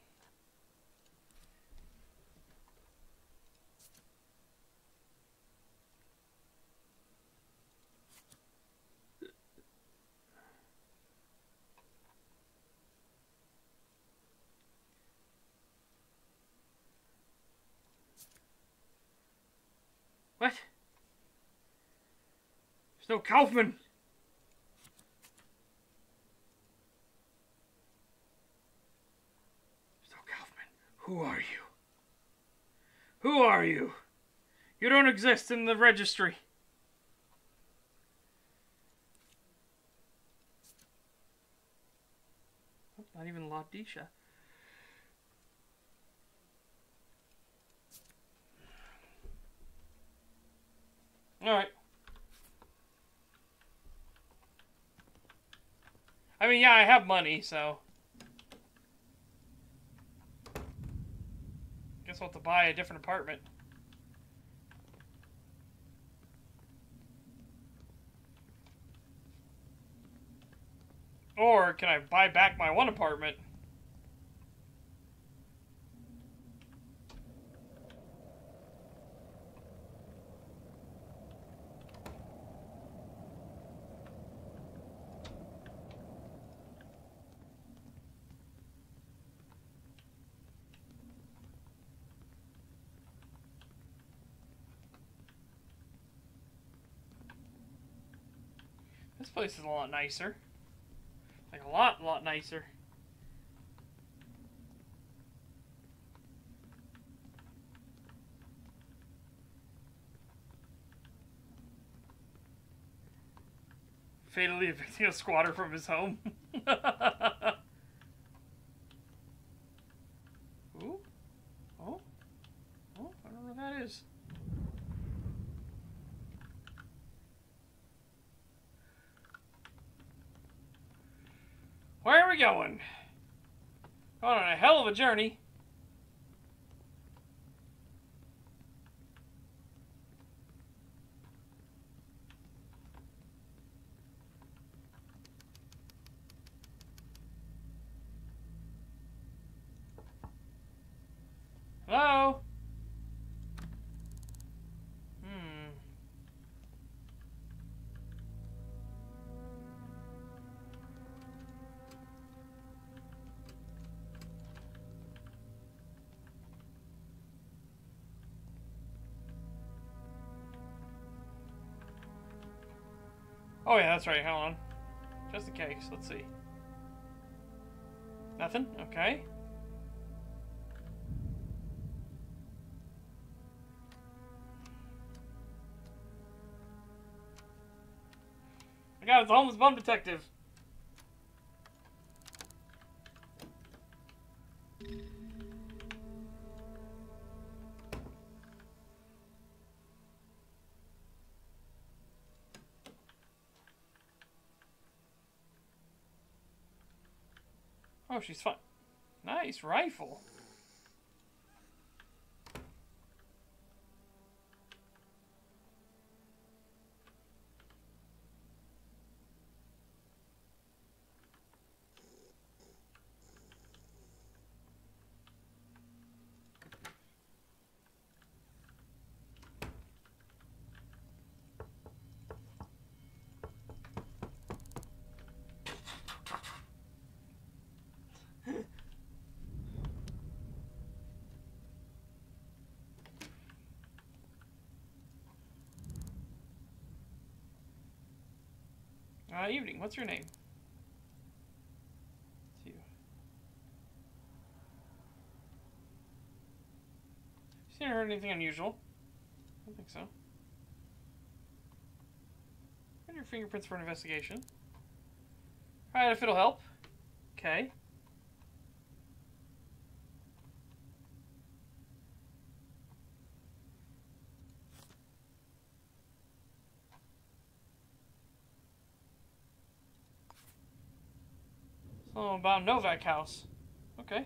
What? There's Kaufman. There's Kaufman. Who are you? Who are you? You don't exist in the registry. Oh, Not even Laudisha. Alright. I mean, yeah, I have money, so. Guess I'll have to buy a different apartment. Or can I buy back my one apartment? This place is a lot nicer. Like a lot, a lot nicer. Fatally evicting a squatter from his home. Ooh. Oh. Oh, I don't know what that is. Where are we going? Going on a hell of a journey. Oh yeah, that's right. Hold on. Just in case. Let's see. Nothing? Okay. I got a homeless bum detective. Oh, she's fine. Nice rifle. Uh, evening. What's your name? It's you. Seen or heard anything unusual? I don't think so. And your fingerprints for an investigation. Alright, if it'll help. Okay. About Novak House. Okay.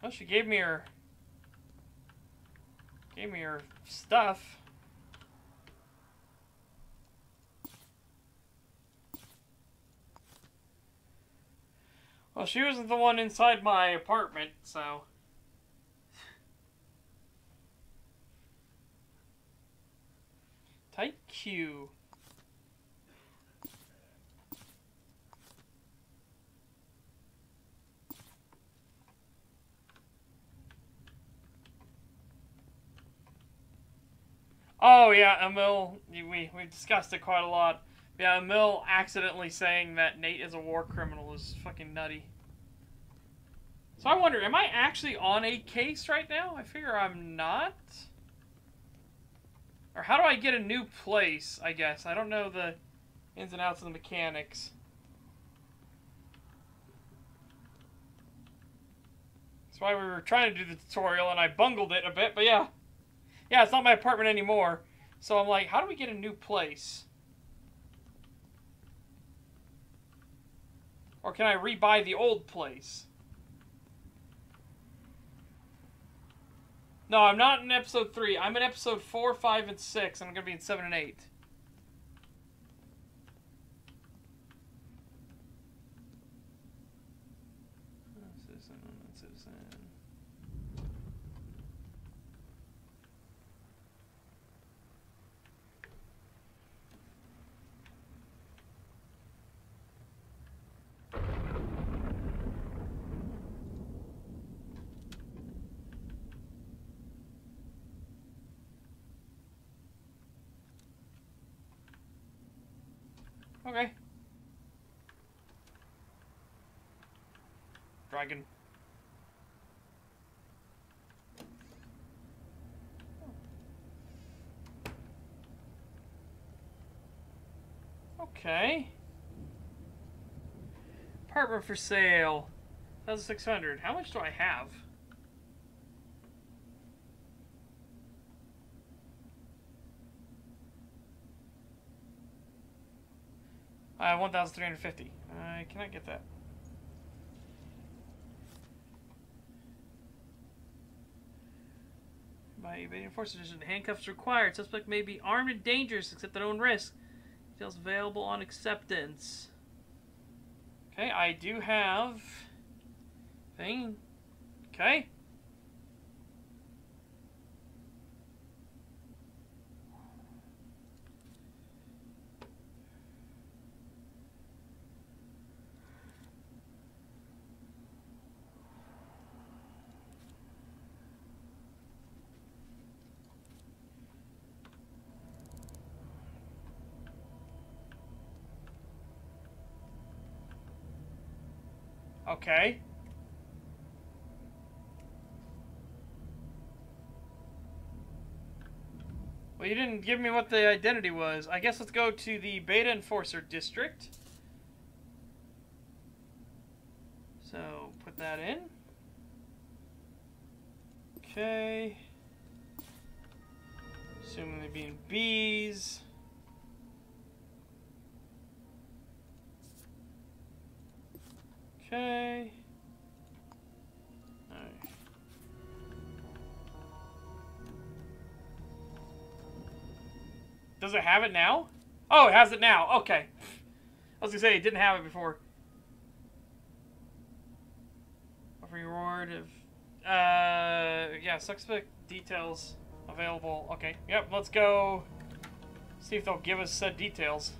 Well, she gave me her gave me her stuff. Well, she wasn't the one inside my apartment, so. Type Q. Oh yeah, Emil. We we discussed it quite a lot. Yeah, Emil accidentally saying that Nate is a war criminal is fucking nutty. So I wonder, am I actually on a case right now? I figure I'm not. Or how do I get a new place, I guess? I don't know the ins and outs of the mechanics. That's why we were trying to do the tutorial and I bungled it a bit, but yeah. Yeah, it's not my apartment anymore. So I'm like, how do we get a new place? Or can I rebuy the old place? No, I'm not in episode 3. I'm in episode 4, 5, and 6. I'm to be in 7 and 8. Citizen, citizen. Okay. Dragon. Okay. Apartment for sale. 1600. How much do I have? Uh, 1,350. I cannot get that. By evading force edition, handcuffs required. Suspect may be armed and dangerous except at own risk. Details available on acceptance. Okay, I do have thing. Okay. Okay. Well, you didn't give me what the identity was. I guess let's go to the Beta Enforcer District. So, put that in. Okay. Assuming they're being bees. Okay. Does it have it now? Oh, it has it now. Okay. I was gonna say it didn't have it before. Reward of uh yeah, suspect details available. Okay. Yep, let's go see if they'll give us said details.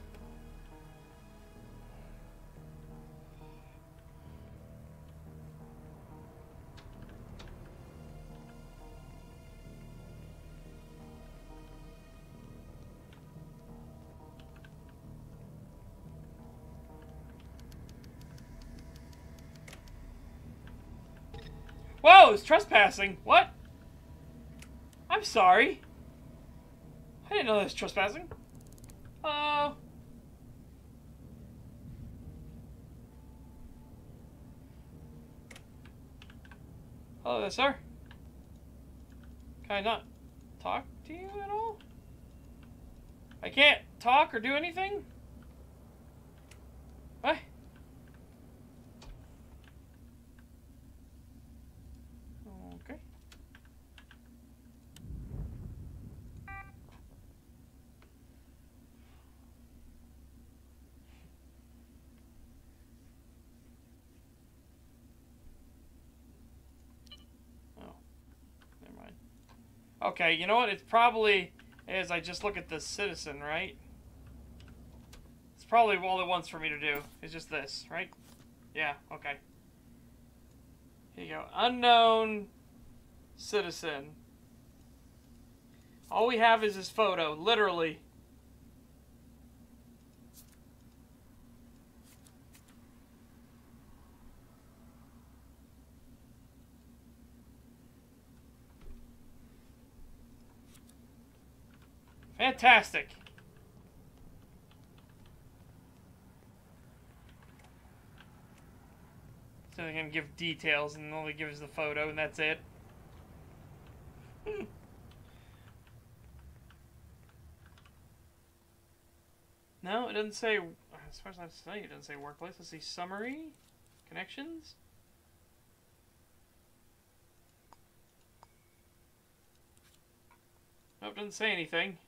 It's trespassing. What? I'm sorry. I didn't know that was trespassing. Oh. Hello there, sir. Can I not talk to you at all? I can't talk or do anything? What? Okay. Oh, never mind. Okay, you know what? It's probably as I just look at the citizen, right? It's probably all it wants for me to do. It's just this, right? Yeah, okay. Here you go. Unknown citizen. All we have is his photo, literally. Fantastic. So they're gonna give details and only give us the photo and that's it. No, it doesn't say. As far as I say, it doesn't say workplace. Let's see summary, connections. Nope, doesn't say anything.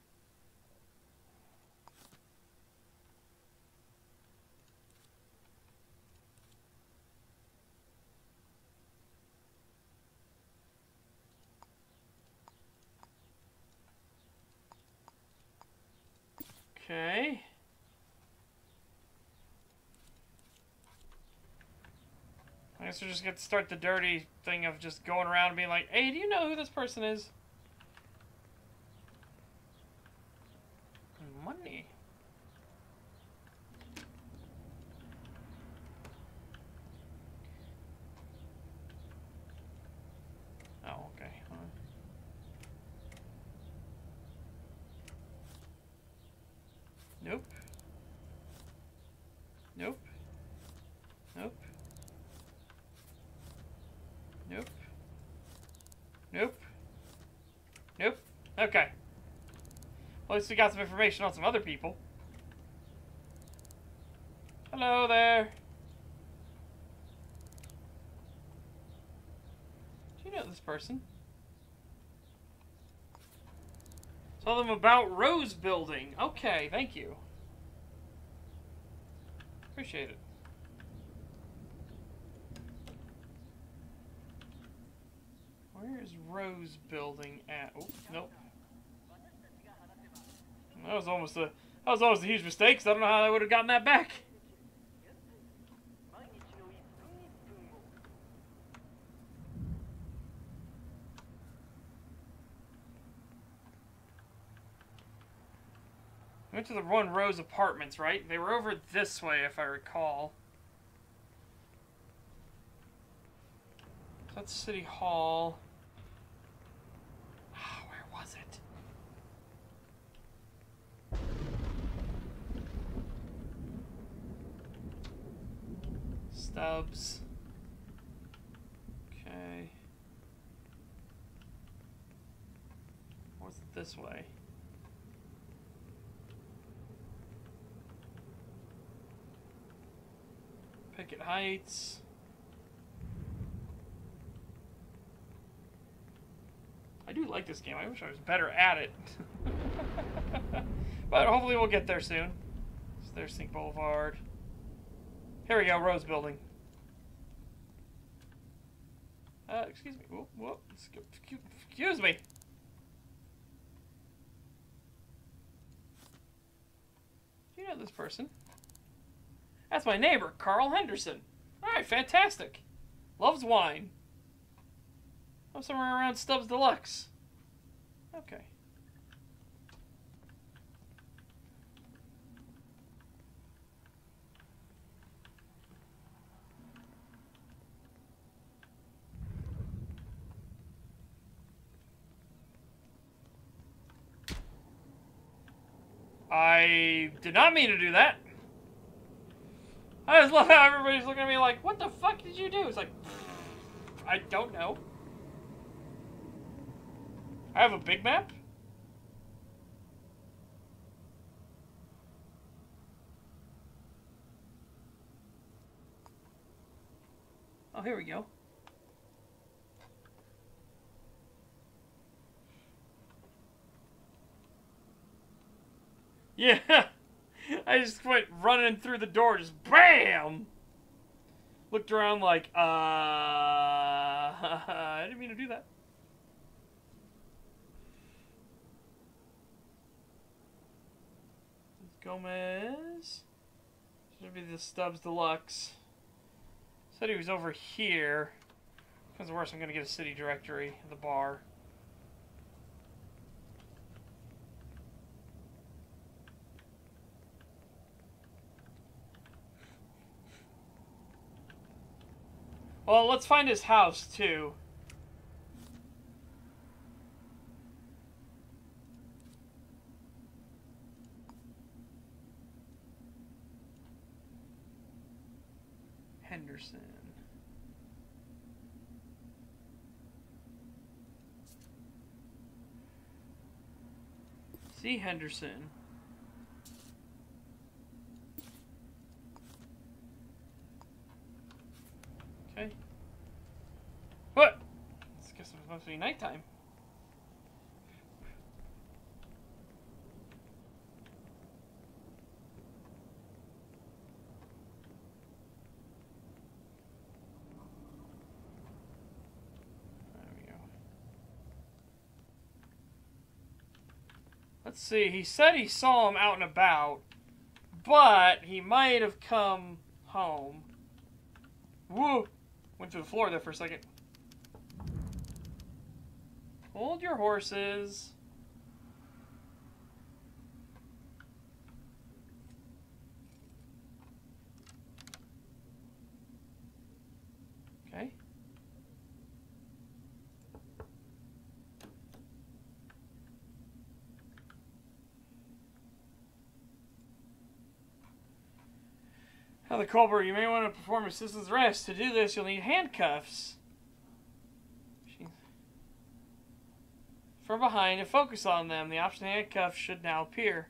Okay. I guess we just to start the dirty thing of just going around and being like, hey, do you know who this person is? Money. Oh, okay. Hold on. Nope. Nope. Nope. Nope. Nope. Nope. Okay. Well, at least we got some information on some other people. Hello there. Do you know this person? Tell them about Rose Building. Okay, thank you. Appreciate it. Where is Rose Building at? Oh, nope. That was almost a that was almost a huge mistake. So I don't know how I would have gotten that back. Which went to the one rose apartments, right? They were over this way, if I recall. That's City Hall. Stubbs. Okay. What's it this way? Picket Heights. I do like this game. I wish I was better at it. but hopefully we'll get there soon. So there's Sink Boulevard. Here we go, Rose Building. Uh, excuse me. Whoop, whoop. Excuse- me. Do you know this person? That's my neighbor, Carl Henderson. Alright, fantastic. Loves wine. I'm somewhere around Stubbs Deluxe. Okay. I did not mean to do that. I just love how everybody's looking at me like, what the fuck did you do? It's like, I don't know. I have a big map? Oh, here we go. Yeah, I just went running through the door, just BAM! Looked around like, uh, I didn't mean to do that. Gomez. Should be the Stubbs Deluxe. Said he was over here. Because worse, I'm gonna get a city directory the bar. Well, let's find his house too. Henderson. See Henderson. Okay. What? I guess it's supposed to be nighttime. Let's see. He said he saw him out and about, but he might have come home. Woo! Went to the floor there for a second. Hold your horses. Okay. Now the Colbert, you may want to perform a citizen's arrest. To do this, you'll need handcuffs. She- From behind and focus on them. The option handcuffs should now appear.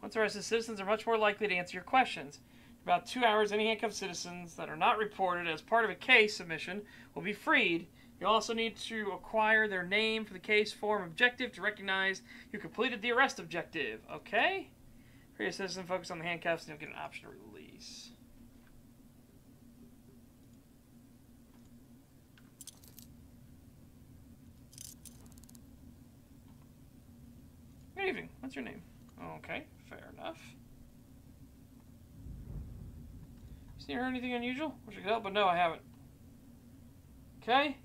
Once arrested, citizens are much more likely to answer your questions. In about two hours, any handcuffed citizens that are not reported as part of a case submission will be freed. You also need to acquire their name for the case form objective to recognize you completed the arrest objective. Okay? Free a citizen, focus on the handcuffs, and you'll get an option to release. What's your name? Okay, fair enough. You seen or anything unusual? Wish I could help, but no, I haven't. Okay?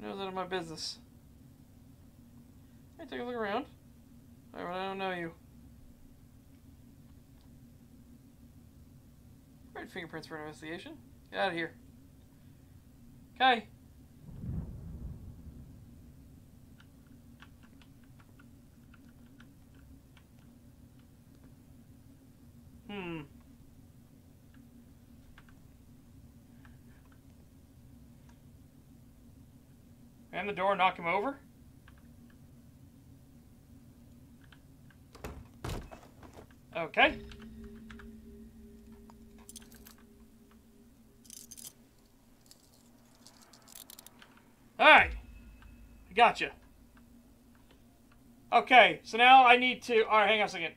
Knows out of my business. Hey, take a look around. Well, I don't know you. Right, fingerprints for an investigation. Get out of here. Okay. Hmm. And the door, knock him over? Okay. Alright. Gotcha. Okay, so now I need to... Alright, hang on a second.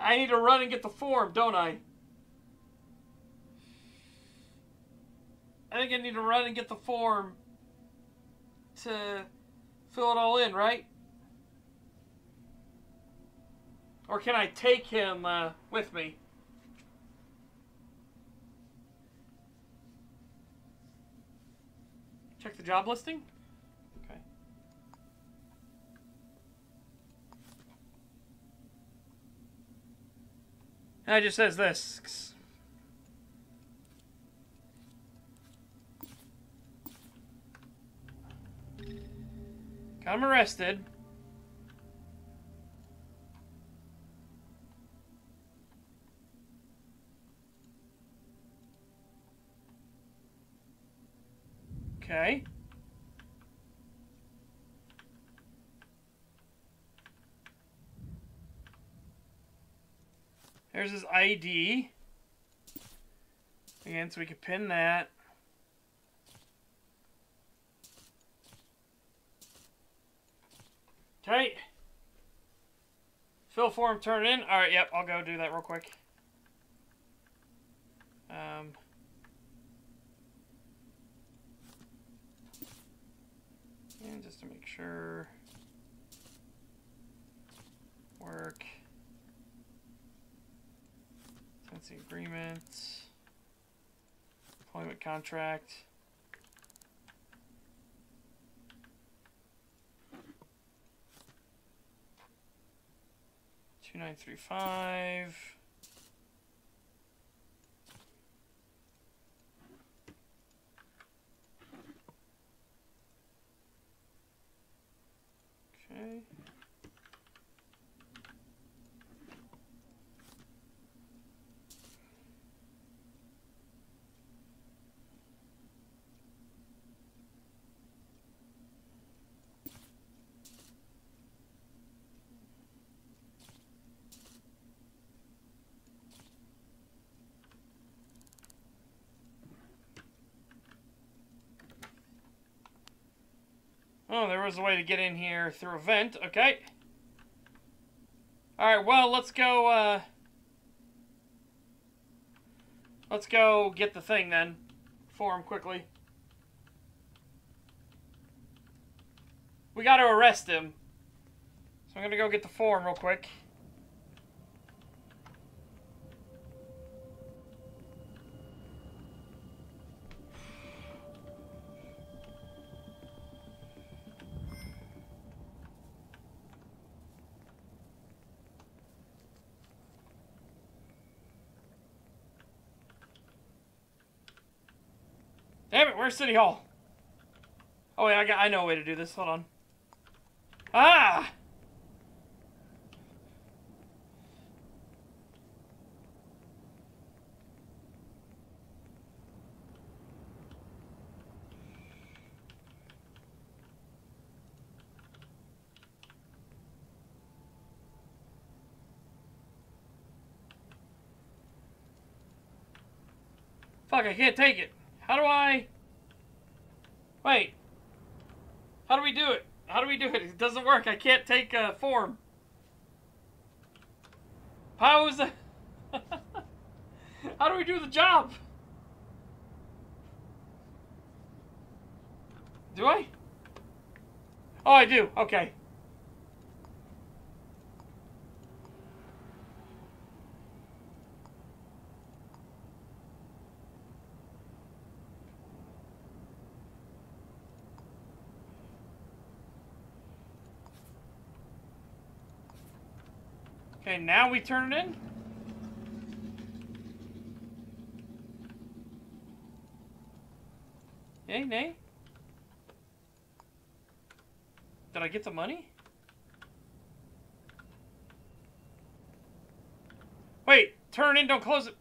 I need to run and get the form, don't I? I think I need to run and get the form to fill it all in, right? Or can I take him uh, with me? Check the job listing? Okay. And it just says this. Got him arrested. Okay. There's his ID. Again, so we can pin that. Okay. Fill form, turn it in. Alright, yep, I'll go do that real quick. Um, and just to make sure. Work. Tenancy agreement. Employment contract. Two nine three five. Okay. Oh, there was a way to get in here through a vent. Okay. Alright, well, let's go, uh... Let's go get the thing, then. For him, quickly. We gotta arrest him. So I'm gonna go get the form real quick. Where's City Hall? Oh wait, I got I know a way to do this. Hold on. Ah! Fuck, I can't take it. How do I... Wait. How do we do it? How do we do it? It doesn't work. I can't take a form. How is that? How do we do the job? Do I? Oh, I do. Okay. Okay, now we turn it in? Yay, nay? Did I get the money? Wait, turn in, don't close it.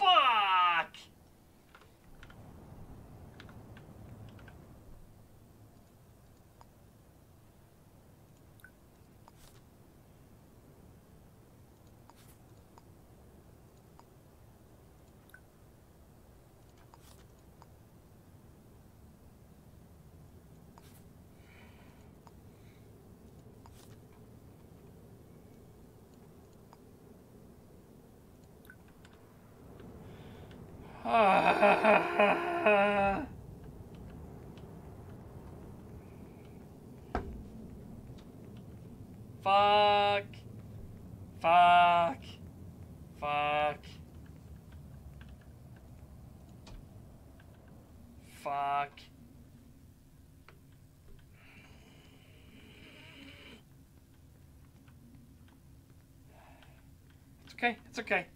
Fuck! Fuck. Fuck. Fuck. Fuck. It's okay. It's okay.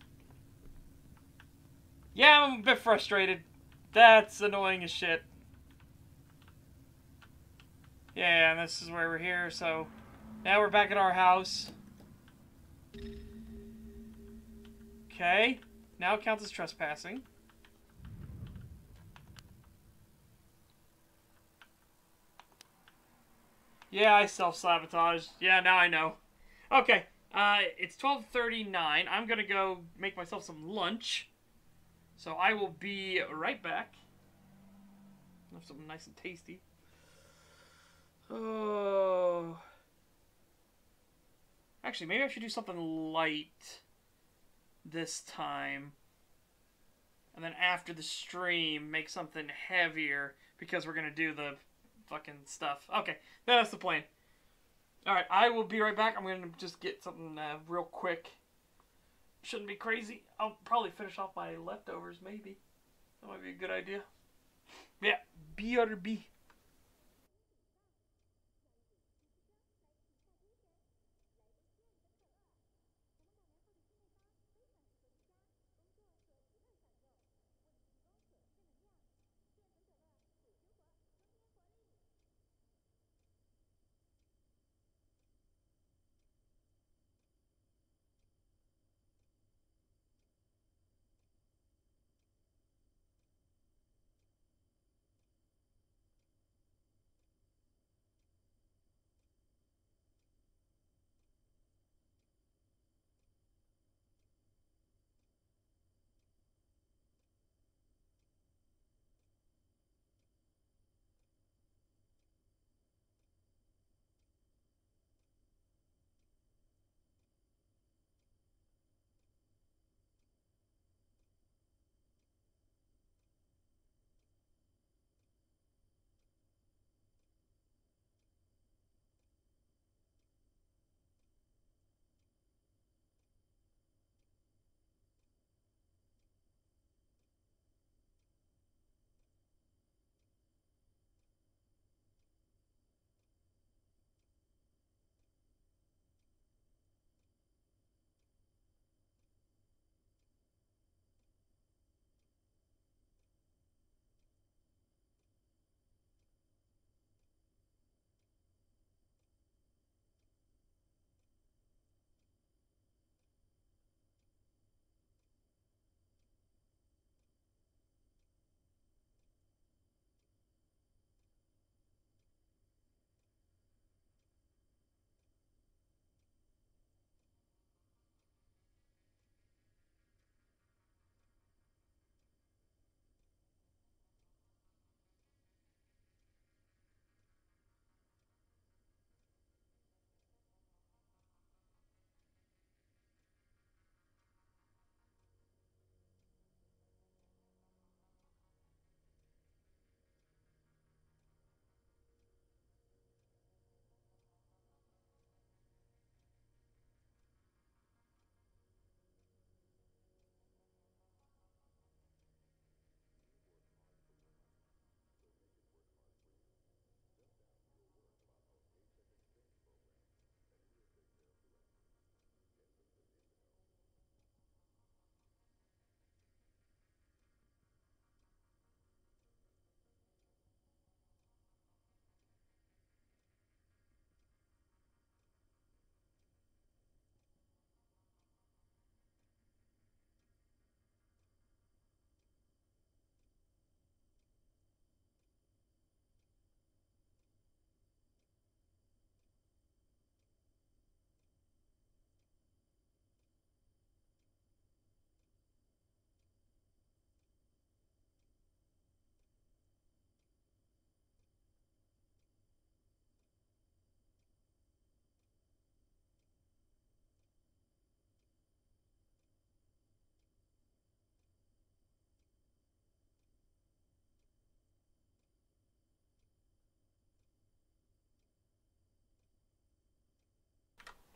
Yeah, I'm a bit frustrated. That's annoying as shit. Yeah, and this is where we're here, so now we're back at our house. Okay, now it counts as trespassing. Yeah, I self-sabotaged. Yeah, now I know. Okay, uh, it's 12.39. I'm gonna go make myself some lunch. So I will be right back. Have something nice and tasty. Oh. Actually, maybe I should do something light this time. And then after the stream, make something heavier because we're going to do the fucking stuff. Okay, that's the plan. Alright, I will be right back. I'm going to just get something uh, real quick. Shouldn't be crazy. I'll probably finish off my leftovers, maybe. That might be a good idea. Yeah, BRB.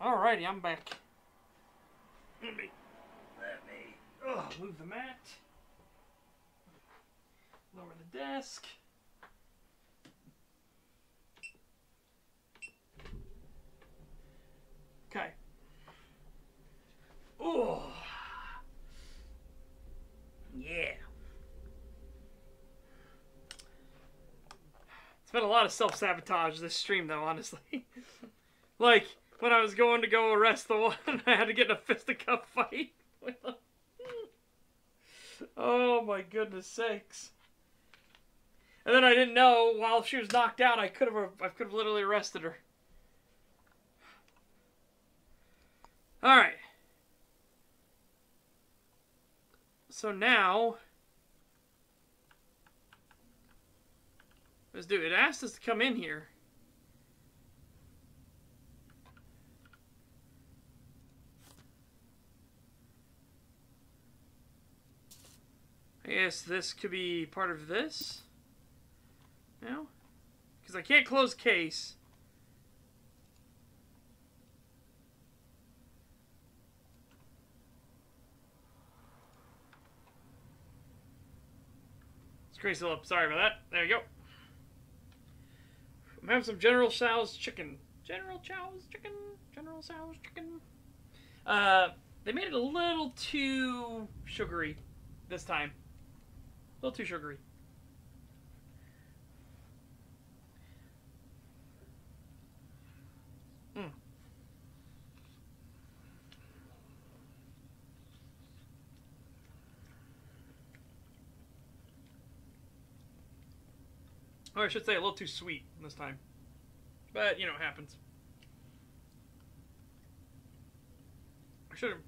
Alrighty, I'm back. Let me, let me, ugh, move the mat. Lower the desk. Okay. Oh. Yeah. It's been a lot of self sabotage this stream, though, honestly. like, when I was going to go arrest the one, I had to get in a fisticuff fight with him. Oh my goodness sakes. And then I didn't know while she was knocked out, I could have I could have literally arrested her. All right. So now let's do it. It asked us to come in here. I guess this could be part of this. No? Because I can't close case. It's crazy up. Sorry about that. There you go. I'm having some General Chow's chicken. General Chow's chicken. General Chow's chicken. Uh, they made it a little too sugary this time. A little too sugary. Mm. Or I should say a little too sweet this time. But, you know, it happens. I should have.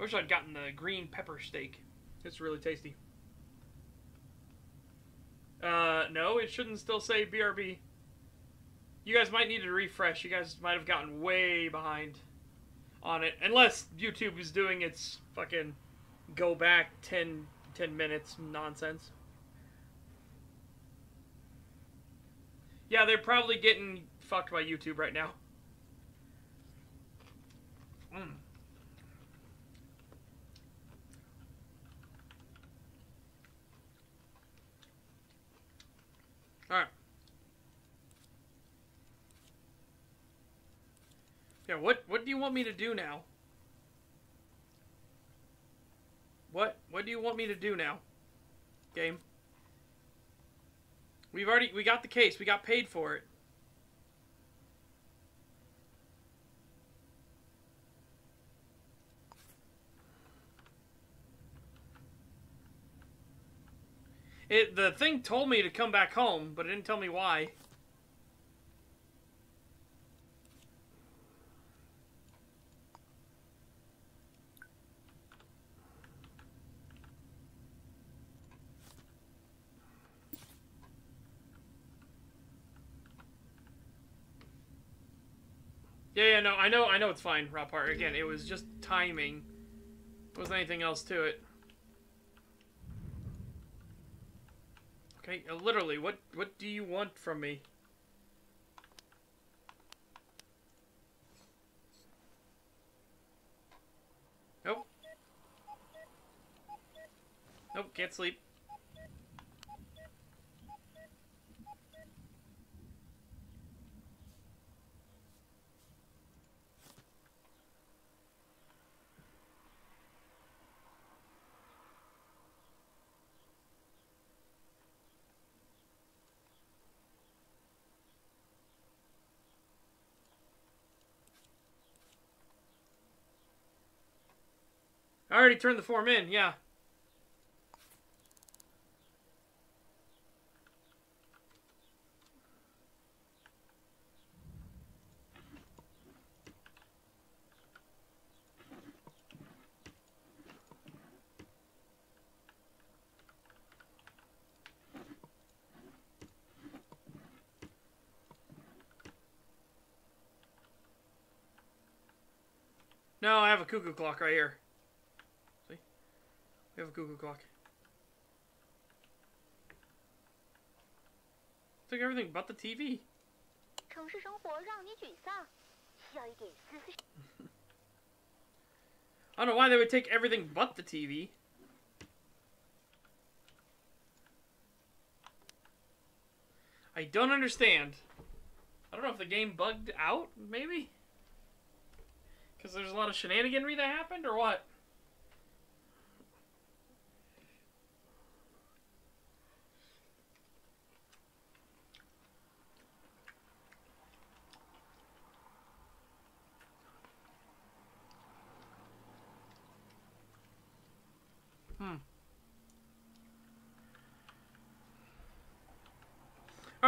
I wish I'd gotten the green pepper steak. It's really tasty. Uh, no, it shouldn't still say BRB. You guys might need to refresh. You guys might have gotten way behind on it. Unless YouTube is doing its fucking go back 10, 10 minutes nonsense. Yeah, they're probably getting fucked by YouTube right now. Mm. Alright. Yeah, what what do you want me to do now? What what do you want me to do now? Game. We've already we got the case. We got paid for it. It the thing told me to come back home, but it didn't tell me why. Yeah, yeah, no, I know, I know it's fine, Rapar. Again, it was just timing. There wasn't anything else to it. Okay, uh, literally, what what do you want from me? Nope. Nope, can't sleep. I already turned the form in, yeah. No, I have a cuckoo clock right here. We have a Google Glock. Took everything but the TV. I don't know why they would take everything but the TV. I don't understand. I don't know if the game bugged out, maybe? Because there's a lot of shenaniganry that happened, or what?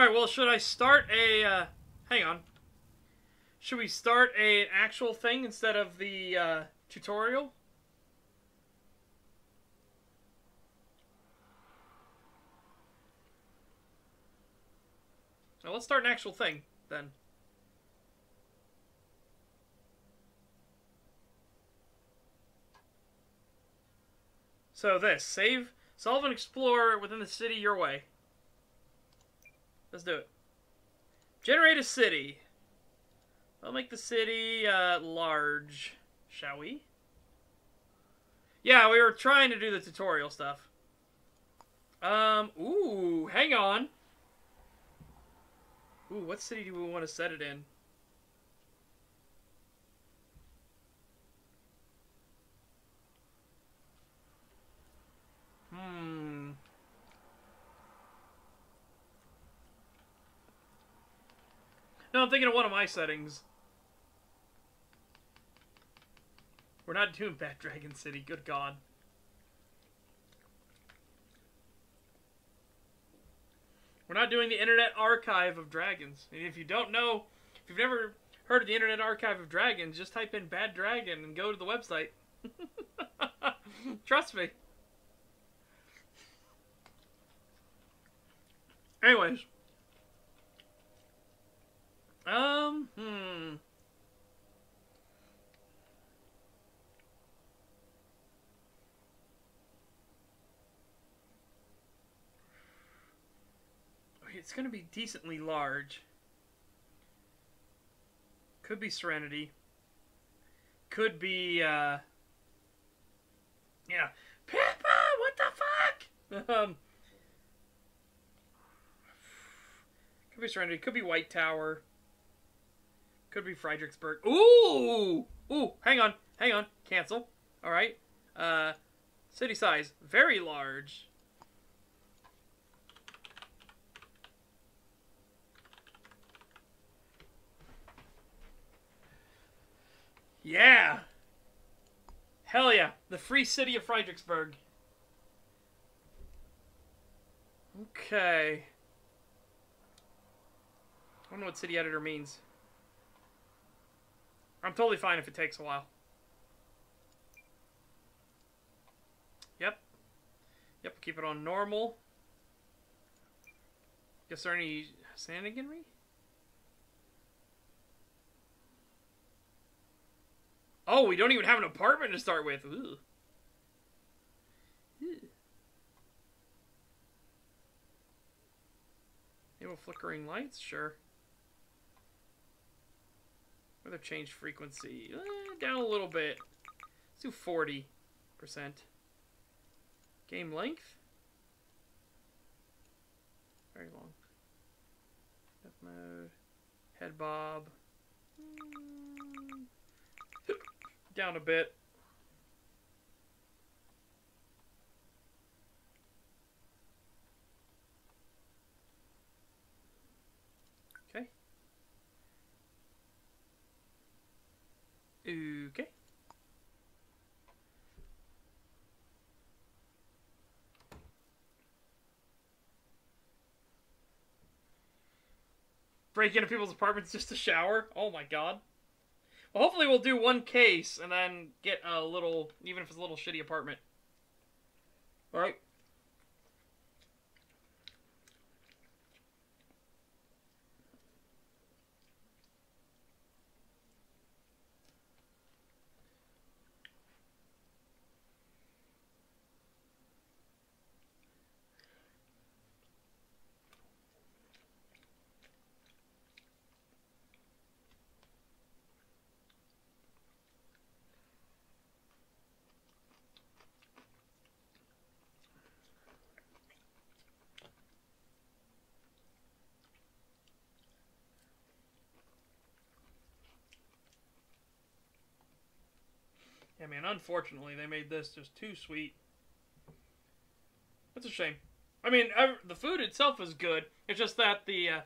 All right. Well, should I start a? Uh, hang on. Should we start a, an actual thing instead of the uh, tutorial? Well, let's start an actual thing then. So this save, solve and explore within the city your way. Let's do it. Generate a city. I'll make the city uh, large, shall we? Yeah, we were trying to do the tutorial stuff. Um, ooh, hang on. Ooh, what city do we want to set it in? Hmm. No, I'm thinking of one of my settings. We're not doing Bad Dragon City, good god. We're not doing the Internet Archive of Dragons. And if you don't know, if you've never heard of the Internet Archive of Dragons, just type in Bad Dragon and go to the website. Trust me. Anyways. Um, hmm. It's gonna be decently large. Could be Serenity. Could be, uh... Yeah. Pippa, what the fuck? Um... Could be Serenity. Could be White Tower. Could be Fredericksburg. Ooh! Ooh, hang on. Hang on. Cancel. Alright. Uh, city size. Very large. Yeah! Hell yeah. The free city of Fredericksburg. Okay. I don't know what city editor means. I'm totally fine if it takes a while. Yep. Yep, keep it on normal. Guess there any shenaniganry? Oh, we don't even have an apartment to start with. Ooh. Enable flickering lights? Sure. Weather change frequency. Eh, down a little bit. Let's do 40%. Game length? Very long. Death mode. Head bob. Mm. Down a bit. Okay. Okay. Break into people's apartments just to shower? Oh my god. Well, hopefully we'll do one case and then get a little, even if it's a little shitty apartment. Alright. Man, unfortunately, they made this just too sweet. That's a shame. I mean, the food itself is good. It's just that the uh,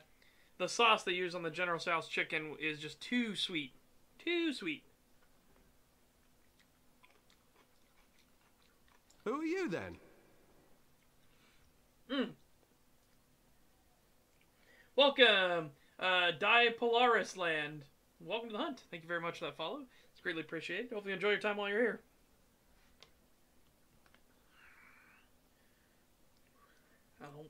the sauce they use on the General Tso's chicken is just too sweet. Too sweet. Who are you then? Mm. Welcome, uh, Die Polaris Land. Welcome to the hunt. Thank you very much for that follow. Greatly appreciated. Hopefully, you enjoy your time while you're here. Oh.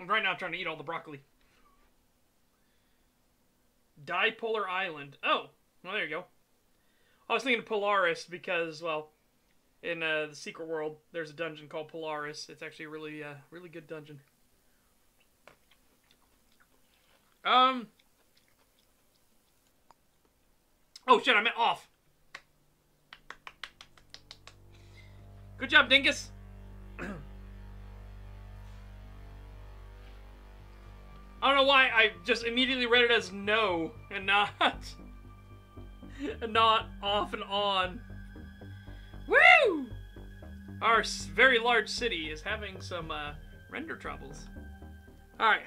I'm right now trying to eat all the broccoli. Dipolar Island. Oh, well, there you go. I was thinking of Polaris because, well, in uh, the Secret World, there's a dungeon called Polaris. It's actually a really, uh, really good dungeon. Um. Oh shit! I meant off. Good job, Dingus. I don't know why I just immediately read it as no and not and not off and on. Woo! Our very large city is having some uh, render troubles. All right.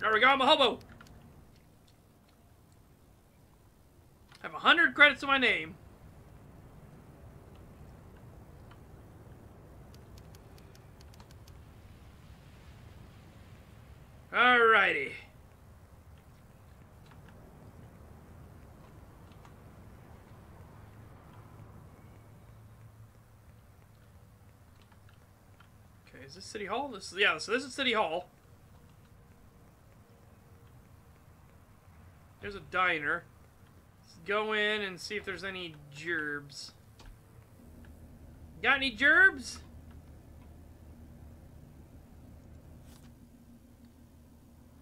There we go. I'm a hobo. I have a hundred credits to my name. Alrighty. Okay, is this City Hall? This is yeah, so this is City Hall. There's a diner. Let's go in and see if there's any gerbs. Got any gerbs?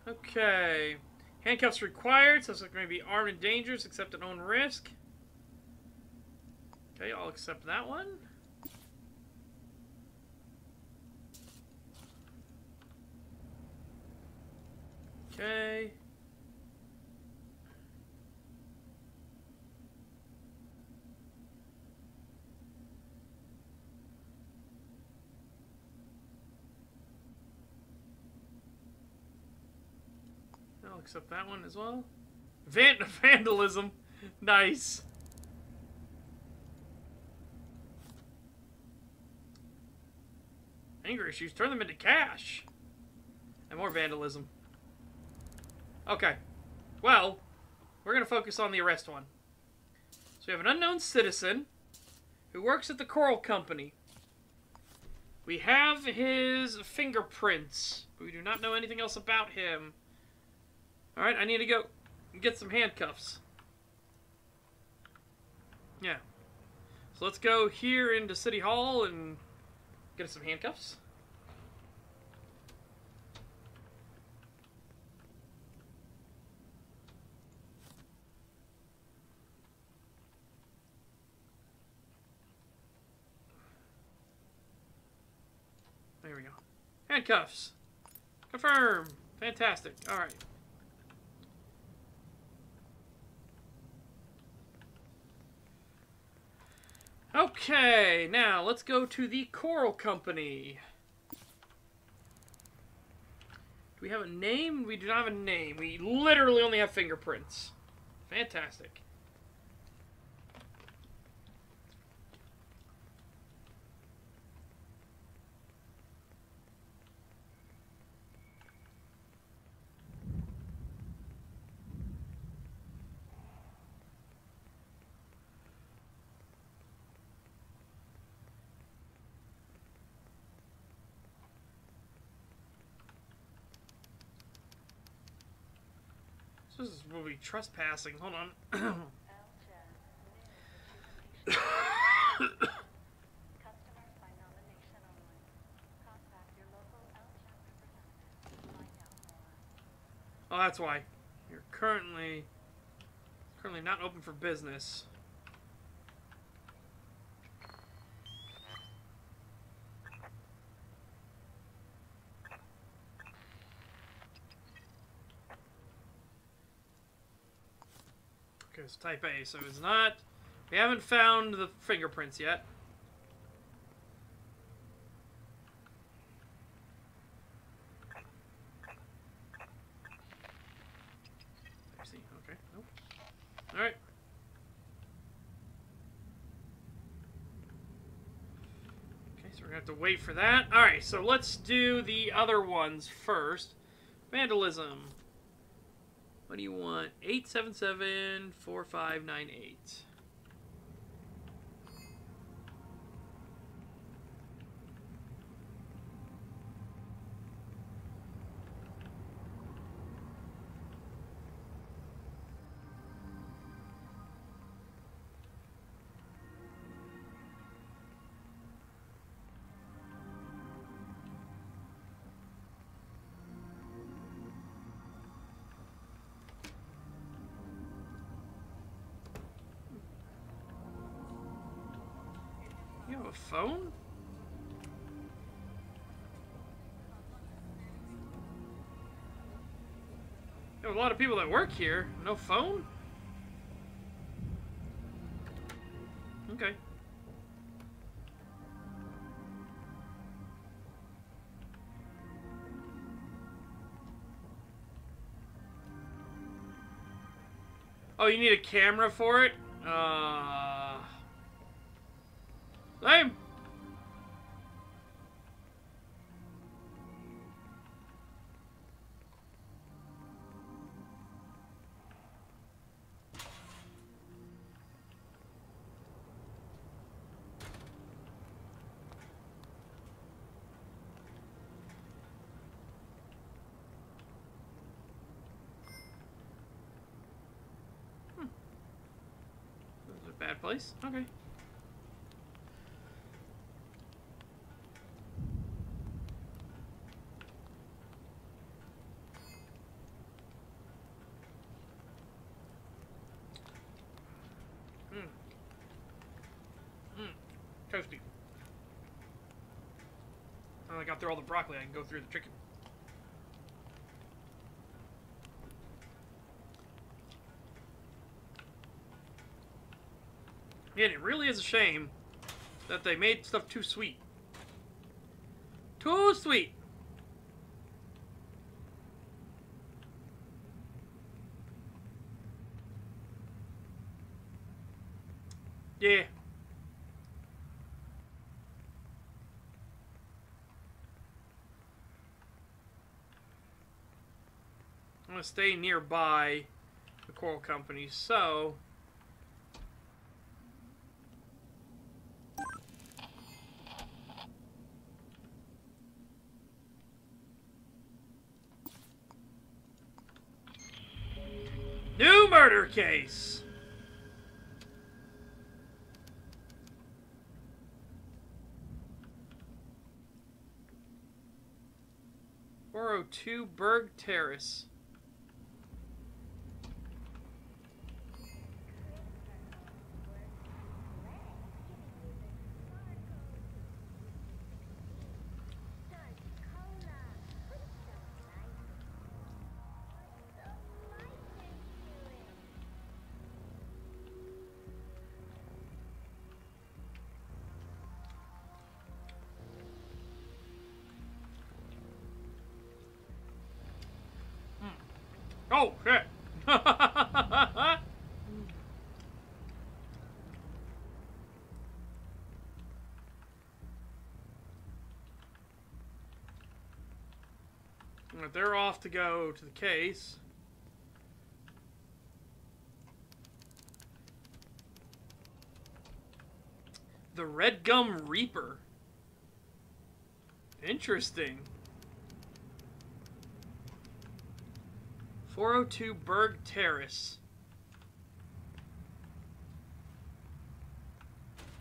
Okay. Handcuffs required, so it's going to be armed and dangerous except at own risk. Okay, I'll accept that one. Okay. Accept that one as well. Van- vandalism. Nice. Anger issues. Turn them into cash. And more vandalism. Okay. Well, we're going to focus on the arrest one. So we have an unknown citizen who works at the Coral Company. We have his fingerprints, but we do not know anything else about him. Alright, I need to go get some handcuffs. Yeah. So let's go here into City Hall and get us some handcuffs. There we go. Handcuffs. Confirm. Fantastic. All right. Okay, now let's go to the Coral Company. Do we have a name? We do not have a name. We literally only have fingerprints. Fantastic. This is will be trespassing. Hold on. Oh, that's why. You're currently currently not open for business. It's type A, so it's not. We haven't found the fingerprints yet. I see. Okay. Nope. All right. Okay, so we're gonna have to wait for that. All right, so let's do the other ones first. Vandalism. What do you want? Eight seven seven four five nine eight. Phone? A lot of people that work here. No phone? Okay. Oh, you need a camera for it? Uh... Lame. Place. Okay. Mm. Mm. Toasty. Now I got through all the broccoli, I can go through the chicken. Yeah, it really is a shame that they made stuff too sweet. Too sweet. Yeah. I'm gonna stay nearby the coral company, so New murder case. Four oh two Berg Terrace. To go to the case. The Red Gum Reaper. Interesting. 402 Berg Terrace.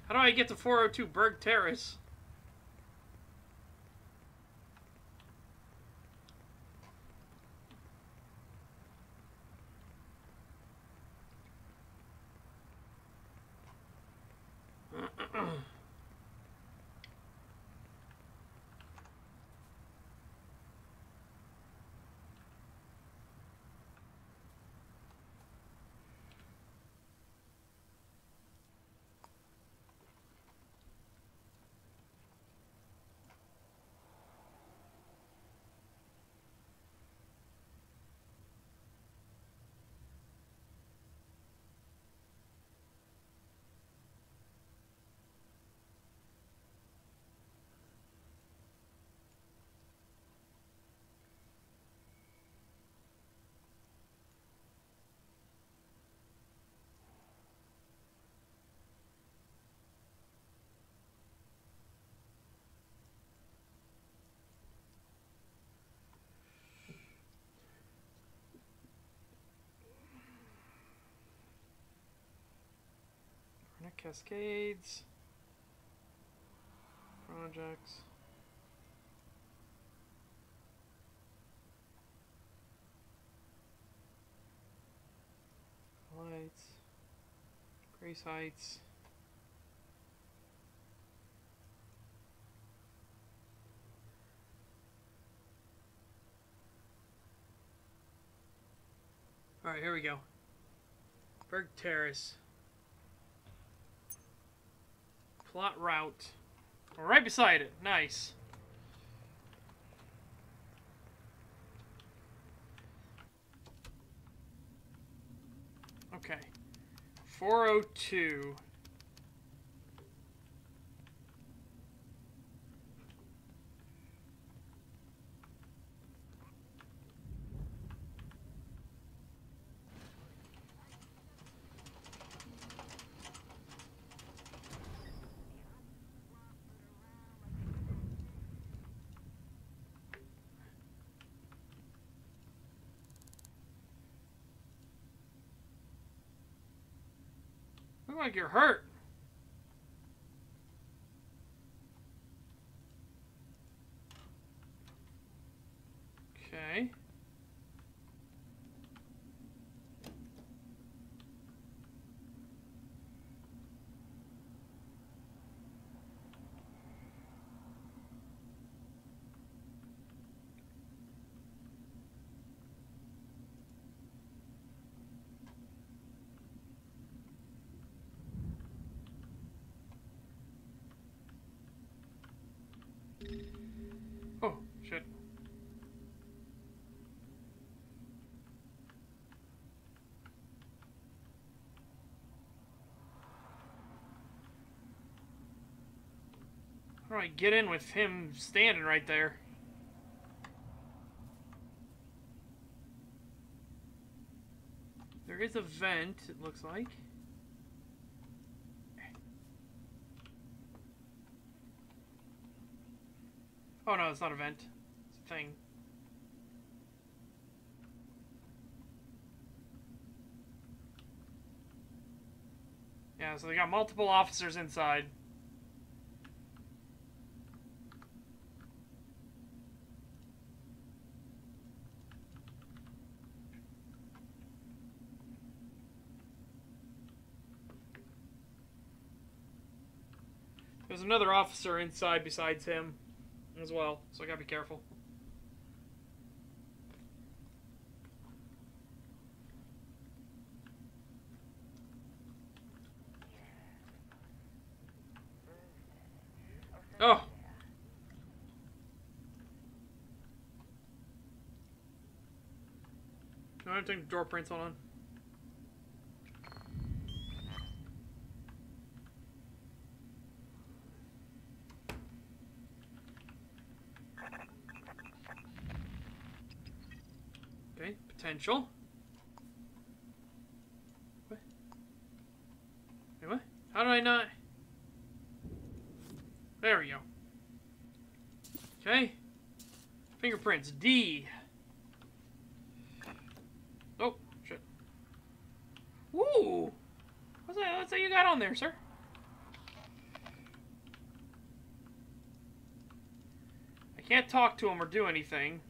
How do I get to 402 Berg Terrace? Cascades. Projects. Lights. Grace Heights. Alright, here we go. Berg Terrace. Plot route. Right beside it. Nice. Okay. 402. Look like you're hurt. Okay. Oh, shit. I get in with him standing right there? There is a vent, it looks like. Oh no, it's not a vent. It's a thing. Yeah, so they got multiple officers inside. Another officer inside besides him as well, so I gotta be careful. Oh! No, I don't think door prints on. Potential. What? Wait, what? How did I not? There we go. Okay. Fingerprints. D. Oh, shit. Woo! What's that, what's that you got on there, sir? I can't talk to him or do anything.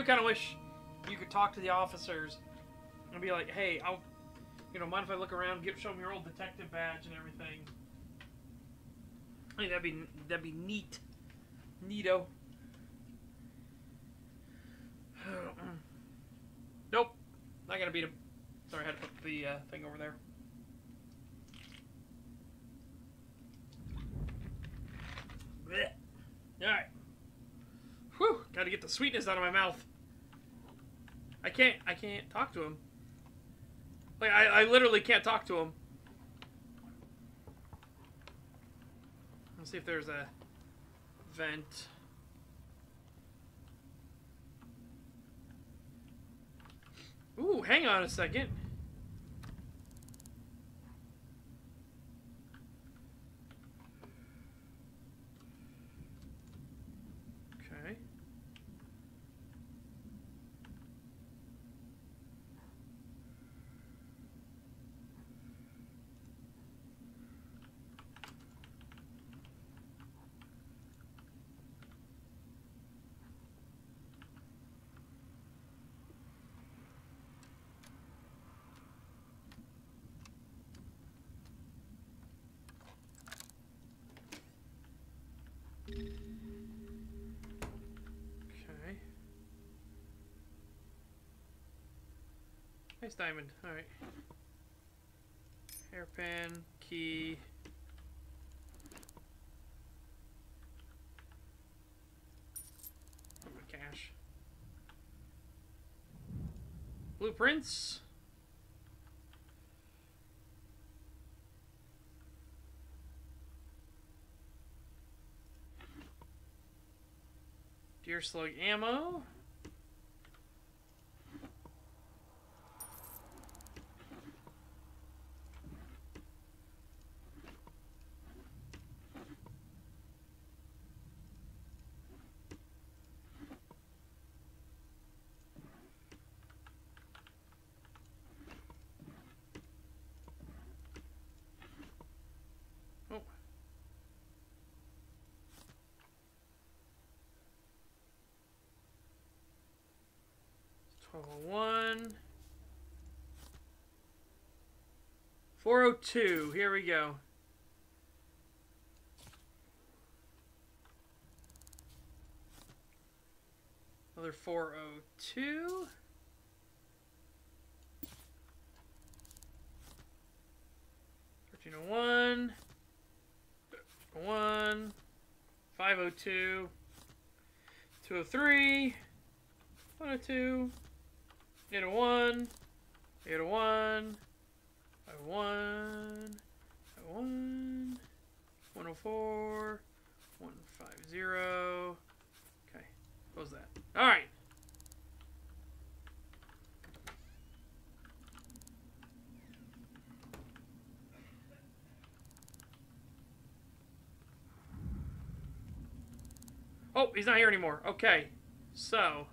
Do kind of wish you could talk to the officers and be like, "Hey, I'll, you know, mind if I look around, give show them your old detective badge and everything." I think that'd be that'd be neat, neato. nope, not gonna beat him. Sorry, I had to put the uh, thing over there. All right. Whew, gotta get the sweetness out of my mouth. I can't, I can't talk to him. Like, I, I literally can't talk to him. Let's see if there's a vent. Ooh, hang on a second. Okay. Okay. Nice diamond. Alright. Hairpin, key. Oh, my cash. Blueprints. Deer slug ammo. One. 402. Here we go. Another 402. Thirteen oh one, one, five oh two, two oh three, one oh two. 102, 801, 801, 501, 501, 104, 150. Okay, close that. All right. Oh, he's not here anymore. Okay, so.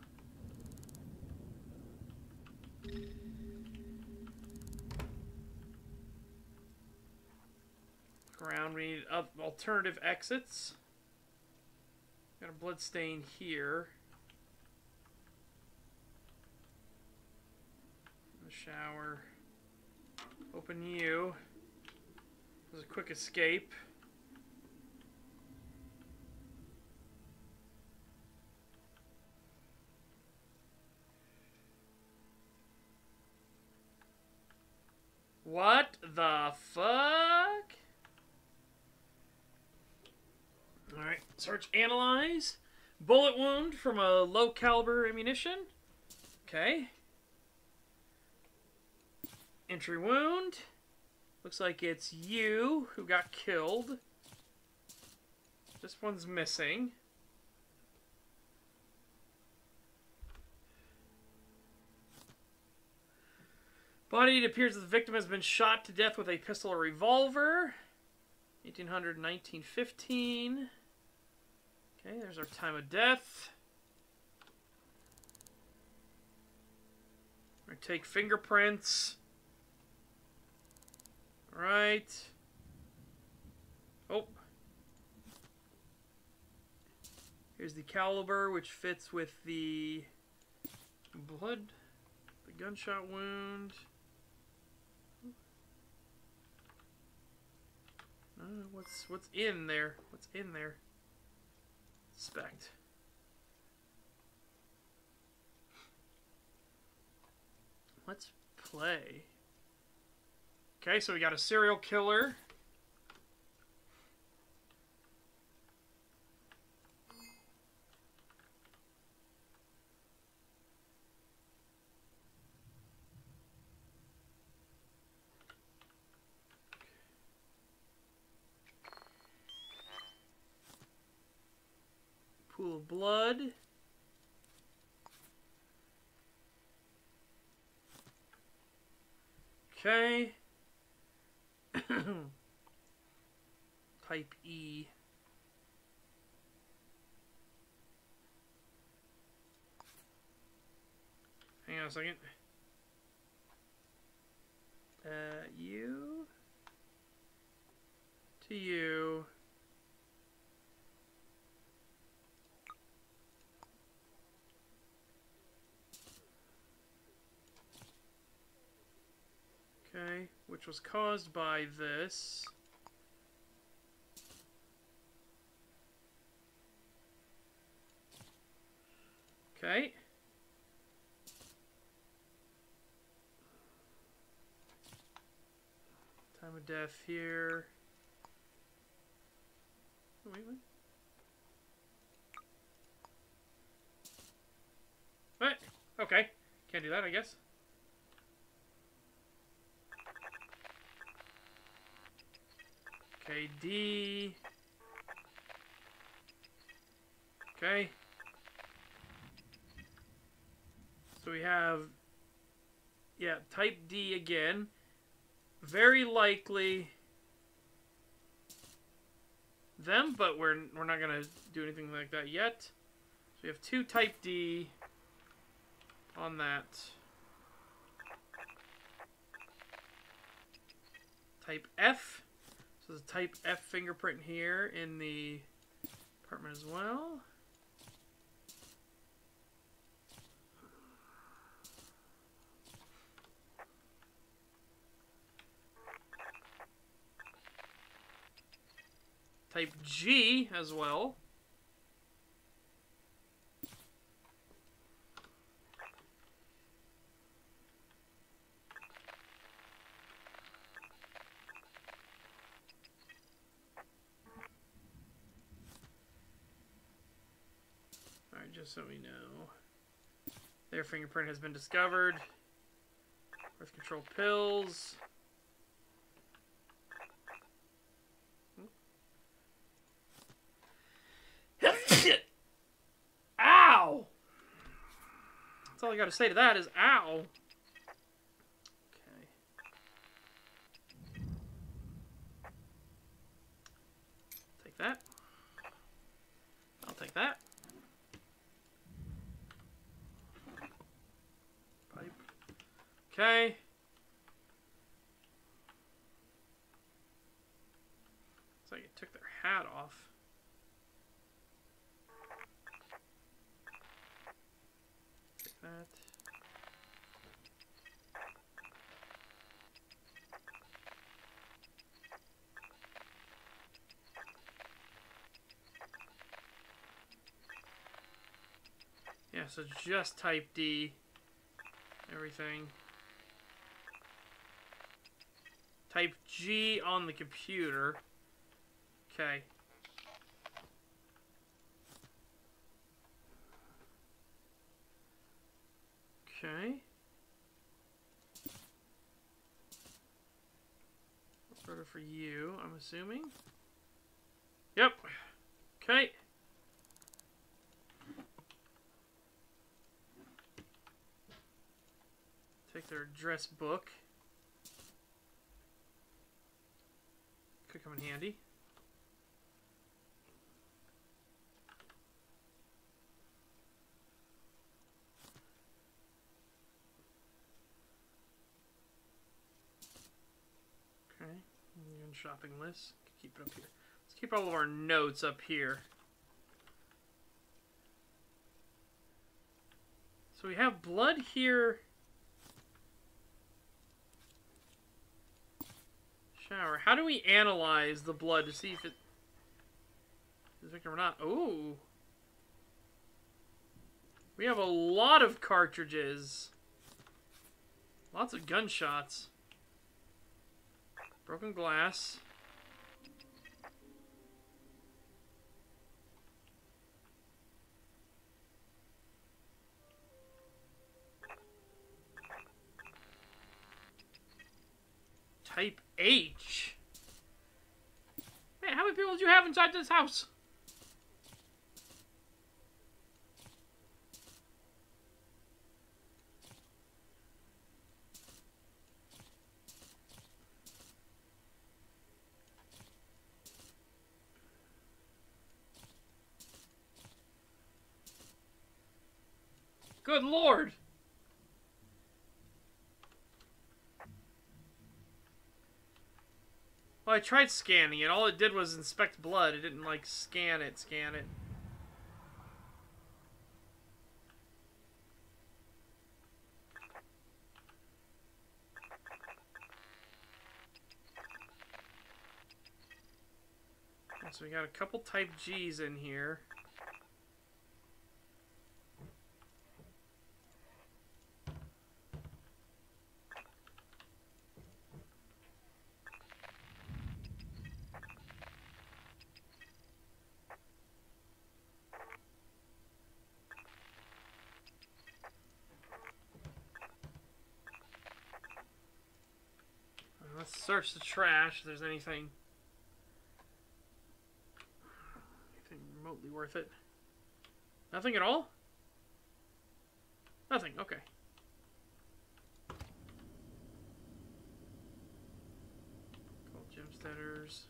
Look around. We need up alternative exits. Got a blood stain here. The shower. Open you. There's a quick escape. What the fuck? Alright, search analyze. Bullet wound from a low caliber ammunition. Okay. Entry wound. Looks like it's you who got killed. This one's missing. Body, it appears that the victim has been shot to death with a pistol or revolver. 1800, 1915. Okay, there's our time of death. We take fingerprints. Right. Oh. Here's the caliber, which fits with the blood, the gunshot wound. Uh, what's what's in there? What's in there? Spect. Let's play. Okay, so we got a serial killer. Blood. Okay. Type E. Hang on a second. Uh, you. To you. Okay, which was caused by this. Okay. Time of death here. Oh, wait, wait. What? Okay. Can't do that, I guess. Okay, D. Okay. So we have, yeah, type D again. Very likely them, but we're, we're not going to do anything like that yet. So we have two type D on that. Type F. So type F fingerprint here in the apartment as well. Type G as well. Alright, just so we know. Their fingerprint has been discovered. Birth control pills. Ow! That's all I gotta say to that is ow. Okay. Take that. I'll take that. Pipe. Okay. Looks like it took their hat off. Yeah, so just type D. Everything. Type G on the computer. Okay. Okay. Order for you, I'm assuming. Yep. Okay. Take their address book. Could come in handy. Okay, and shopping list. Keep it up here. Let's keep all of our notes up here. So we have blood here. How do we analyze the blood to see if it is victim or not? Ooh. We have a lot of cartridges. Lots of gunshots. Broken glass. Type H. Man, how many people do you have inside this house? Good lord! Well, I tried scanning it. All it did was inspect blood. It didn't, like, scan it, scan it. So we got a couple type G's in here. Let's search the trash if there's anything anything remotely worth it. Nothing at all? Nothing, okay. Cool, Gemsteaders.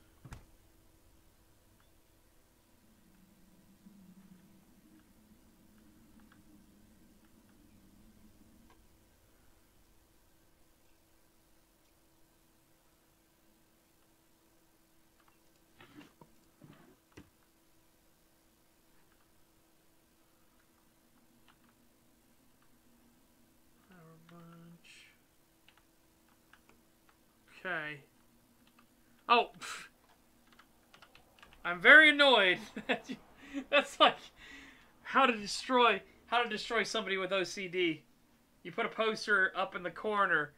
Power bunch. Okay. Oh! I'm very annoyed. That's like how to destroy how to destroy somebody with OCD. You put a poster up in the corner,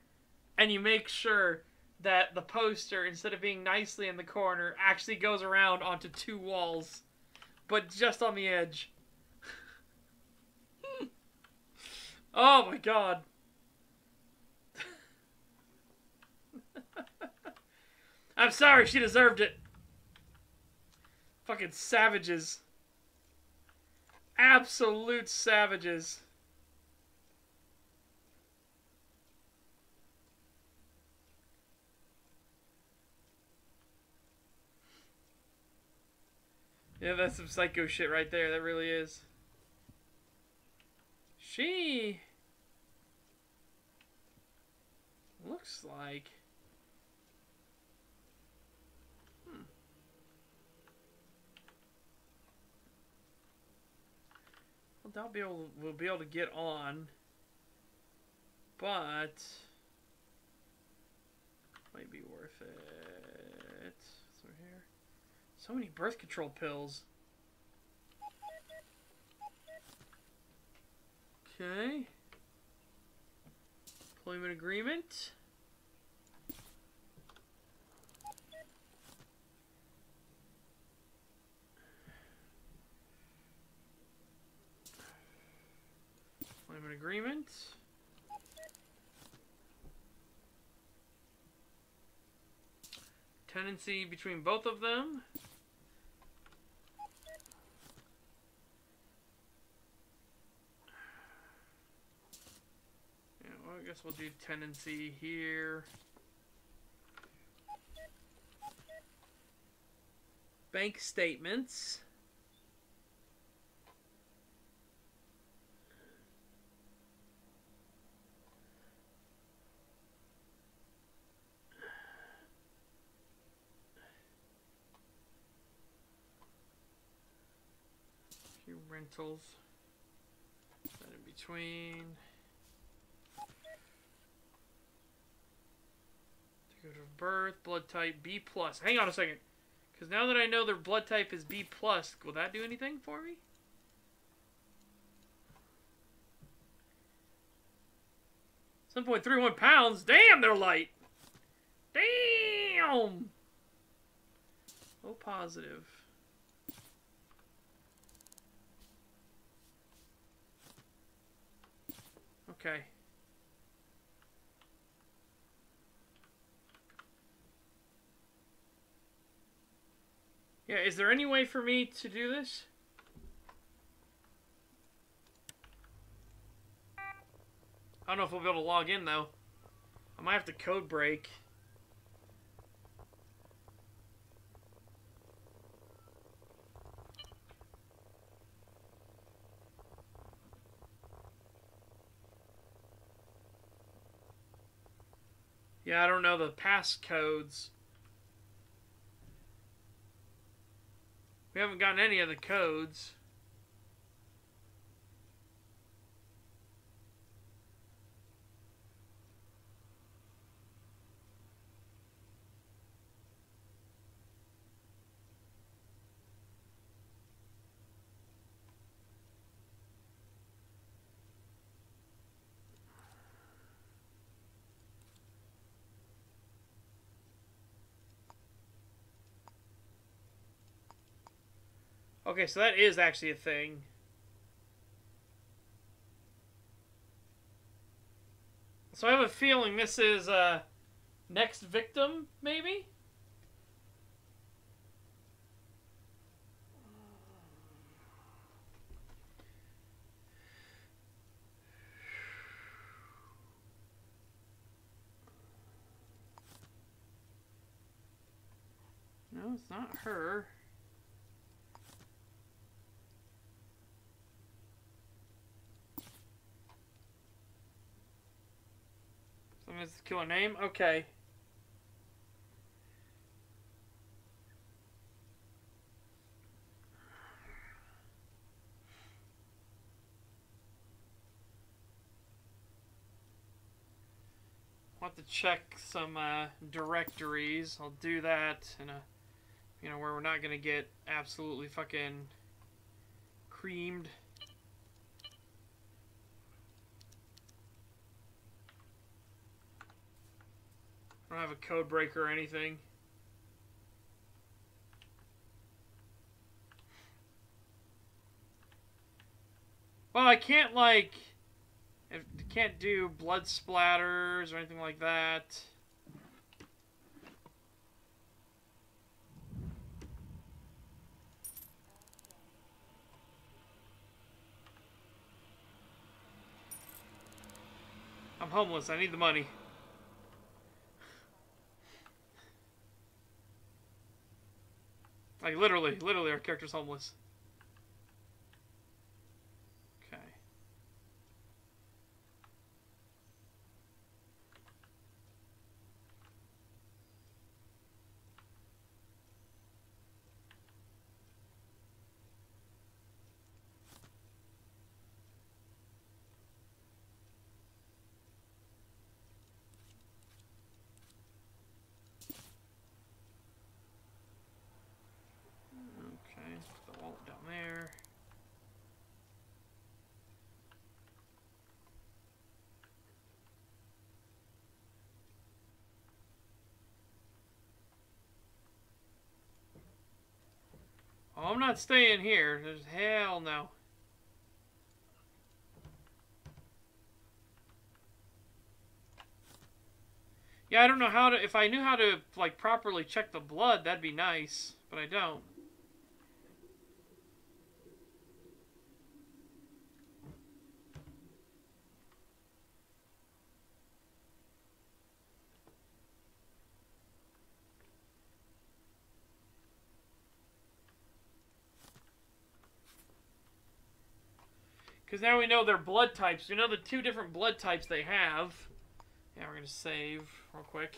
and you make sure that the poster, instead of being nicely in the corner, actually goes around onto two walls, but just on the edge. oh my god. I'm sorry, she deserved it. Fucking savages. Absolute savages. Yeah, that's some psycho shit right there. That really is. She looks like. Well, they'll be able. We'll be able to get on. But might be worth it. So here, so many birth control pills. Okay. Employment agreement. Employment agreement. Tenancy between both of them. Yeah, well, I guess we'll do tenancy here. Bank statements. Few rentals. Then in between. Date of birth, blood type B plus. Hang on a second, because now that I know their blood type is B plus, will that do anything for me? Seven point three one pounds. Damn, they're light. Damn. O positive. Okay. Yeah, is there any way for me to do this? I don't know if we'll be able to log in though. I might have to code break. Yeah, I don't know the passcodes. We haven't gotten any of the codes. Okay, so that is actually a thing. So I have a feeling this is uh next victim, maybe? No, it's not her. Someone's the killer name? Okay. Want to check some uh, directories. I'll do that in a, you know, where we're not gonna get absolutely fucking creamed. I don't have a code breaker or anything. Well, I can't like, I can't do blood splatters or anything like that. I'm homeless. I need the money. Like literally, literally, our character's homeless. Okay. Okay, put the wallet down there. I'm not staying here. There's hell no. Yeah, I don't know how to. If I knew how to like properly check the blood, that'd be nice, but I don't. Because now we know their blood types. We know the two different blood types they have. Yeah, we're going to save real quick.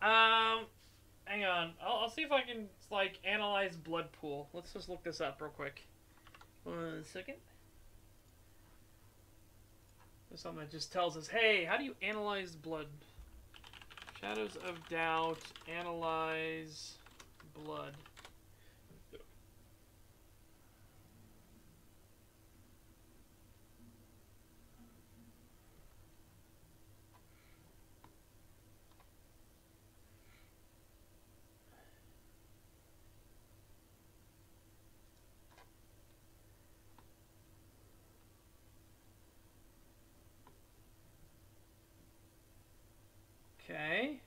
Um, hang on. I'll, I'll see if I can, like, analyze blood pool. Let's just look this up real quick. One second. There's something that just tells us, hey, how do you analyze blood? Shadows of Doubt, analyze blood. Okay.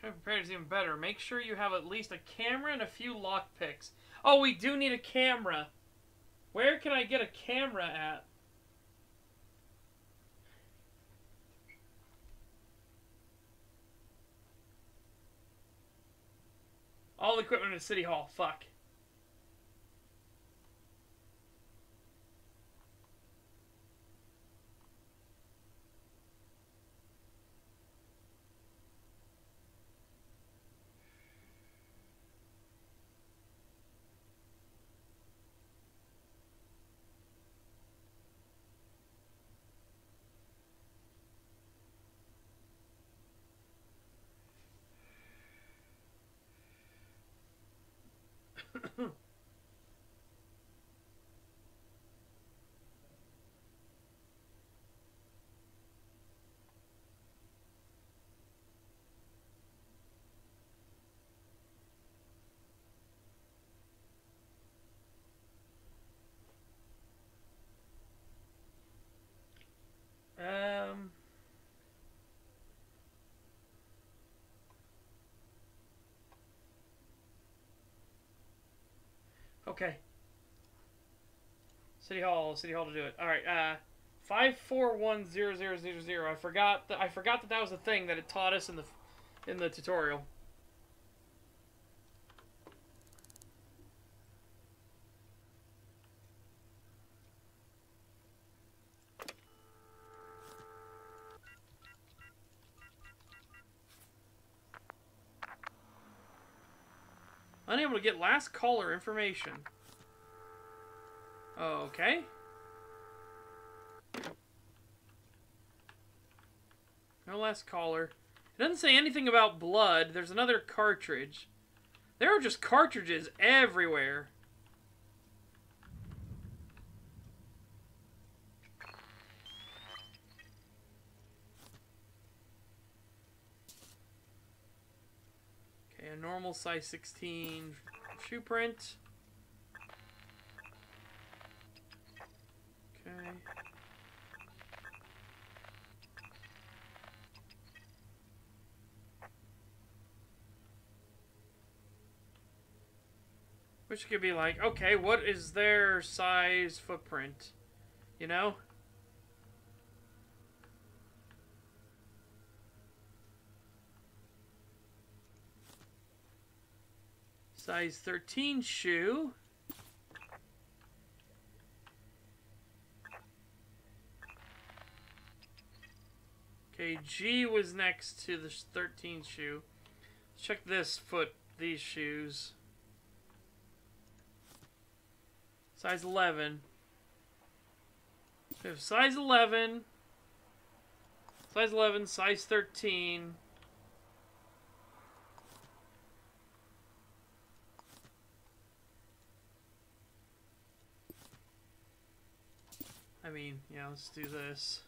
Kind of prepared is even better. Make sure you have at least a camera and a few lockpicks. Oh, we do need a camera. Where can I get a camera at? All equipment in City Hall. Fuck. Um. Okay. City Hall, City Hall to do it. All right. Uh, five four one zero zero zero zero. I forgot that. I forgot that that was the thing that it taught us in the in the tutorial. To get last caller information. Okay. No last caller. It doesn't say anything about blood. There's another cartridge. There are just cartridges everywhere. Normal size 16 shoe print. Okay. Which could be like, okay, what is their size footprint? You know? Size 13 shoe. Okay, G was next to the 13 shoe. Let's check this foot, these shoes. Size 11. We have size 11. Size 11, size 13. I mean, yeah, let's do this.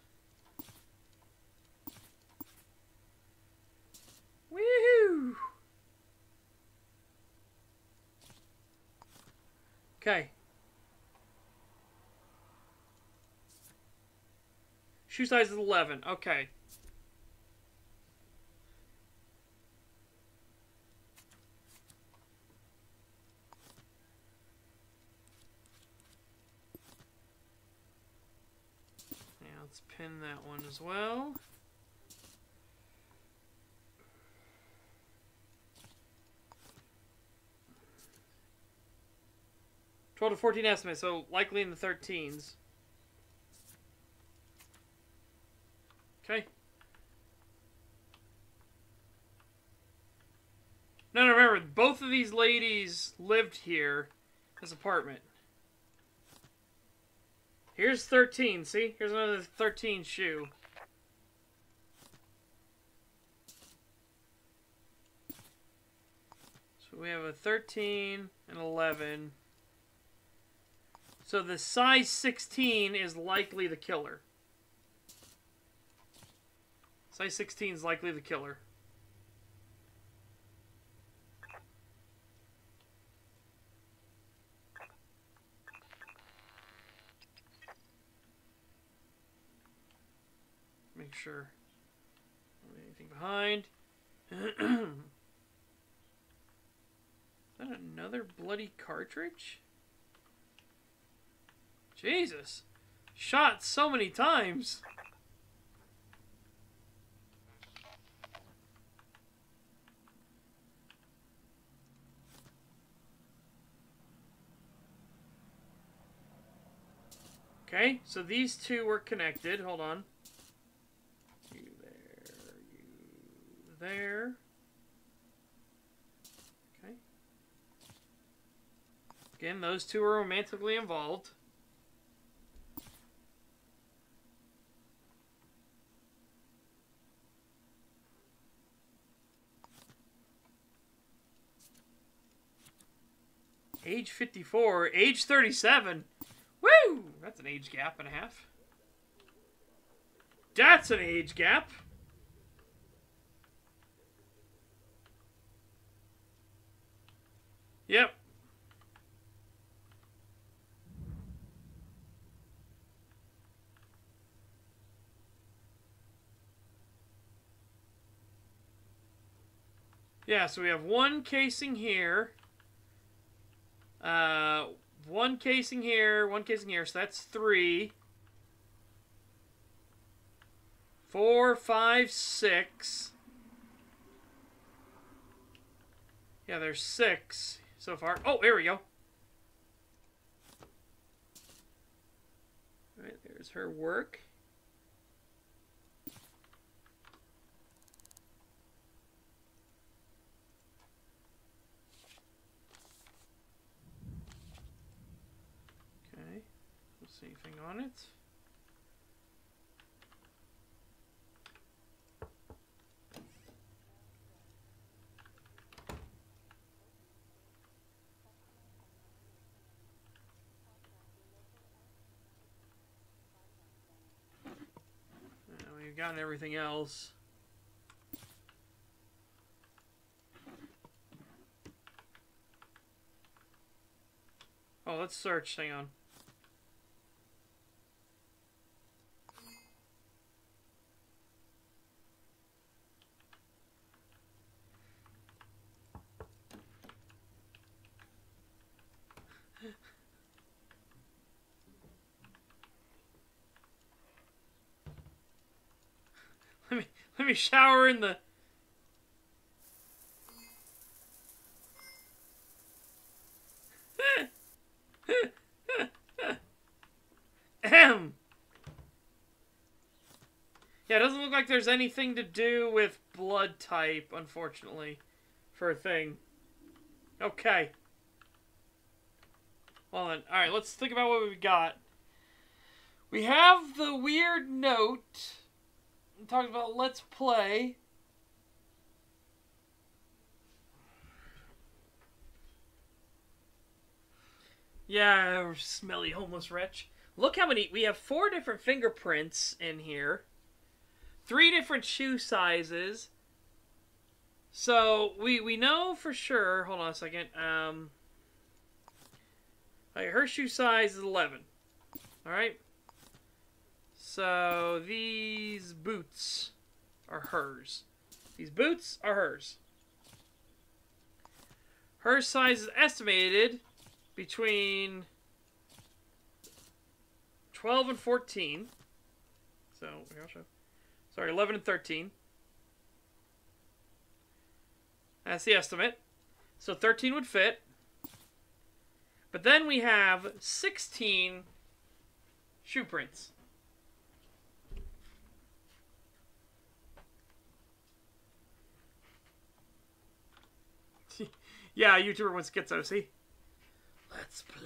Woohoo! Okay. Shoe size is 11. Okay. Yeah, let's pin that one as well. Twelve to fourteen estimate, so likely in the thirteens. Okay. No, no, remember, both of these ladies lived here. This apartment. Here's 13, see? Here's another 13 shoe. So we have a 13 and 11. So the size 16 is likely the killer. Size 16 is likely the killer. Sure. Anything behind. Is that another bloody cartridge? Jesus. Shot so many times. Okay, so these two were connected. Hold on. You there, you there. Okay. Again, those two are romantically involved. Age 54, age 37. Woo! That's an age gap and a half. That's an age gap. Yep. Yeah, so we have one casing here. Uh, one casing here, one casing here, so that's three. Four, five, six. Yeah, there's six so far. Oh, there we go. All right, there's her work. Okay, let's see anything on it. Uh, we've gotten everything else. Oh, let's search. Hang on. Let me shower in the. Ahem. Yeah, it doesn't look like there's anything to do with blood type, unfortunately, for a thing. Okay. Well then, alright, let's think about what we've got. We have the weird note talked about let's play. Yeah, smelly homeless wretch. Look how many we have four different fingerprints in here. Three different shoe sizes. So we we know for sure. Hold on a second. Um, her shoe size is eleven. All right. So these boots are hers. These boots are hers. Her size is estimated between 12 and 14. So. Sorry, 11 and 13. That's the estimate. So 13 would fit. But then we have 16 shoe prints. Yeah, YouTuber wants schizo, see? Let's play.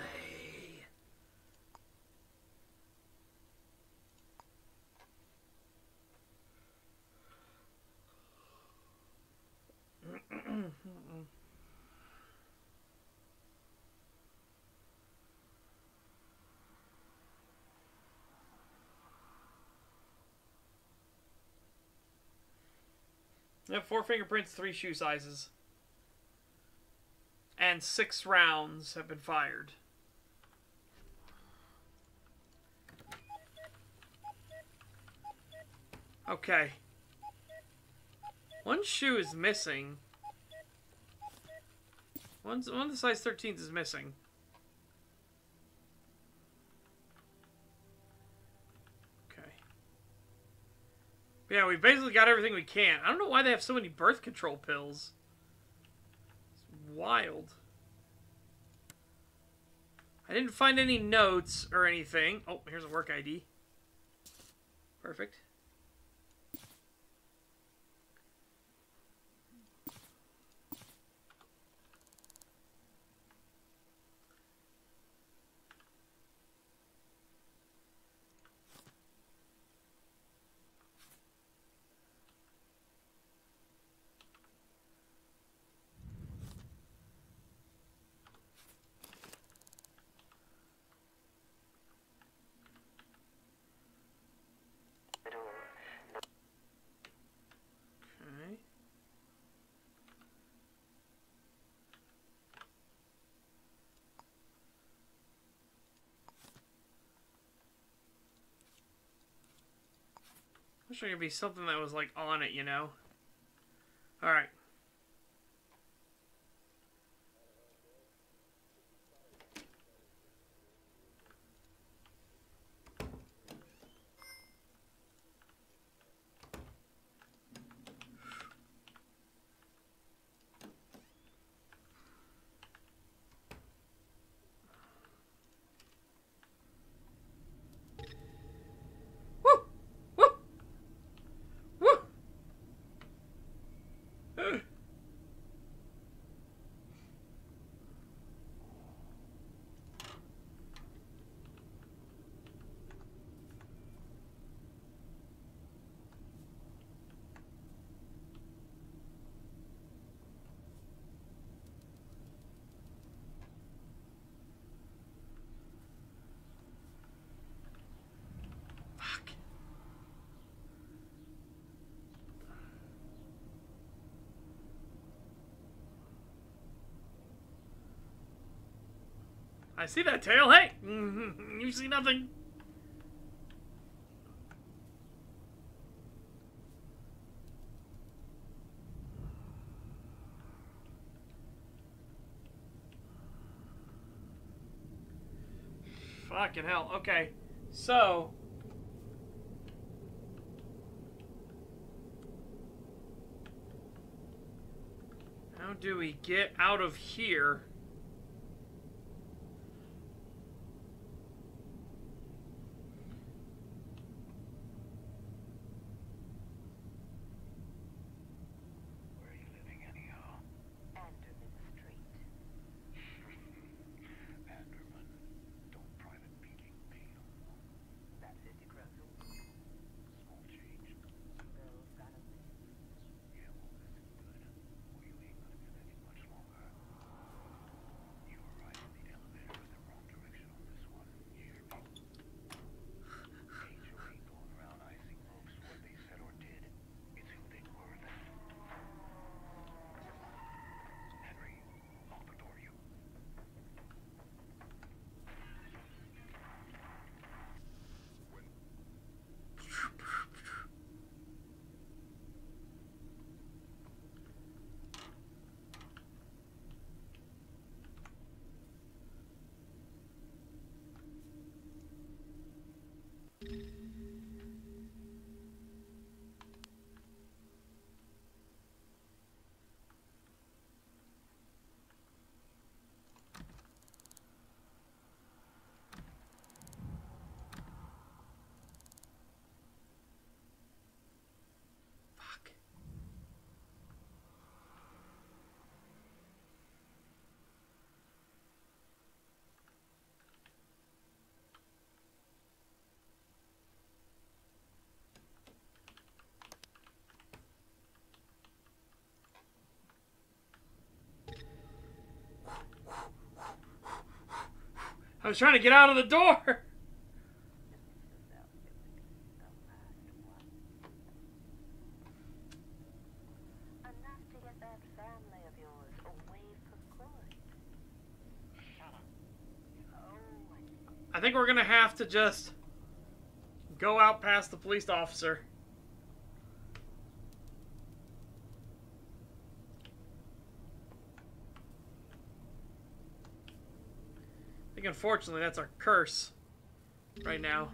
Yep, four fingerprints, three shoe sizes. And six rounds have been fired. Okay. One shoe is missing. One's, one of the size 13s is missing. Okay. Yeah, we basically got everything we can. I don't know why they have so many birth control pills. Wild. I didn't find any notes or anything. Oh, here's a work ID. Perfect. Wish there could be something that was like on it, you know. All I see that tail. Hey, you see nothing. Fucking hell. Okay, so. How do we get out of here? Was trying to get out of the door. To I think we're gonna have to just go out past the police officer. Think unfortunately that's our curse right now.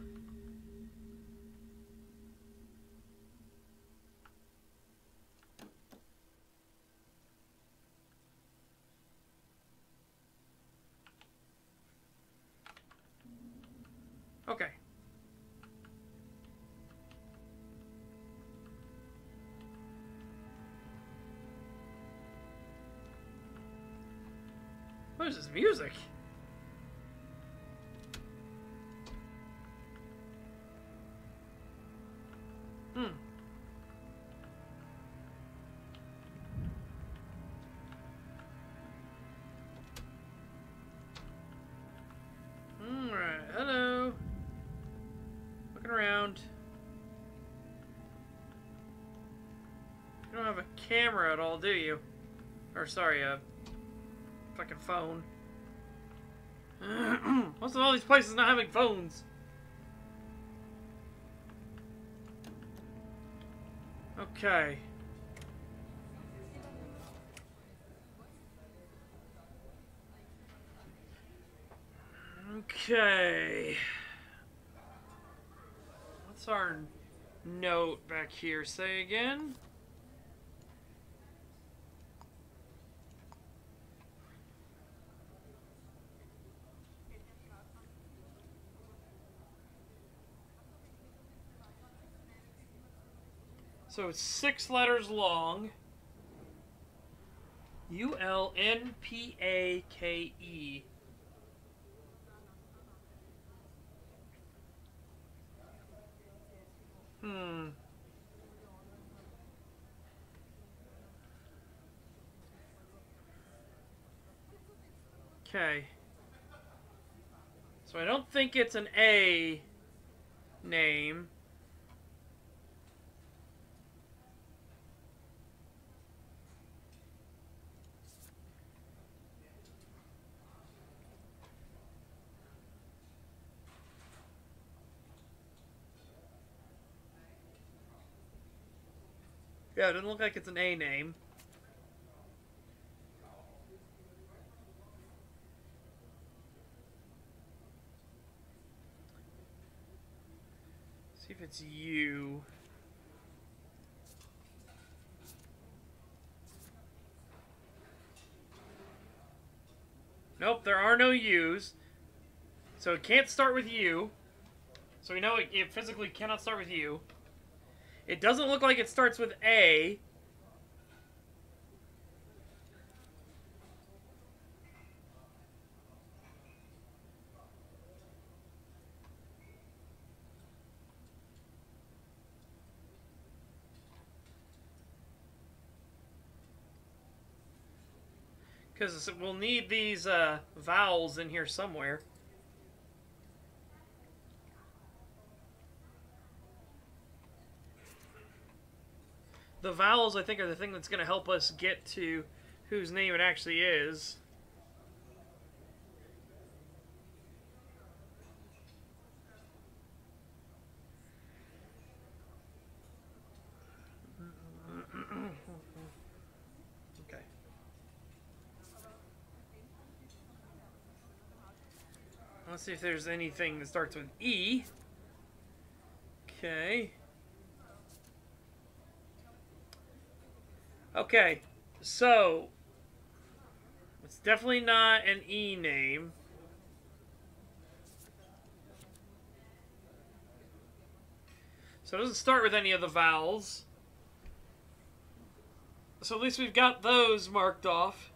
Okay. What is this music? Camera at all, do you? Or, sorry, a fucking phone. What's with all these places not having phones? Okay. Okay. What's our note back here say again? So it's six letters long. U L N P A K E. Hmm. Okay. So I don't think it's an A name. Yeah, it doesn't look like it's an A name. See if it's you. Nope, there are no U's. So it can't start with U. So we know it, it physically cannot start with U. It doesn't look like it starts with A. Because we'll need these uh, vowels in here somewhere. The vowels I think are the thing that's going to help us get to whose name it actually is. okay. Let's see if there's anything that starts with E. Okay. Okay, so it's definitely not an E name. So it doesn't start with any of the vowels. So at least we've got those marked off.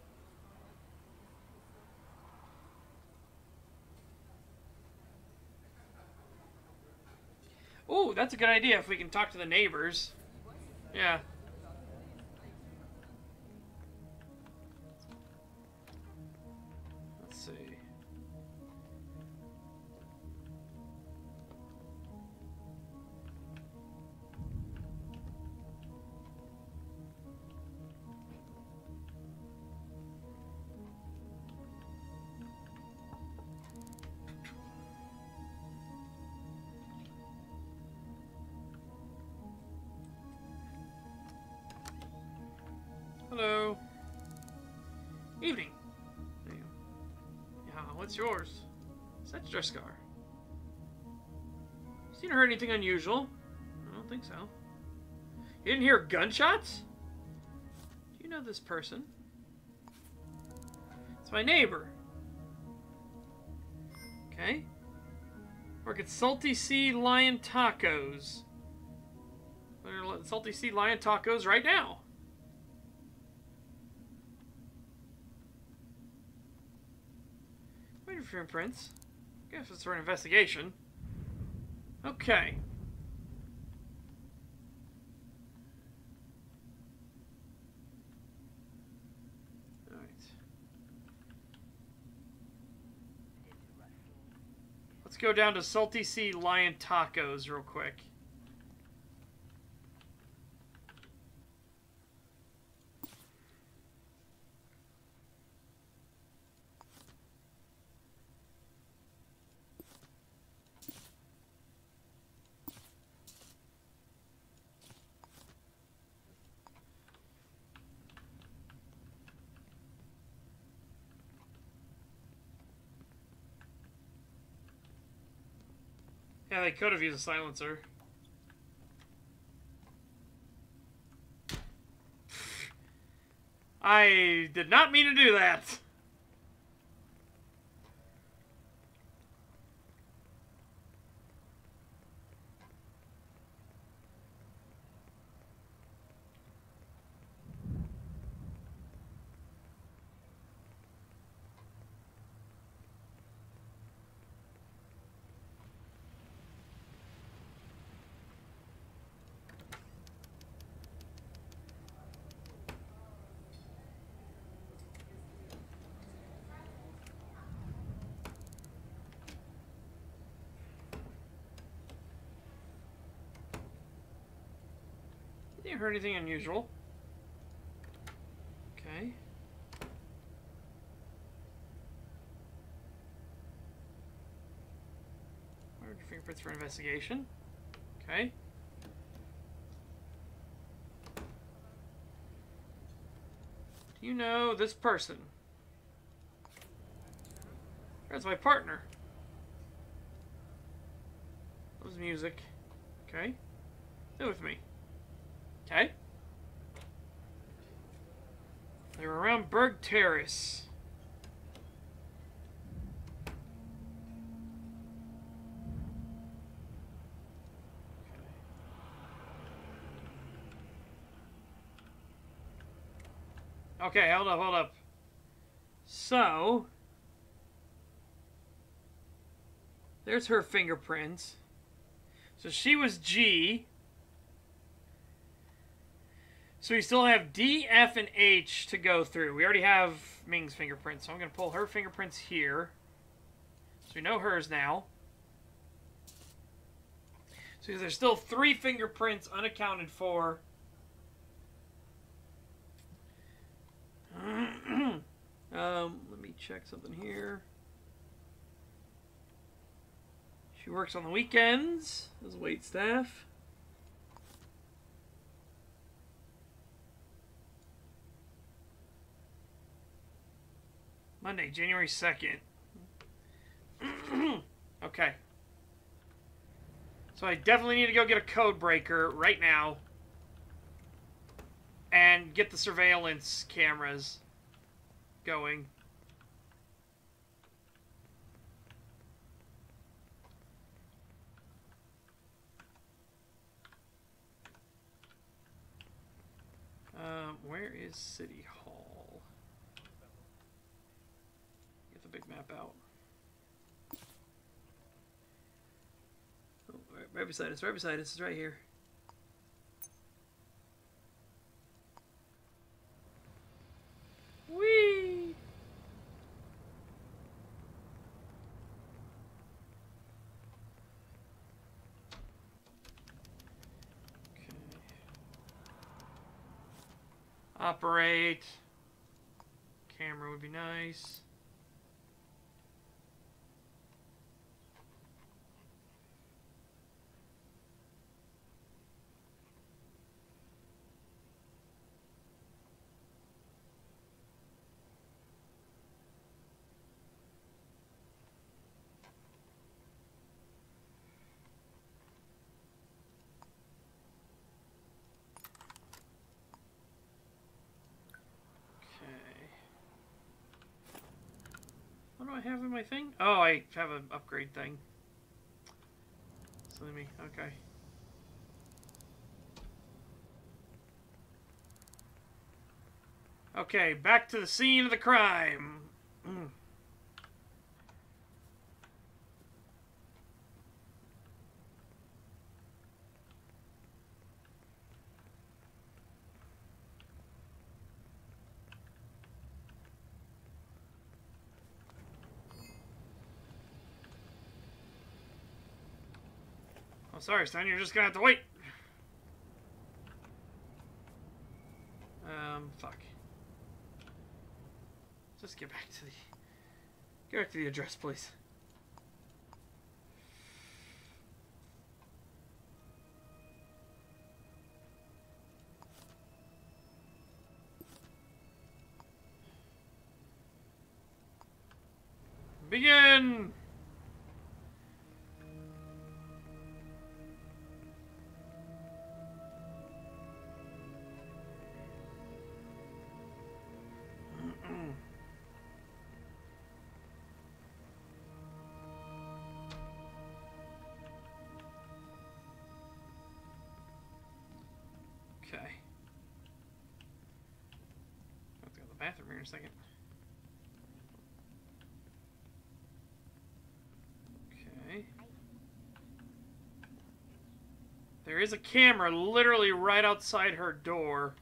Ooh, that's a good idea if we can talk to the neighbors. Yeah. What's yours? Is that Dreskar? Seen or heard anything unusual? I don't think so. You didn't hear gunshots? Do you know this person? It's my neighbor. Okay. Work at Salty Sea Lion Tacos. We're at Salty Sea Lion Tacos right now. Imprints. Guess it's for an investigation. Okay. Alright. Let's go down to Salty Sea Lion Tacos real quick. Yeah, they could have used a silencer. I did not mean to do that. Didn't hear anything unusual. Okay. Where your fingerprints for investigation? Okay. Do you know this person? That's my partner. Loves music. Okay. Stay with me. Okay. They were around Berg Terrace. Okay, hold up, hold up. So, there's her fingerprints. So she was G. So we still have D, F, and H to go through. We already have Ming's fingerprints, so I'm going to pull her fingerprints here. So we know hers now. So there's still three fingerprints unaccounted for. um, let me check something here. She works on the weekends as wait staff. Monday, January 2nd. okay. So I definitely need to go get a code breaker right now. And get the surveillance cameras going. Um, where is City Hall? Get the big map out. Oh, right, beside us, right beside us, it's right here. Whee! Okay. Operate. Camera would be nice. Okay. Have in my thing? Oh, I have an upgrade thing. So me, okay. Okay, back to the scene of the crime. sorry, son. You're just gonna have to wait. Um, fuck. Just get back to the... Get back to the address, please. Begin! A second. Okay. There is a camera literally right outside her door.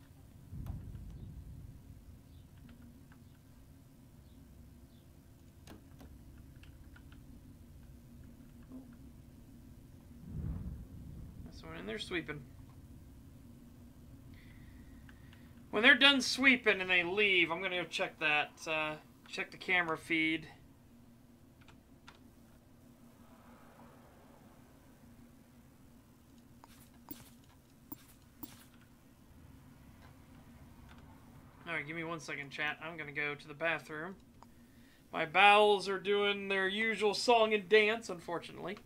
That's one in there sweeping. When they're done sweeping and they leave, I'm gonna go check that. Uh, check the camera feed. Alright, give me one second, chat. I'm gonna go to the bathroom. My bowels are doing their usual song and dance, unfortunately.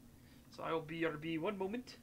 So I will be RB one moment.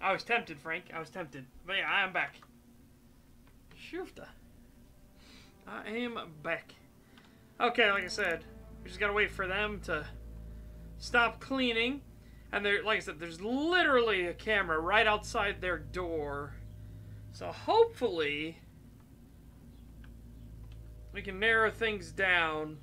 I was tempted, Frank. I was tempted. But yeah, I am back. Shoofta. I am back. Okay, like I said, we just gotta wait for them to stop cleaning. And there, like I said, there's literally a camera right outside their door. So hopefully, we can narrow things down.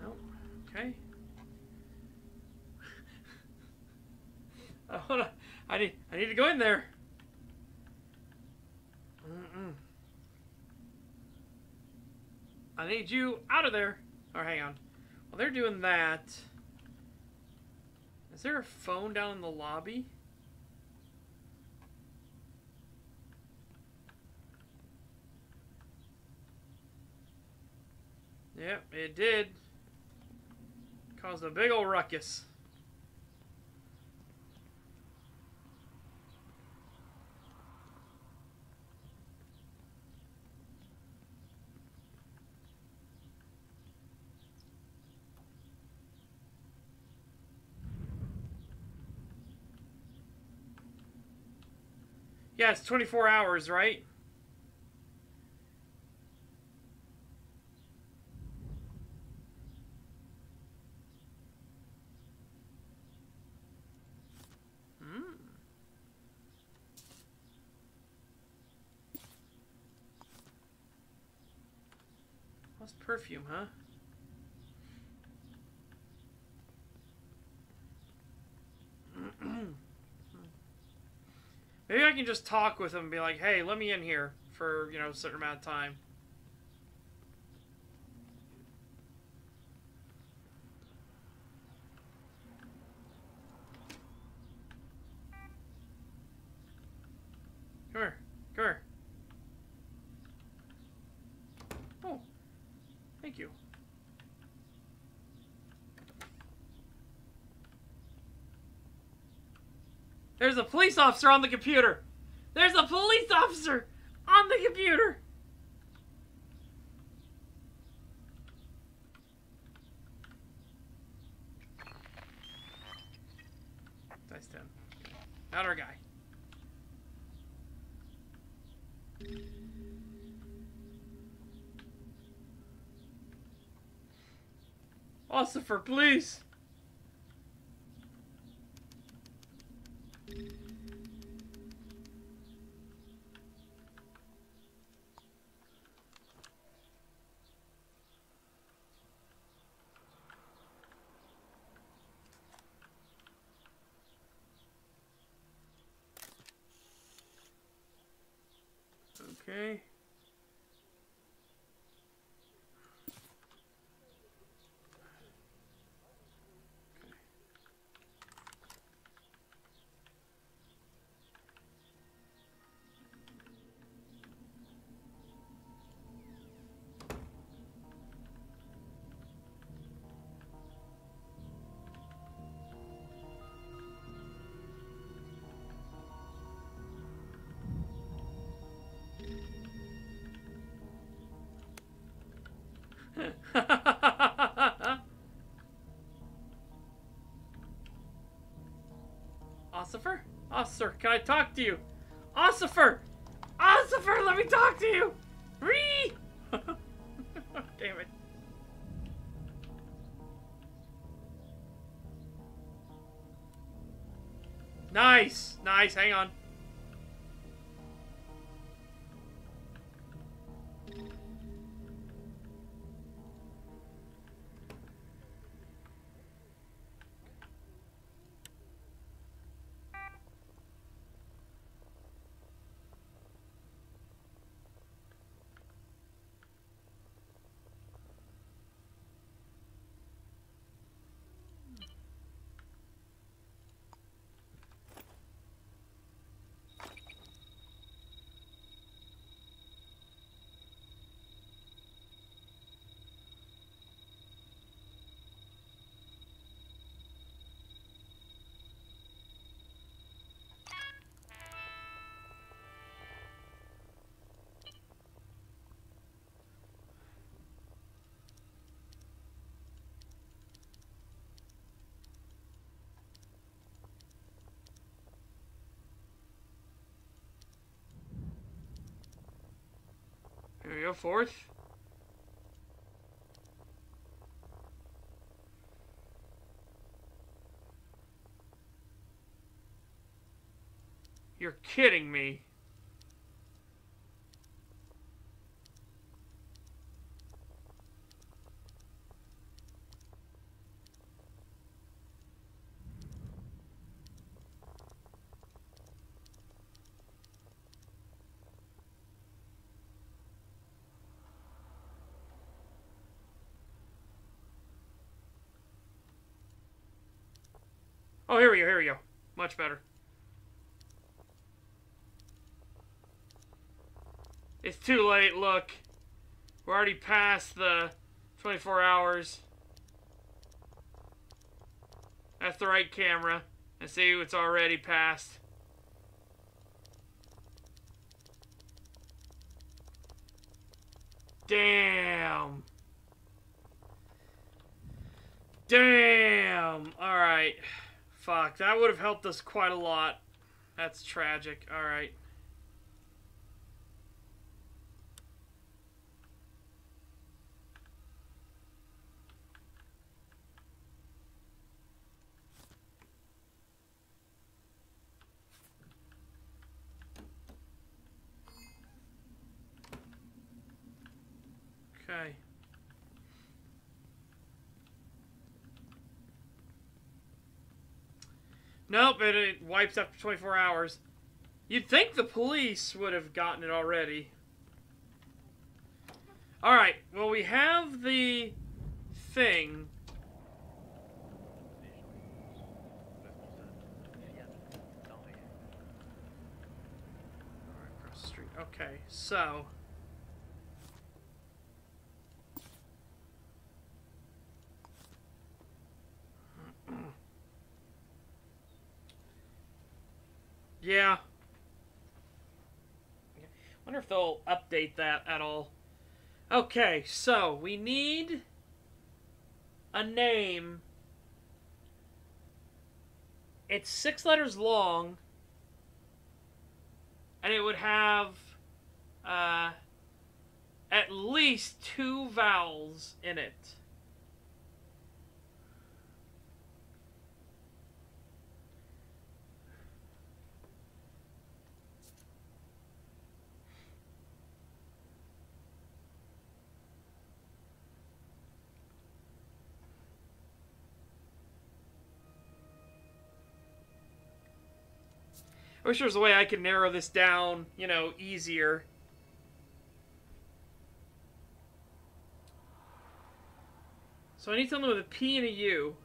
Nope. Okay. oh, hold on. I need. I need to go in there. Mm-mm. I need you out of there. Or hang on. While they're doing that, is there a phone down in the lobby? Yep, it did. Caused a big old ruckus. Yeah, it's 24 hours, right? Hmm. Perfume, huh? Maybe I can just talk with him and be like, hey, let me in here for, you know, a certain amount of time. Come here. Come here. Oh. Thank you. There's a police officer on the computer. There's a police officer on the computer. Dice 10. Not our guy. Officer, please. Okay. Ossifer? Officer, can I talk to you? Ossifer! Ossifer, let me talk to you! Ree! Damn it. Nice! Nice, hang on. Go fourth. You're kidding me. Here we go, here we go. Much better. It's too late, look. We're already past the 24 hours. That's the right camera. And see, it's already past. Damn. Damn. Alright. Fuck, that would have helped us quite a lot. That's tragic. Alright. Okay. Nope, it, it wipes after 24 hours. You'd think the police would have gotten it already. Alright, well, we have the thing. Okay, so. Yeah. Wonder if they'll update that at all. Okay, so we need a name. It's six letters long, and it would have uh, at least two vowels in it. Wish there was a way I could narrow this down, you know, easier. So I need something with a P and a U.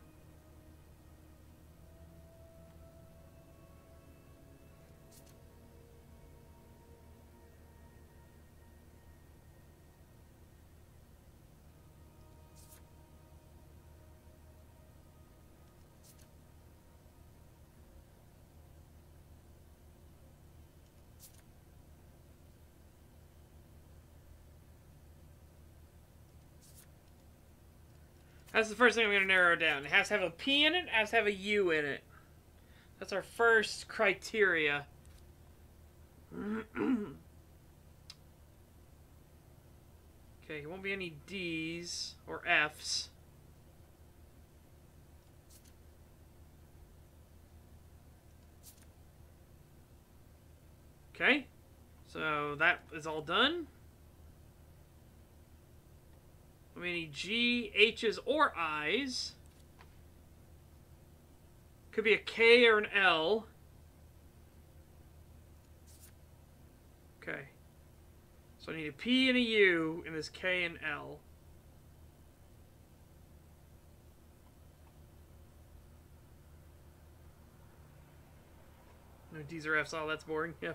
That's the first thing I'm going to narrow down. It has to have a P in it, it has to have a U in it. That's our first criteria. okay, it won't be any D's or F's. Okay, so that is all done. Mean, G, H's, or I's. Could be a K or an L. Okay. So I need a P and a U in this K and L. No D's or F's. Oh, that's boring. Yeah.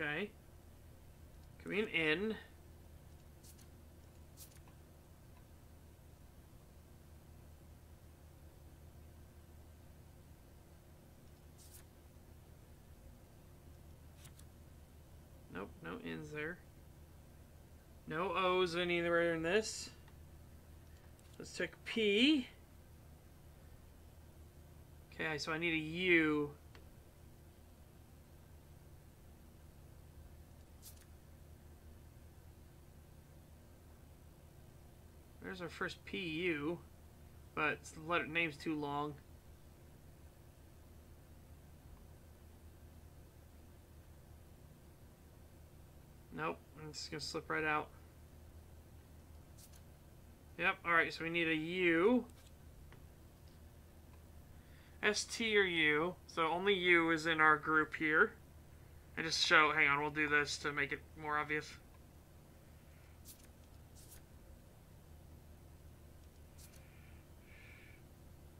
Okay. Coming in. Nope, no ends there. No O's in either in this. Let's check P. Okay, so I need a U There's our first PU, but the letter name's too long. Nope, I'm gonna slip right out. Yep, alright, so we need a U. ST or U, so only U is in our group here. And just show, hang on, we'll do this to make it more obvious.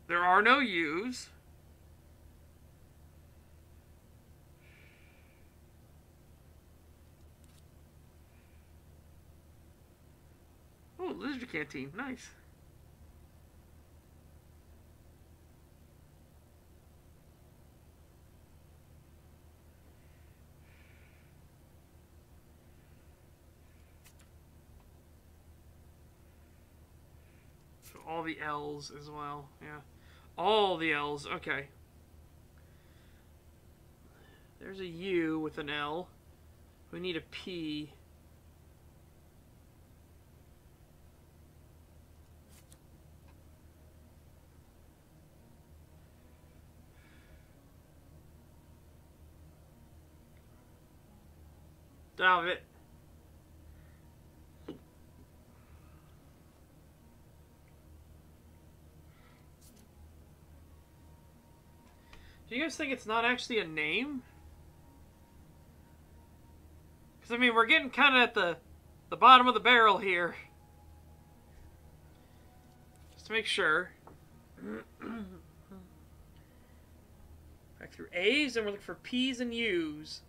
There are no U's. Oh, Lizard Canteen. Nice. So all the L's as well. Yeah. All the L's. Okay. There's a U with an L. We need a P. Stop it. Do you guys think it's not actually a name? Because, I mean, we're getting kind of at the, the bottom of the barrel here. Just to make sure. Back through A's, and we're looking for P's and U's.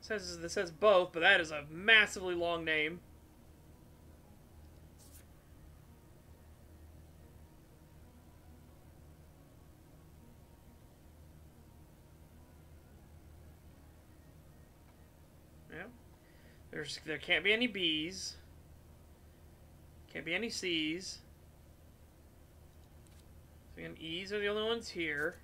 It says this says both, but that is a massively long name. Yep. There's there can't be any B's. Can't be any C's. So again, E's are the only ones here.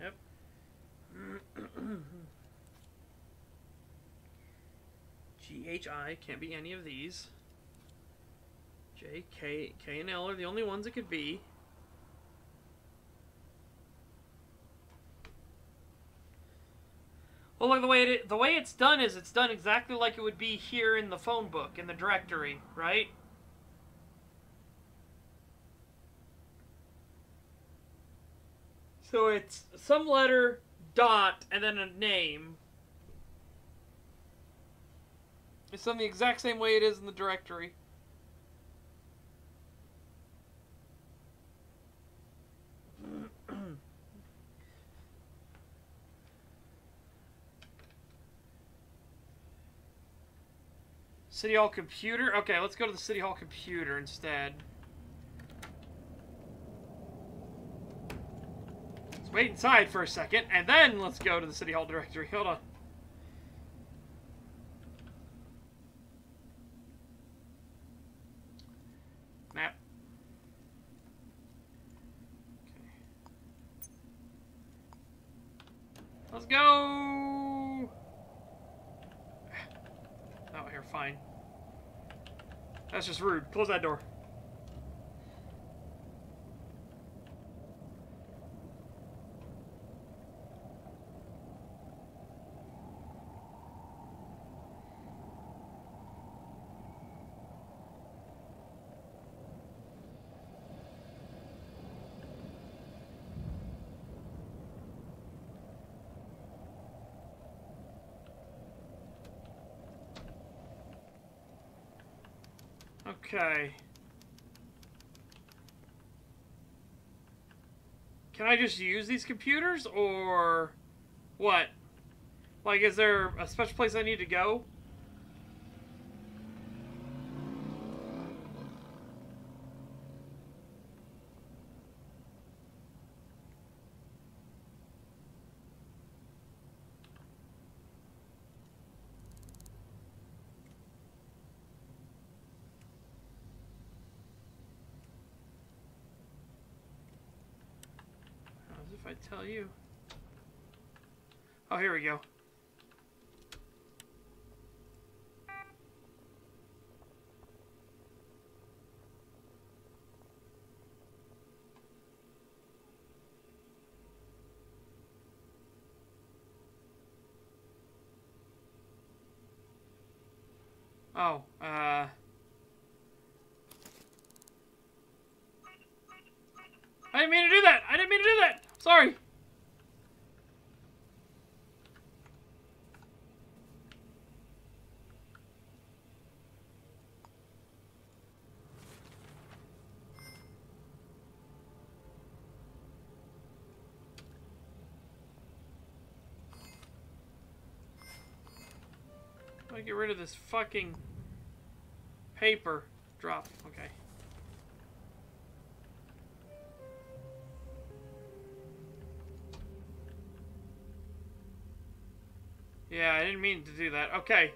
Yep. G H I can't be any of these. J, K, K, and L are the only ones it could be. Well, look the way it the way it's done is it's done exactly like it would be here in the phone book in the directory, right? So it's some letter, dot, and then a name. It's done the exact same way it is in the directory. City Hall computer? Okay, let's go to the City Hall computer instead. Let's wait inside for a second, and then let's go to the City Hall directory. Hold on. Map. Okay. Let's go! Oh, here, fine. That's just rude. Close that door. Okay. Can I just use these computers, or what? Like, is there a special place I need to go? Tell you. Oh, here we go. Oh, uh... I didn't mean to do that! I didn't mean to do that! Sorry! Get rid of this fucking paper drop. Okay. Yeah, I didn't mean to do that. Okay.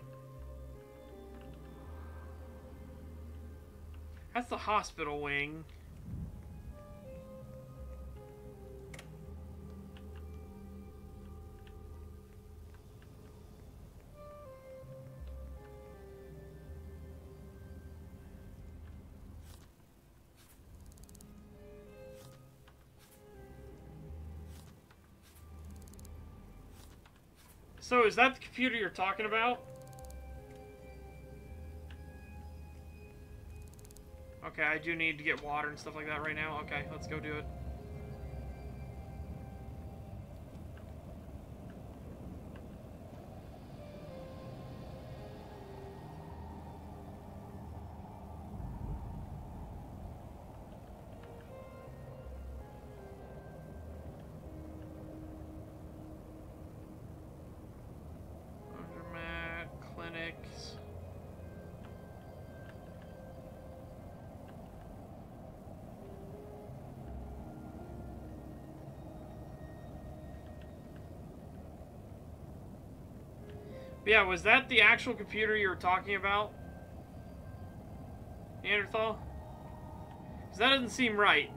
That's the hospital wing. Is that the computer you're talking about? Okay, I do need to get water and stuff like that right now. Okay, let's go do it. But yeah, was that the actual computer you were talking about? Neanderthal? Because that doesn't seem right.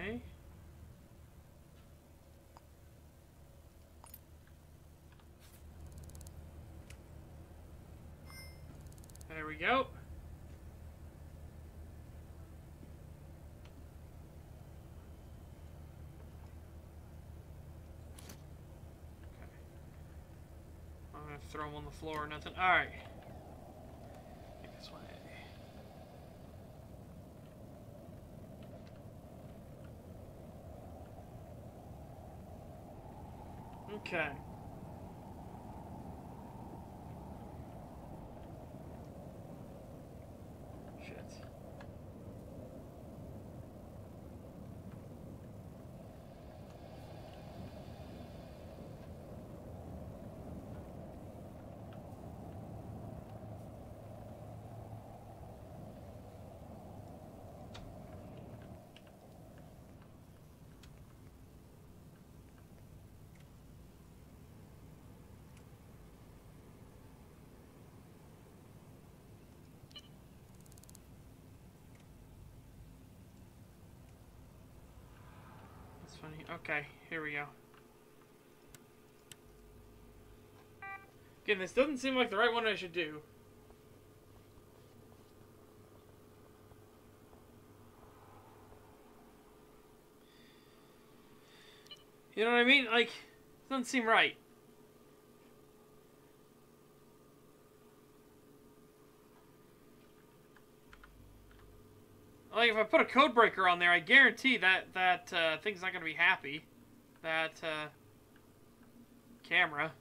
Okay. There we go. Throw them on the floor or nothing. Alright. This way. Okay. funny. Okay, here we go. Again, this doesn't seem like the right one I should do. You know what I mean? Like, doesn't seem right. If I put a code breaker on there, I guarantee that that uh, thing's not gonna be happy. That uh, camera.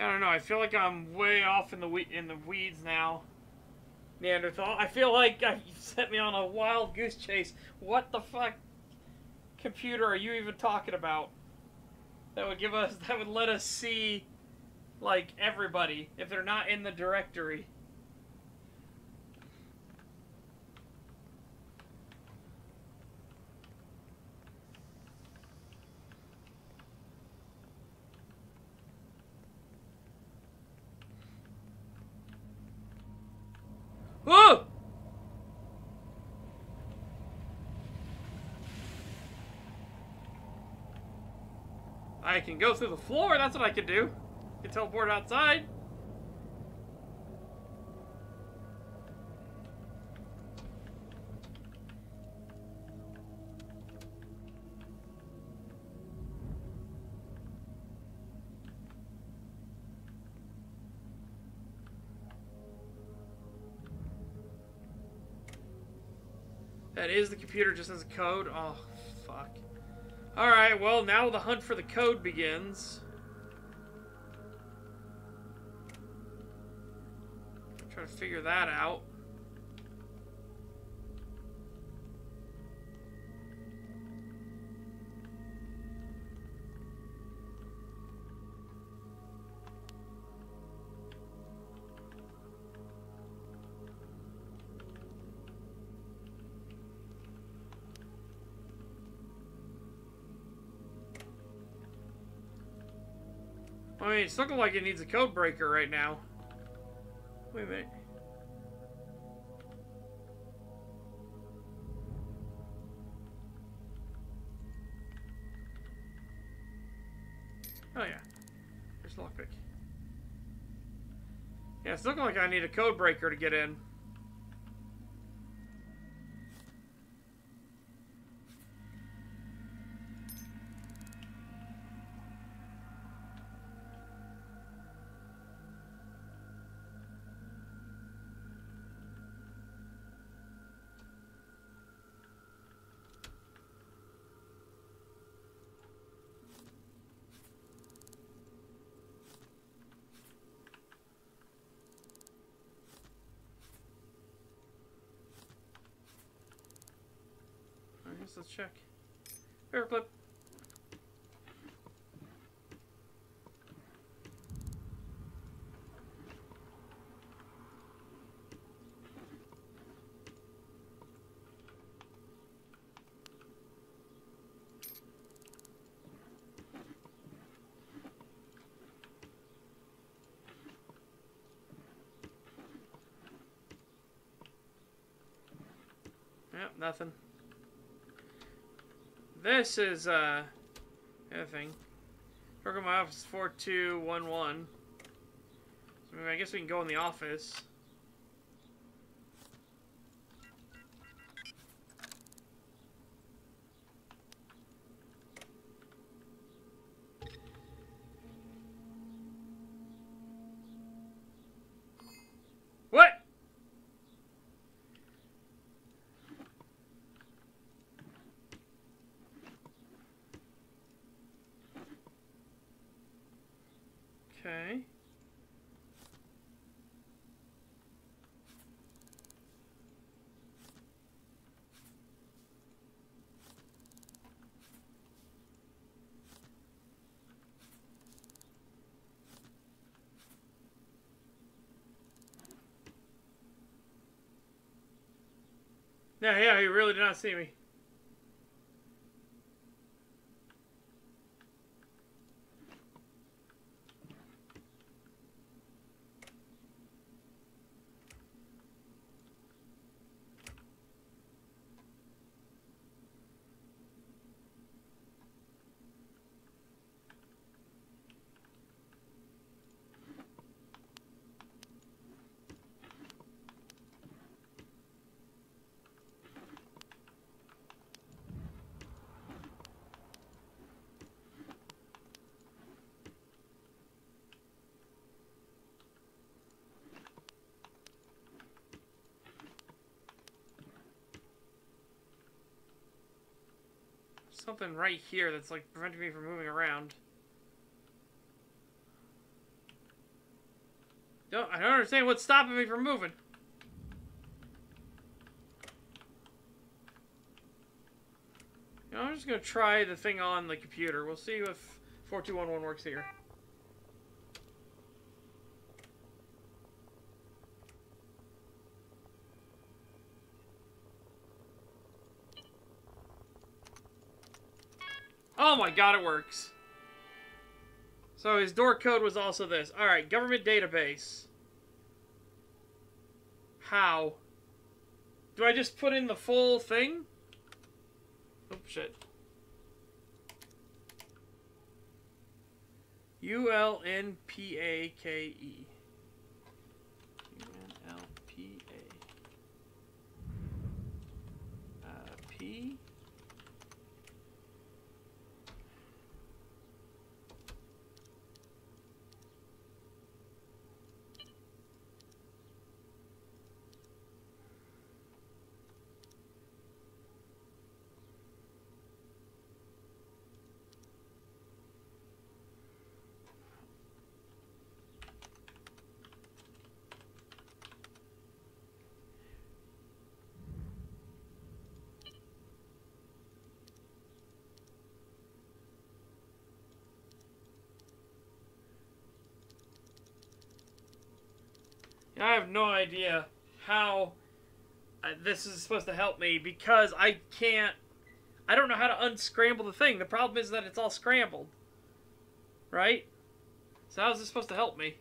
I don't know. I feel like I'm way off in the we- in the weeds now. Neanderthal. I feel like you sent me on a wild goose chase. What the fuck, computer, are you even talking about? That would give us. That would let us see, like everybody if they're not in the directory. Whoa! I can go through the floor, that's what I can do. I can teleport outside. That is the computer just as a code. Oh, fuck. Alright, well, now the hunt for the code begins. Try to figure that out. It's looking like it needs a code breaker right now. Wait a minute. Oh yeah. There's lockpick. Yeah, it's looking like I need a code breaker to get in. Let's check. Paperclip. Yep, nothing. This is, uh, the other thing. On my office 4211. So maybe I guess we can go in the office. What? Okay. Yeah, yeah, he really did not see me. Something right here that's like preventing me from moving around. Don't, I don't understand what's stopping me from moving. You know, I'm just gonna try the thing on the computer. We'll see if 4211 works here. Oh my god, it works. So his door code was also this. Alright, government database. How? Do I just put in the full thing? Oh, shit. U L N P A K E. U N L P A. Uh, P. I have no idea how uh, this is supposed to help me because I can't. I don't know how to unscramble the thing. The problem is that it's all scrambled. Right? So, how is this supposed to help me?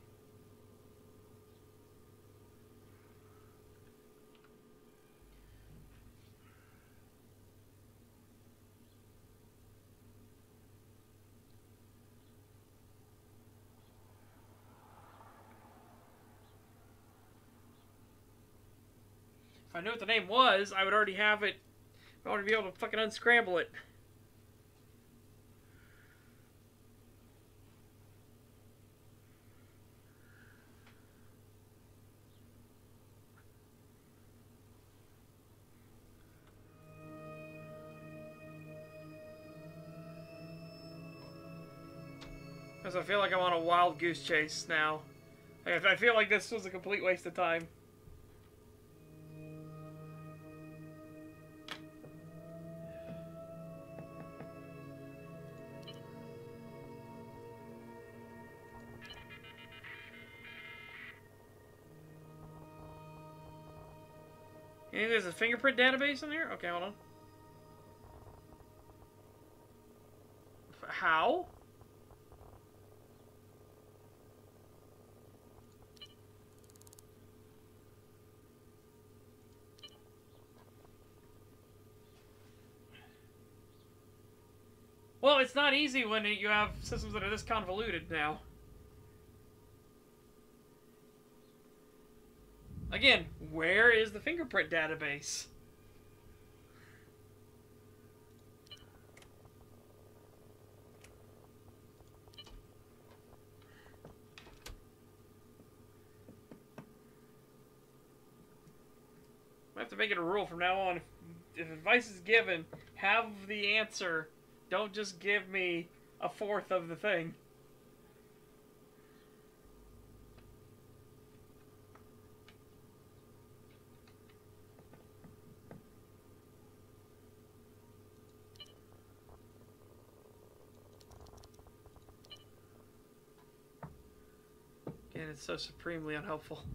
I knew what the name was, I would already have it. I would be able to fucking unscramble it. Because I feel like I'm on a wild goose chase now. I I feel like this was a complete waste of time. Fingerprint database in here? Okay, hold on. How? Well, it's not easy when you have systems that are this convoluted now. Again, where is the fingerprint database? I have to make it a rule from now on. If, if advice is given, have the answer. Don't just give me a fourth of the thing. It's so supremely unhelpful.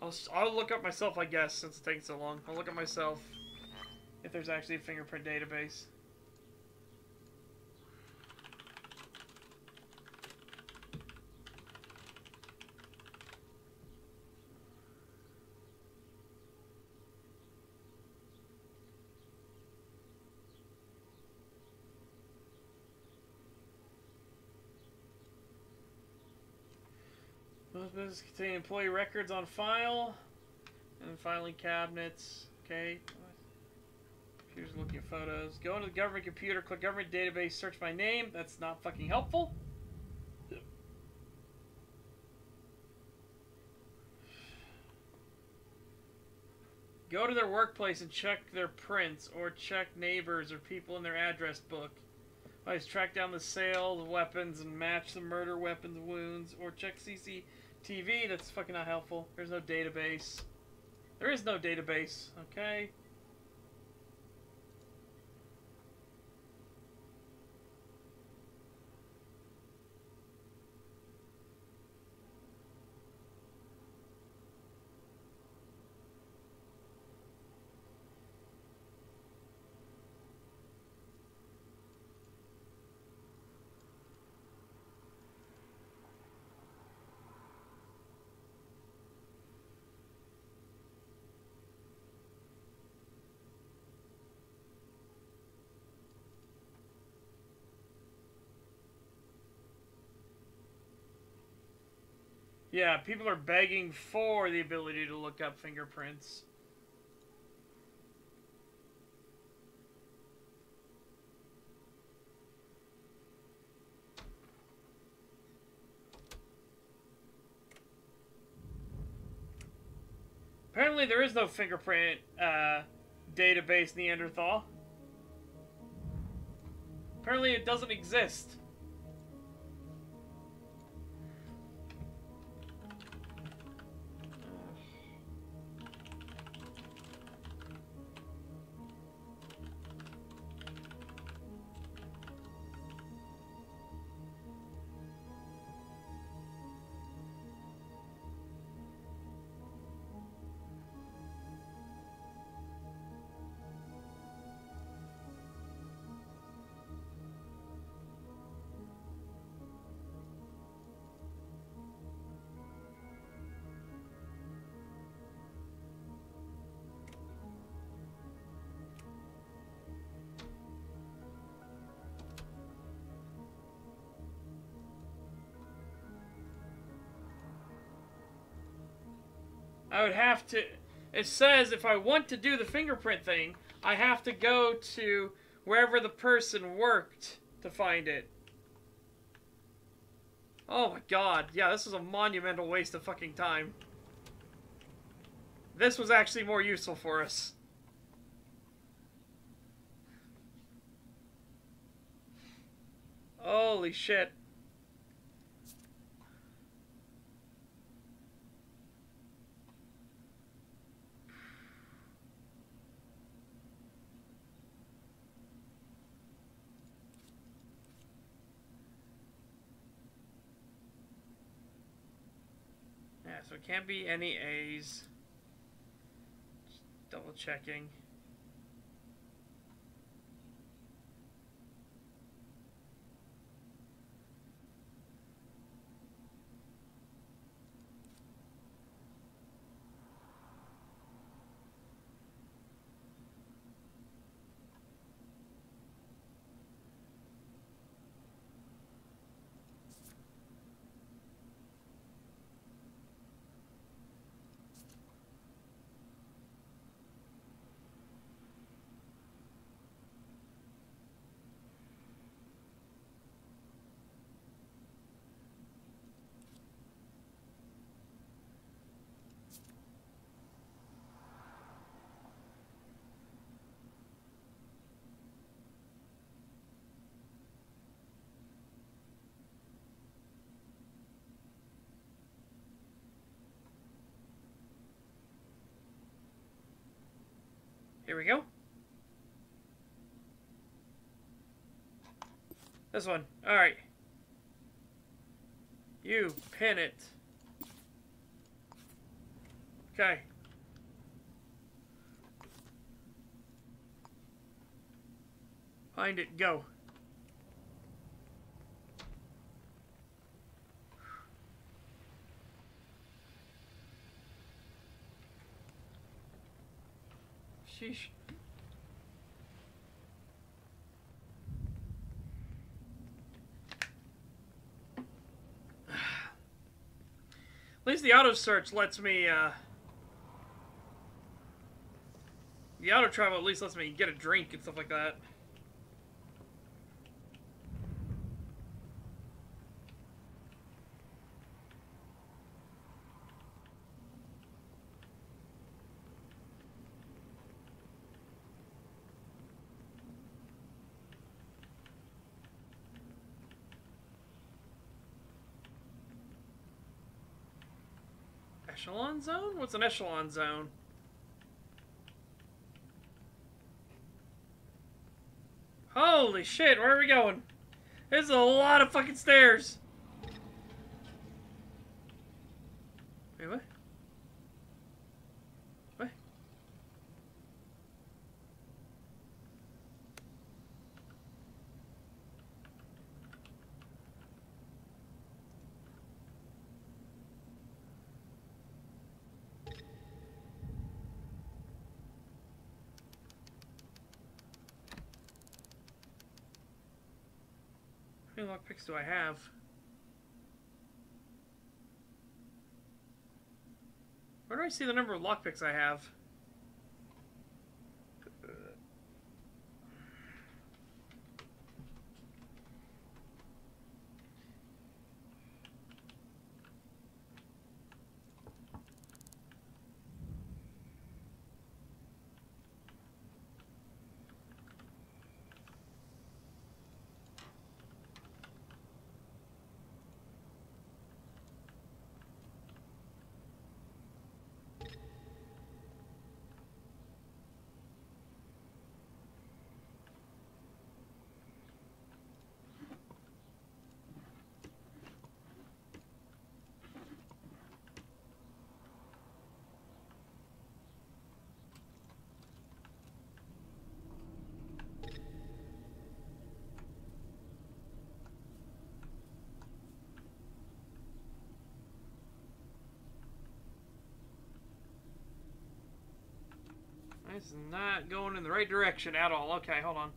I'll, I'll look up myself, I guess, since it takes so long. I'll look at myself if there's actually a fingerprint database. Businesses contain employee records on file and filing cabinets. Okay. Computers looking at photos. Go into the government computer, click government database, search my name. That's not fucking helpful. Go to their workplace and check their prints, or check neighbors or people in their address book. Always track down the sale of weapons and match the murder weapons wounds, or check CCTV. That's fucking not helpful. There's no database. There is no database. Okay. Yeah, people are begging for the ability to look up fingerprints. Apparently, there is no fingerprint uh, database Neanderthal. Apparently, it doesn't exist. I would have to. It says if I want to do the fingerprint thing, I have to go to wherever the person worked to find it. Oh my god. Yeah, this is a monumental waste of fucking time. This was actually more useful for us. Holy shit. Yeah, it can't be any A's. Just double checking. Here we go. This one. Alright. You pin it. Okay. Find it, go. Sheesh. At least the auto search lets me, uh... The auto travel at least lets me get a drink and stuff like that. Echelon zone? What's an echelon zone? Holy shit, where are we going? There's a lot of fucking stairs. Wait, what? What? Many lockpicks do I have? Where do I see the number of lockpicks I have? This is not going in the right direction at all. Okay, hold on.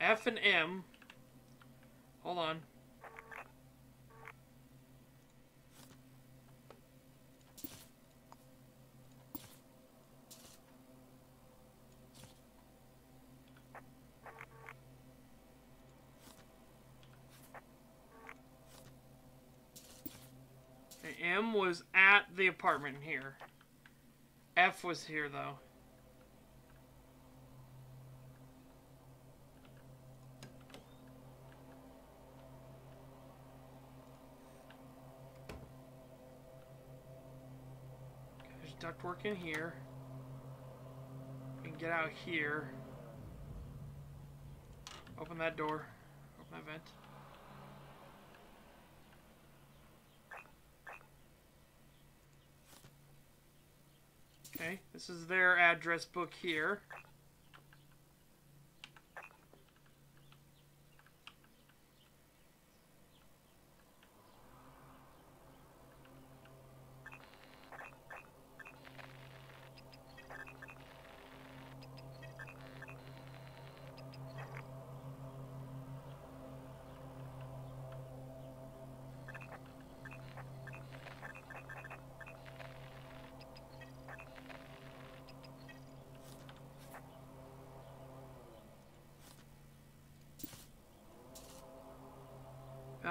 F and M. Hold on. M was at the apartment here. F was here though. In here. We can get out here. Open that door. Open that vent. Okay, this is their address book here.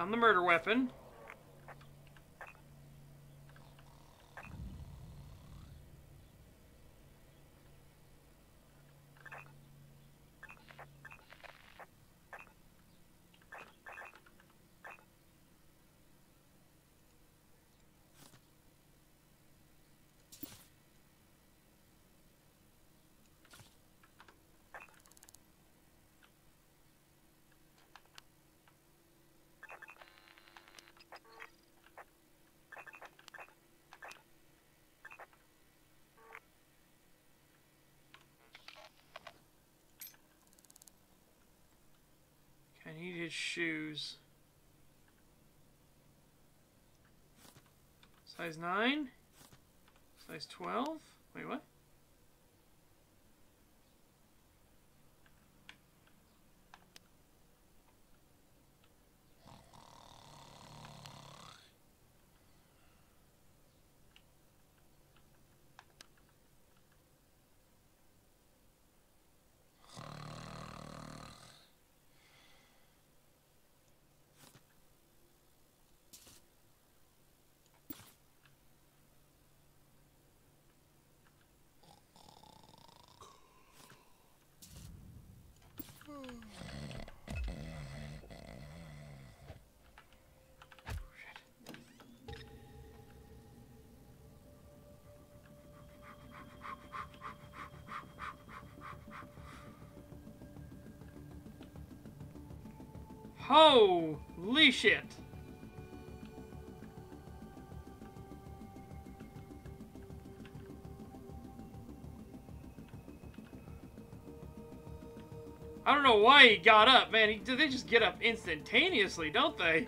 The murder weapon. I need his shoes. Size 9? Size 12? Wait, what? Holy shit! I don't know why he got up, man. He, they just get up instantaneously, don't they?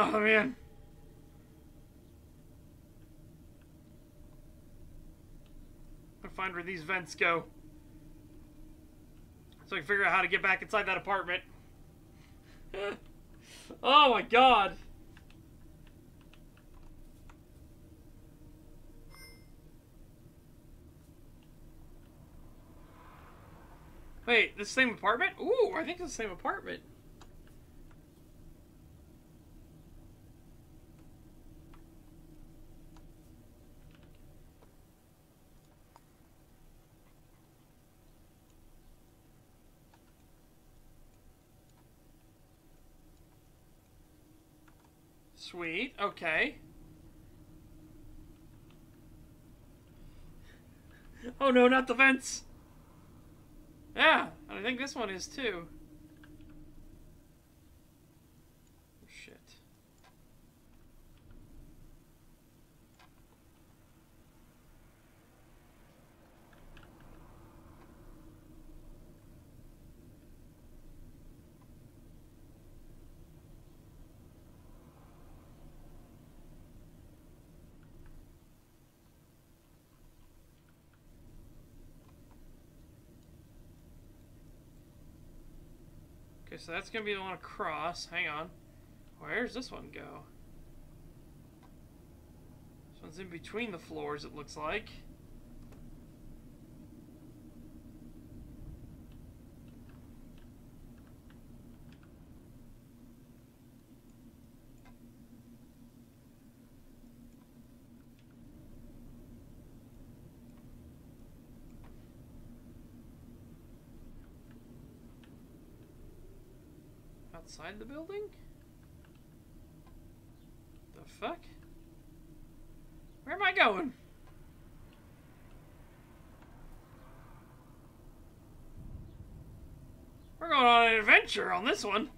Oh man. I'll find where these vents go. So I can figure out how to get back inside that apartment. oh my god. Wait, the same apartment? Ooh, I think it's the same apartment. Sweet. Okay. Oh no, not the vents! Yeah, I think this one is too. Oh, shit. Okay, so that's gonna be the one across. Hang on. Where's this one go? This one's in between the floors, it looks like. Outside the building? The fuck? Where am I going? We're going on an adventure on this one.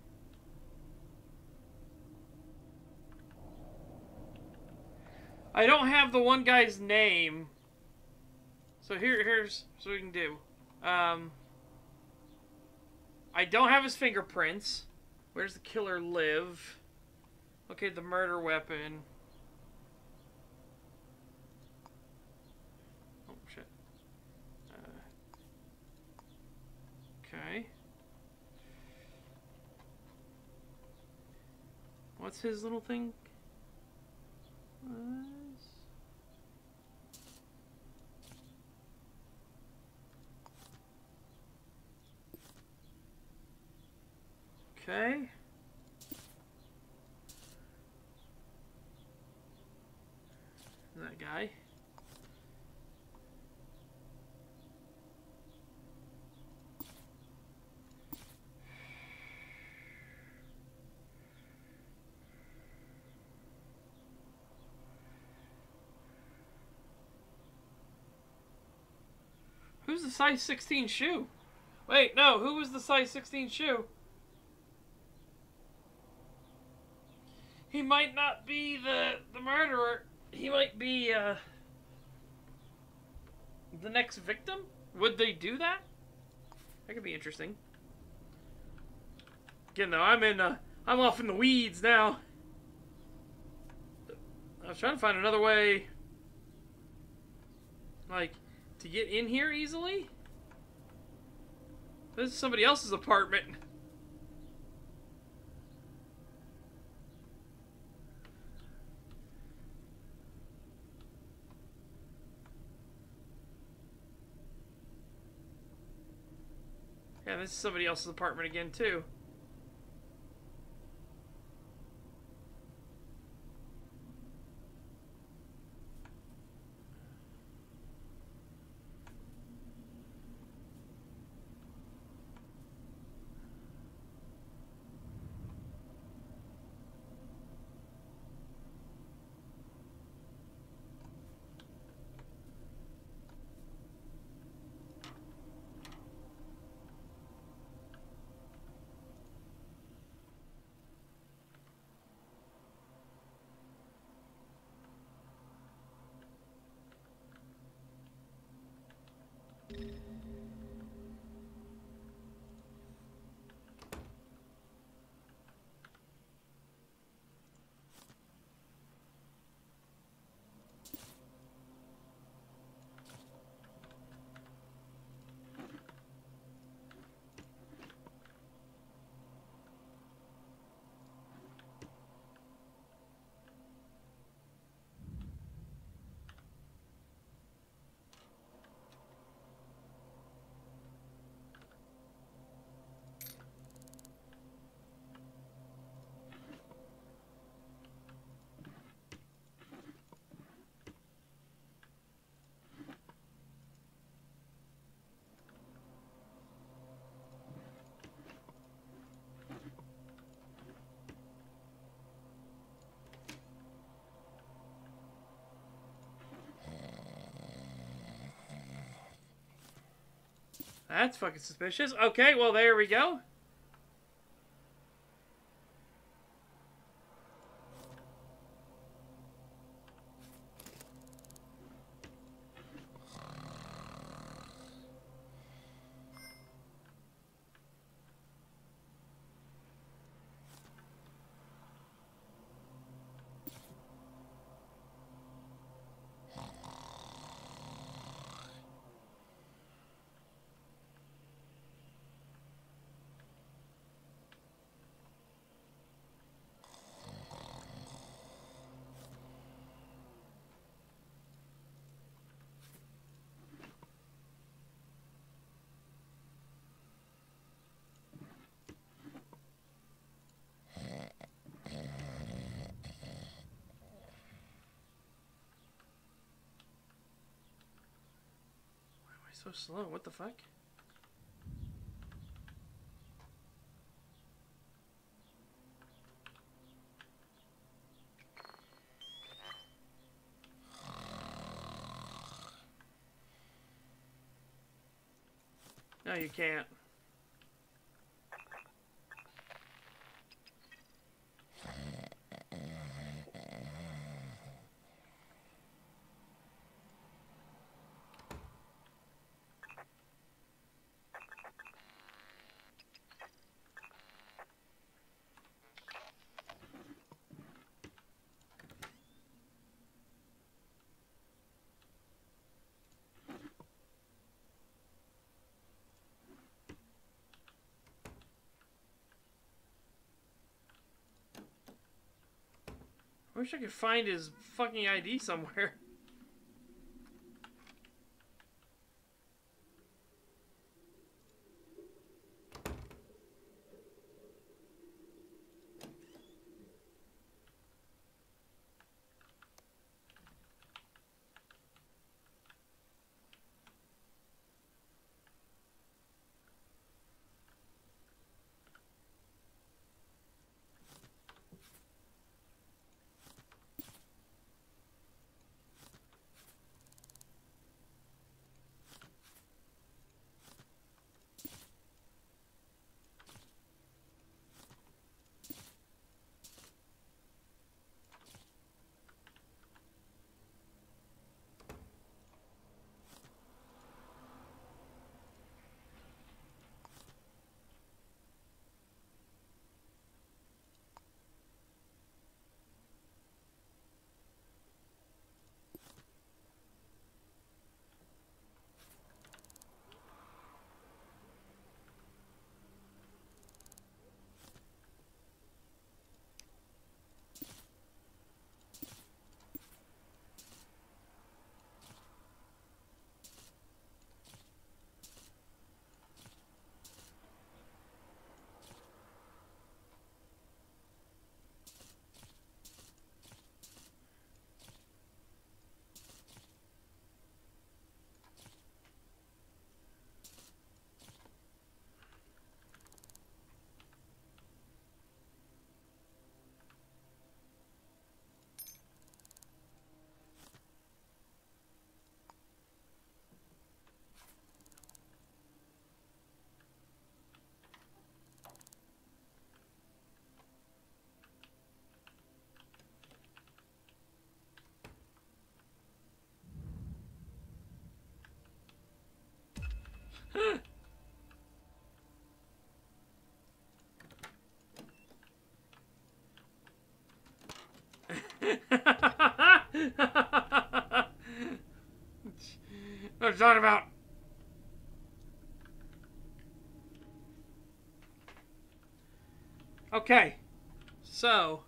I don't have the one guy's name. So here here's what we can do. Um I don't have his fingerprints. Where's the killer live? Okay, the murder weapon. Oh, shit. Uh, okay. What's his little thing? Was- Okay. That guy. Who's the size 16 shoe? Wait, no, who was the size 16 shoe? He might not be the the murderer. He might be uh the next victim. Would they do that? That could be interesting. Again, though, I'm in. Uh, I'm off in the weeds now. I was trying to find another way, like, to get in here easily. This is somebody else's apartment. This is somebody else's apartment again, too. That's fucking suspicious. Okay, well, there we go. Slow? What the fuck? No, you can't. Wish I could find his fucking ID somewhere. what I'm talking about. Okay, so.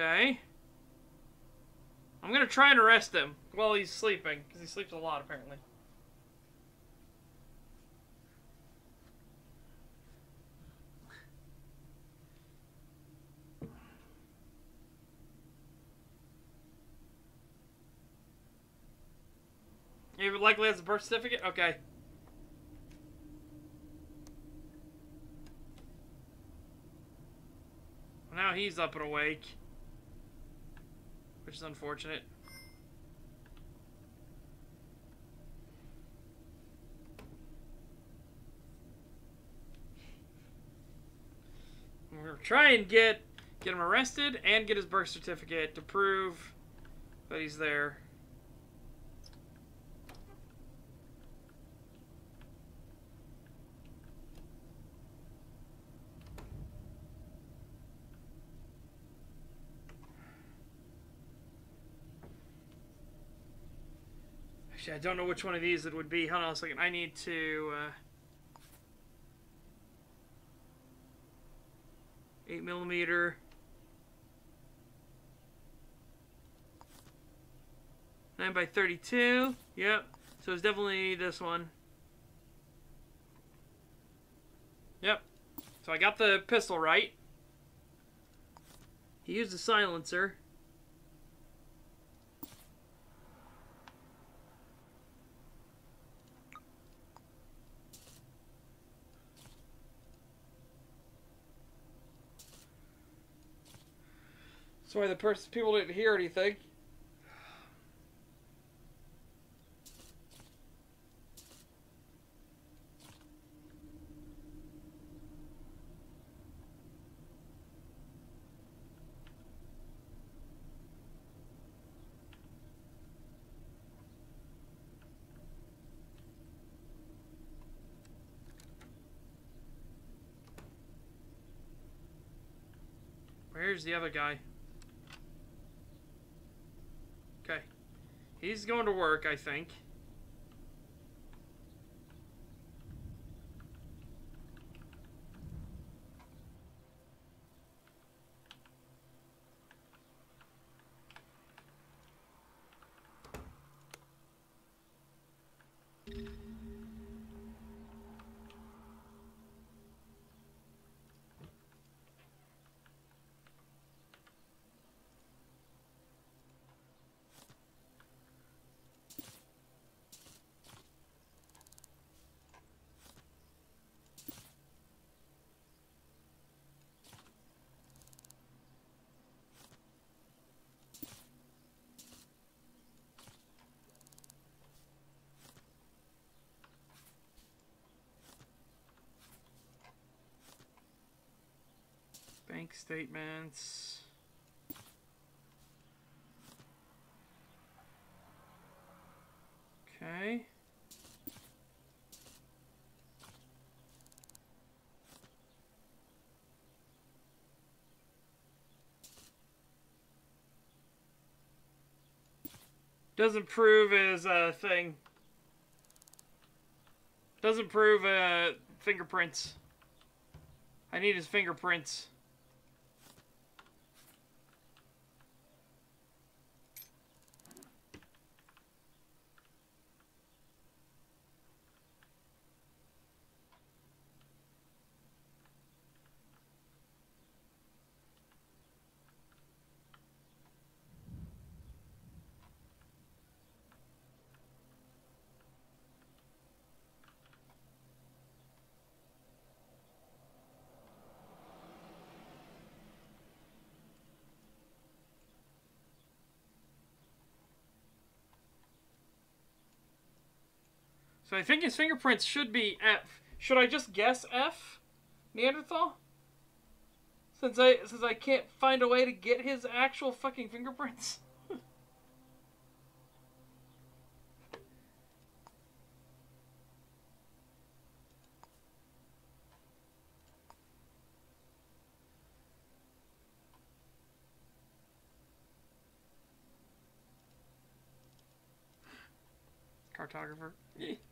Okay. I'm gonna try and arrest him while he's sleeping, because he sleeps a lot apparently. He likely has a birth certificate? Okay. Now he's up and awake. Which is unfortunate. We're gonna try and get get him arrested and get his birth certificate to prove that he's there. Actually, I don't know which one of these it would be. Hold on a second. I need to. Uh, Eight millimeter. Nine by thirty-two. Yep. So it's definitely this one. Yep. So I got the pistol right. He used a silencer. Sorry, the person people didn't hear anything. Where's the other guy? Okay. He's going to work, I think. Bank statements. Okay. Doesn't prove his thing. Doesn't prove uh, fingerprints. I need his fingerprints. So I think his fingerprints should be F. Should I just guess F? Neanderthal? Since I since I can't find a way to get his actual fucking fingerprints. Cartographer.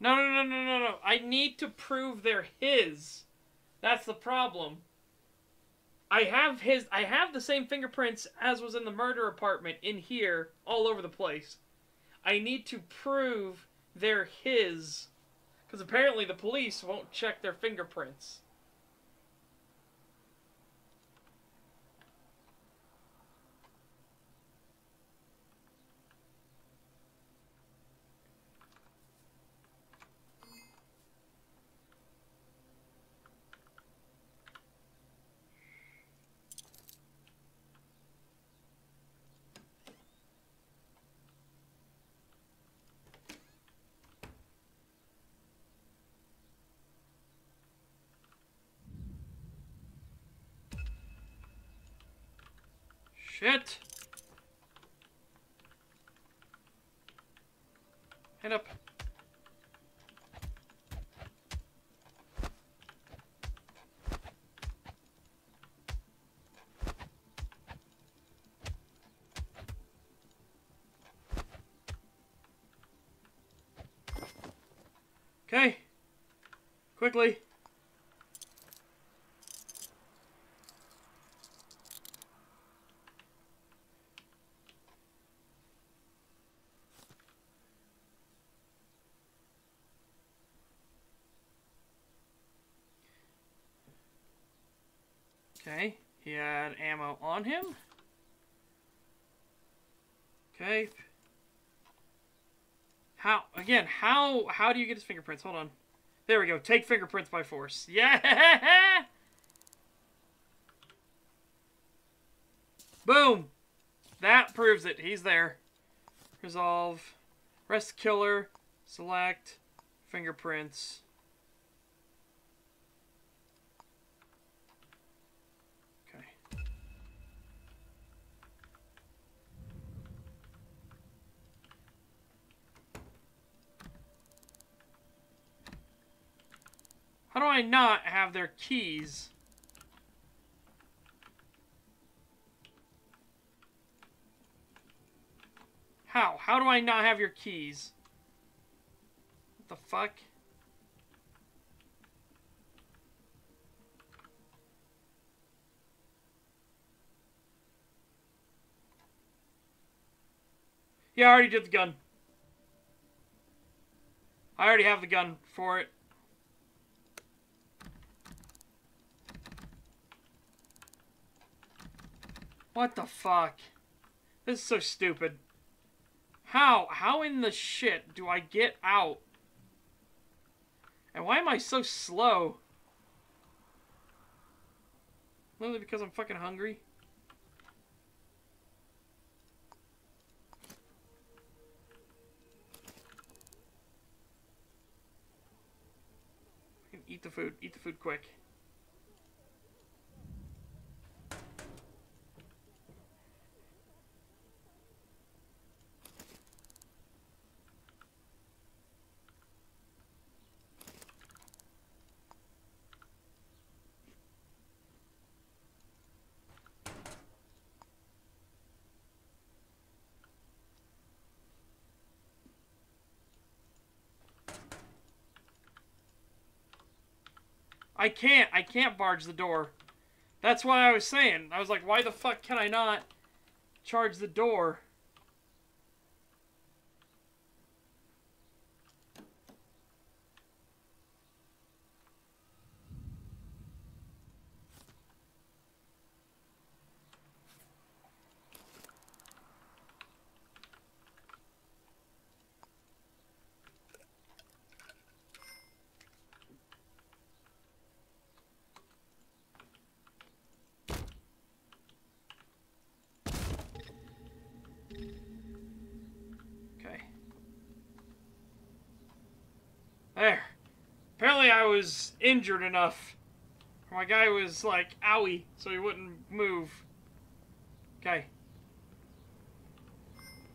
No, no, no, no, no, no. I need to prove they're his. That's the problem. I have his. I have the same fingerprints as was in the murder apartment in here, all over the place. I need to prove they're his, Because apparently the police won't check their fingerprints. Shit! Head up. Okay. Quickly. Okay, he had ammo on him. Okay. How again? How how do you get his fingerprints? Hold on. There we go. Take fingerprints by force. Yeah. Boom. That proves it. He's there. Resolve. Rest killer. Select. Fingerprints. Okay. How do I not have their keys? How? How do I not have your keys? What the fuck? Yeah, I already did the gun. I already have the gun for it. What the fuck? This is so stupid. How? How in the shit do I get out? And why am I so slow? Literally because I'm fucking hungry? Eat the food. Eat the food quick. I can't. I can't barge the door. That's why I was saying. I was like, why the fuck can I not charge the door? Okay. There. Apparently I was injured enough. My guy was like, owie, so he wouldn't move. Okay.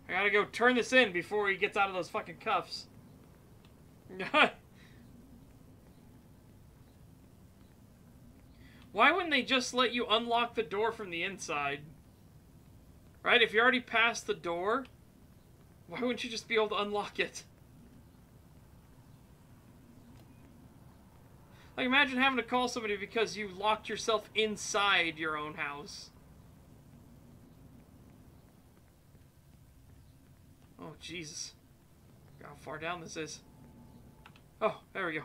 I gotta go turn this in before he gets out of those fucking cuffs. Why wouldn't they just let you unlock the door from the inside? Right? If you're already past the door, why wouldn't you just be able to unlock it? Like, imagine having to call somebody because you locked yourself inside your own house. Oh, Jesus. Look how far down this is. Oh, there we go.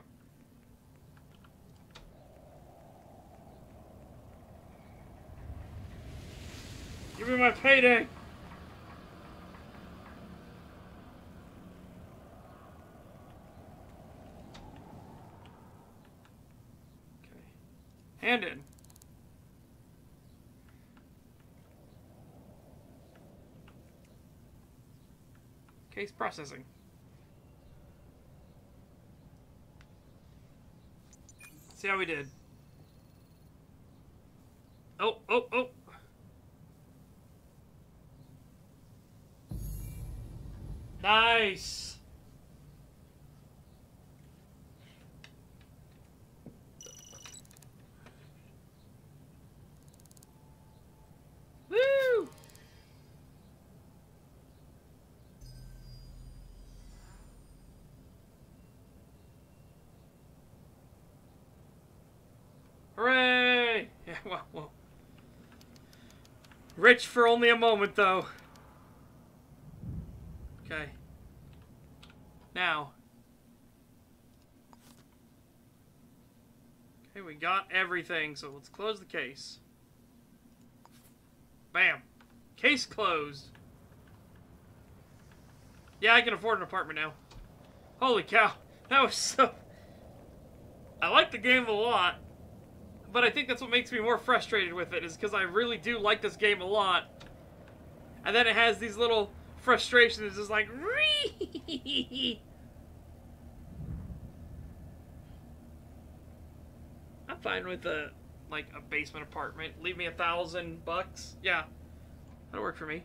Give me my payday. Okay. Hand in. Case processing. See how we did. Oh, oh, oh. Nice. Woo! Hooray! Yeah, well, well. Rich for only a moment, though. Okay. Now. Okay, we got everything, so let's close the case. Bam. Case closed. Yeah, I can afford an apartment now. Holy cow. That was so... I like the game a lot, but I think that's what makes me more frustrated with it, is because I really do like this game a lot. And then it has these little frustrations, it's like... I'm fine with a, like, a basement apartment. Leave me a thousand bucks. Yeah, that'll work for me.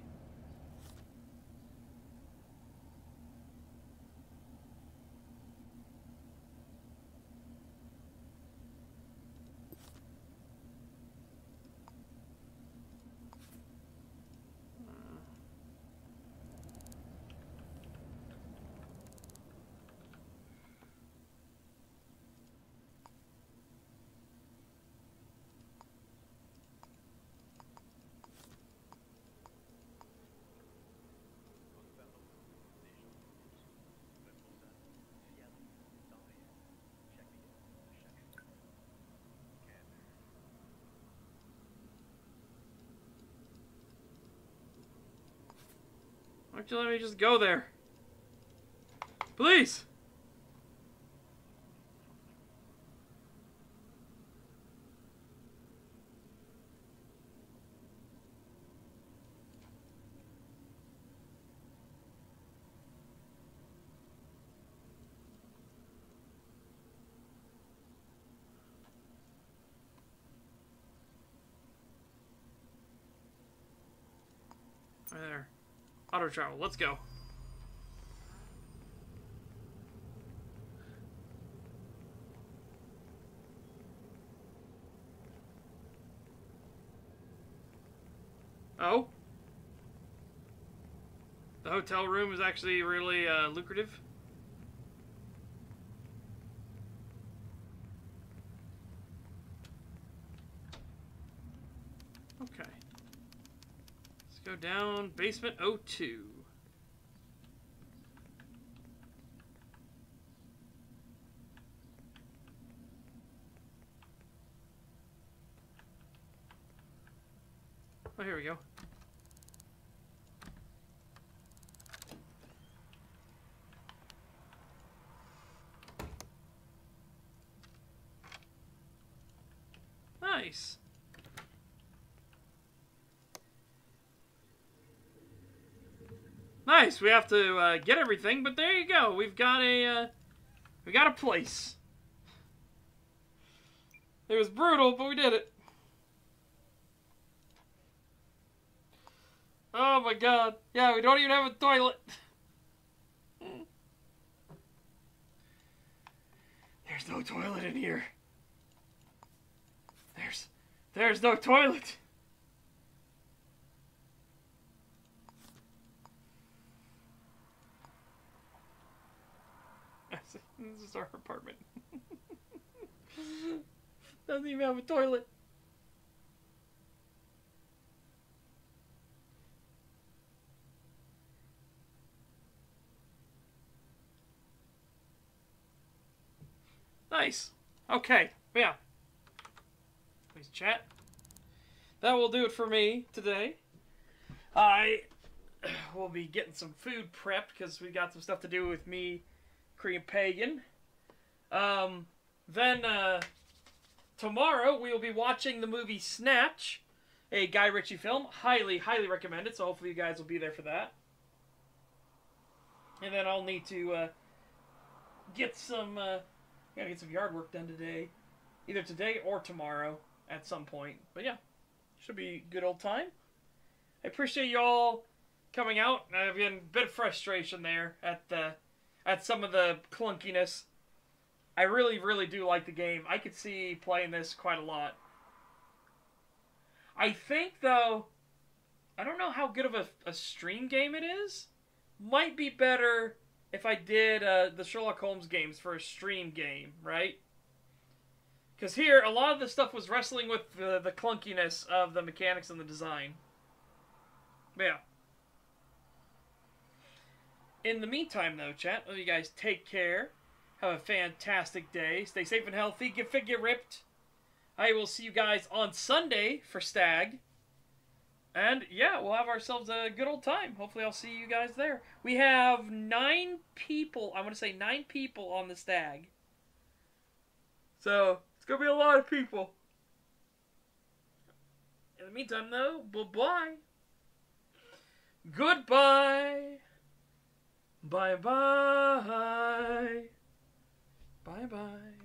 Why don't you let me just go there? Please! Right there. Auto travel, let's go. Oh? The hotel room is actually really uh, lucrative. Okay. Let's go down basement 02. Oh, here we go. Nice. We have to uh, get everything, but there you go. We've got a uh, we got a place. It was brutal, but we did it. Oh my god. Yeah, we don't even have a toilet. There's no toilet in here. There's there's no toilet. Our apartment. Doesn't even have a toilet. Nice. Okay. Yeah. Please chat. That will do it for me today. I will be getting some food prepped because we got some stuff to do with me, Korean Pagan. Um, then uh, tomorrow we will be watching the movie Snatch, a Guy Ritchie film. Highly, highly recommended. So hopefully you guys will be there for that. And then I'll need to uh, get some. Uh, gotta get some yard work done today, either today or tomorrow at some point. But yeah, should be good old time. I appreciate y'all coming out. I've been a bit of frustration there at the at some of the clunkiness. I really, really do like the game. I could see playing this quite a lot. I think though, I don't know how good of a, a stream game it is. Might be better if I did uh, the Sherlock Holmes games for a stream game, right? Because here, a lot of the stuff was wrestling with the, the clunkiness of the mechanics and the design. But yeah. In the meantime, though, chat, you guys take care. Have a fantastic day. Stay safe and healthy. Get fit, get ripped. I will see you guys on Sunday for Stag. And yeah, we'll have ourselves a good old time. Hopefully, I'll see you guys there. We have nine people. I'm going to say nine people on the Stag. So, it's going to be a lot of people. In the meantime, though, bye bye. Goodbye. Bye bye. Bye bye.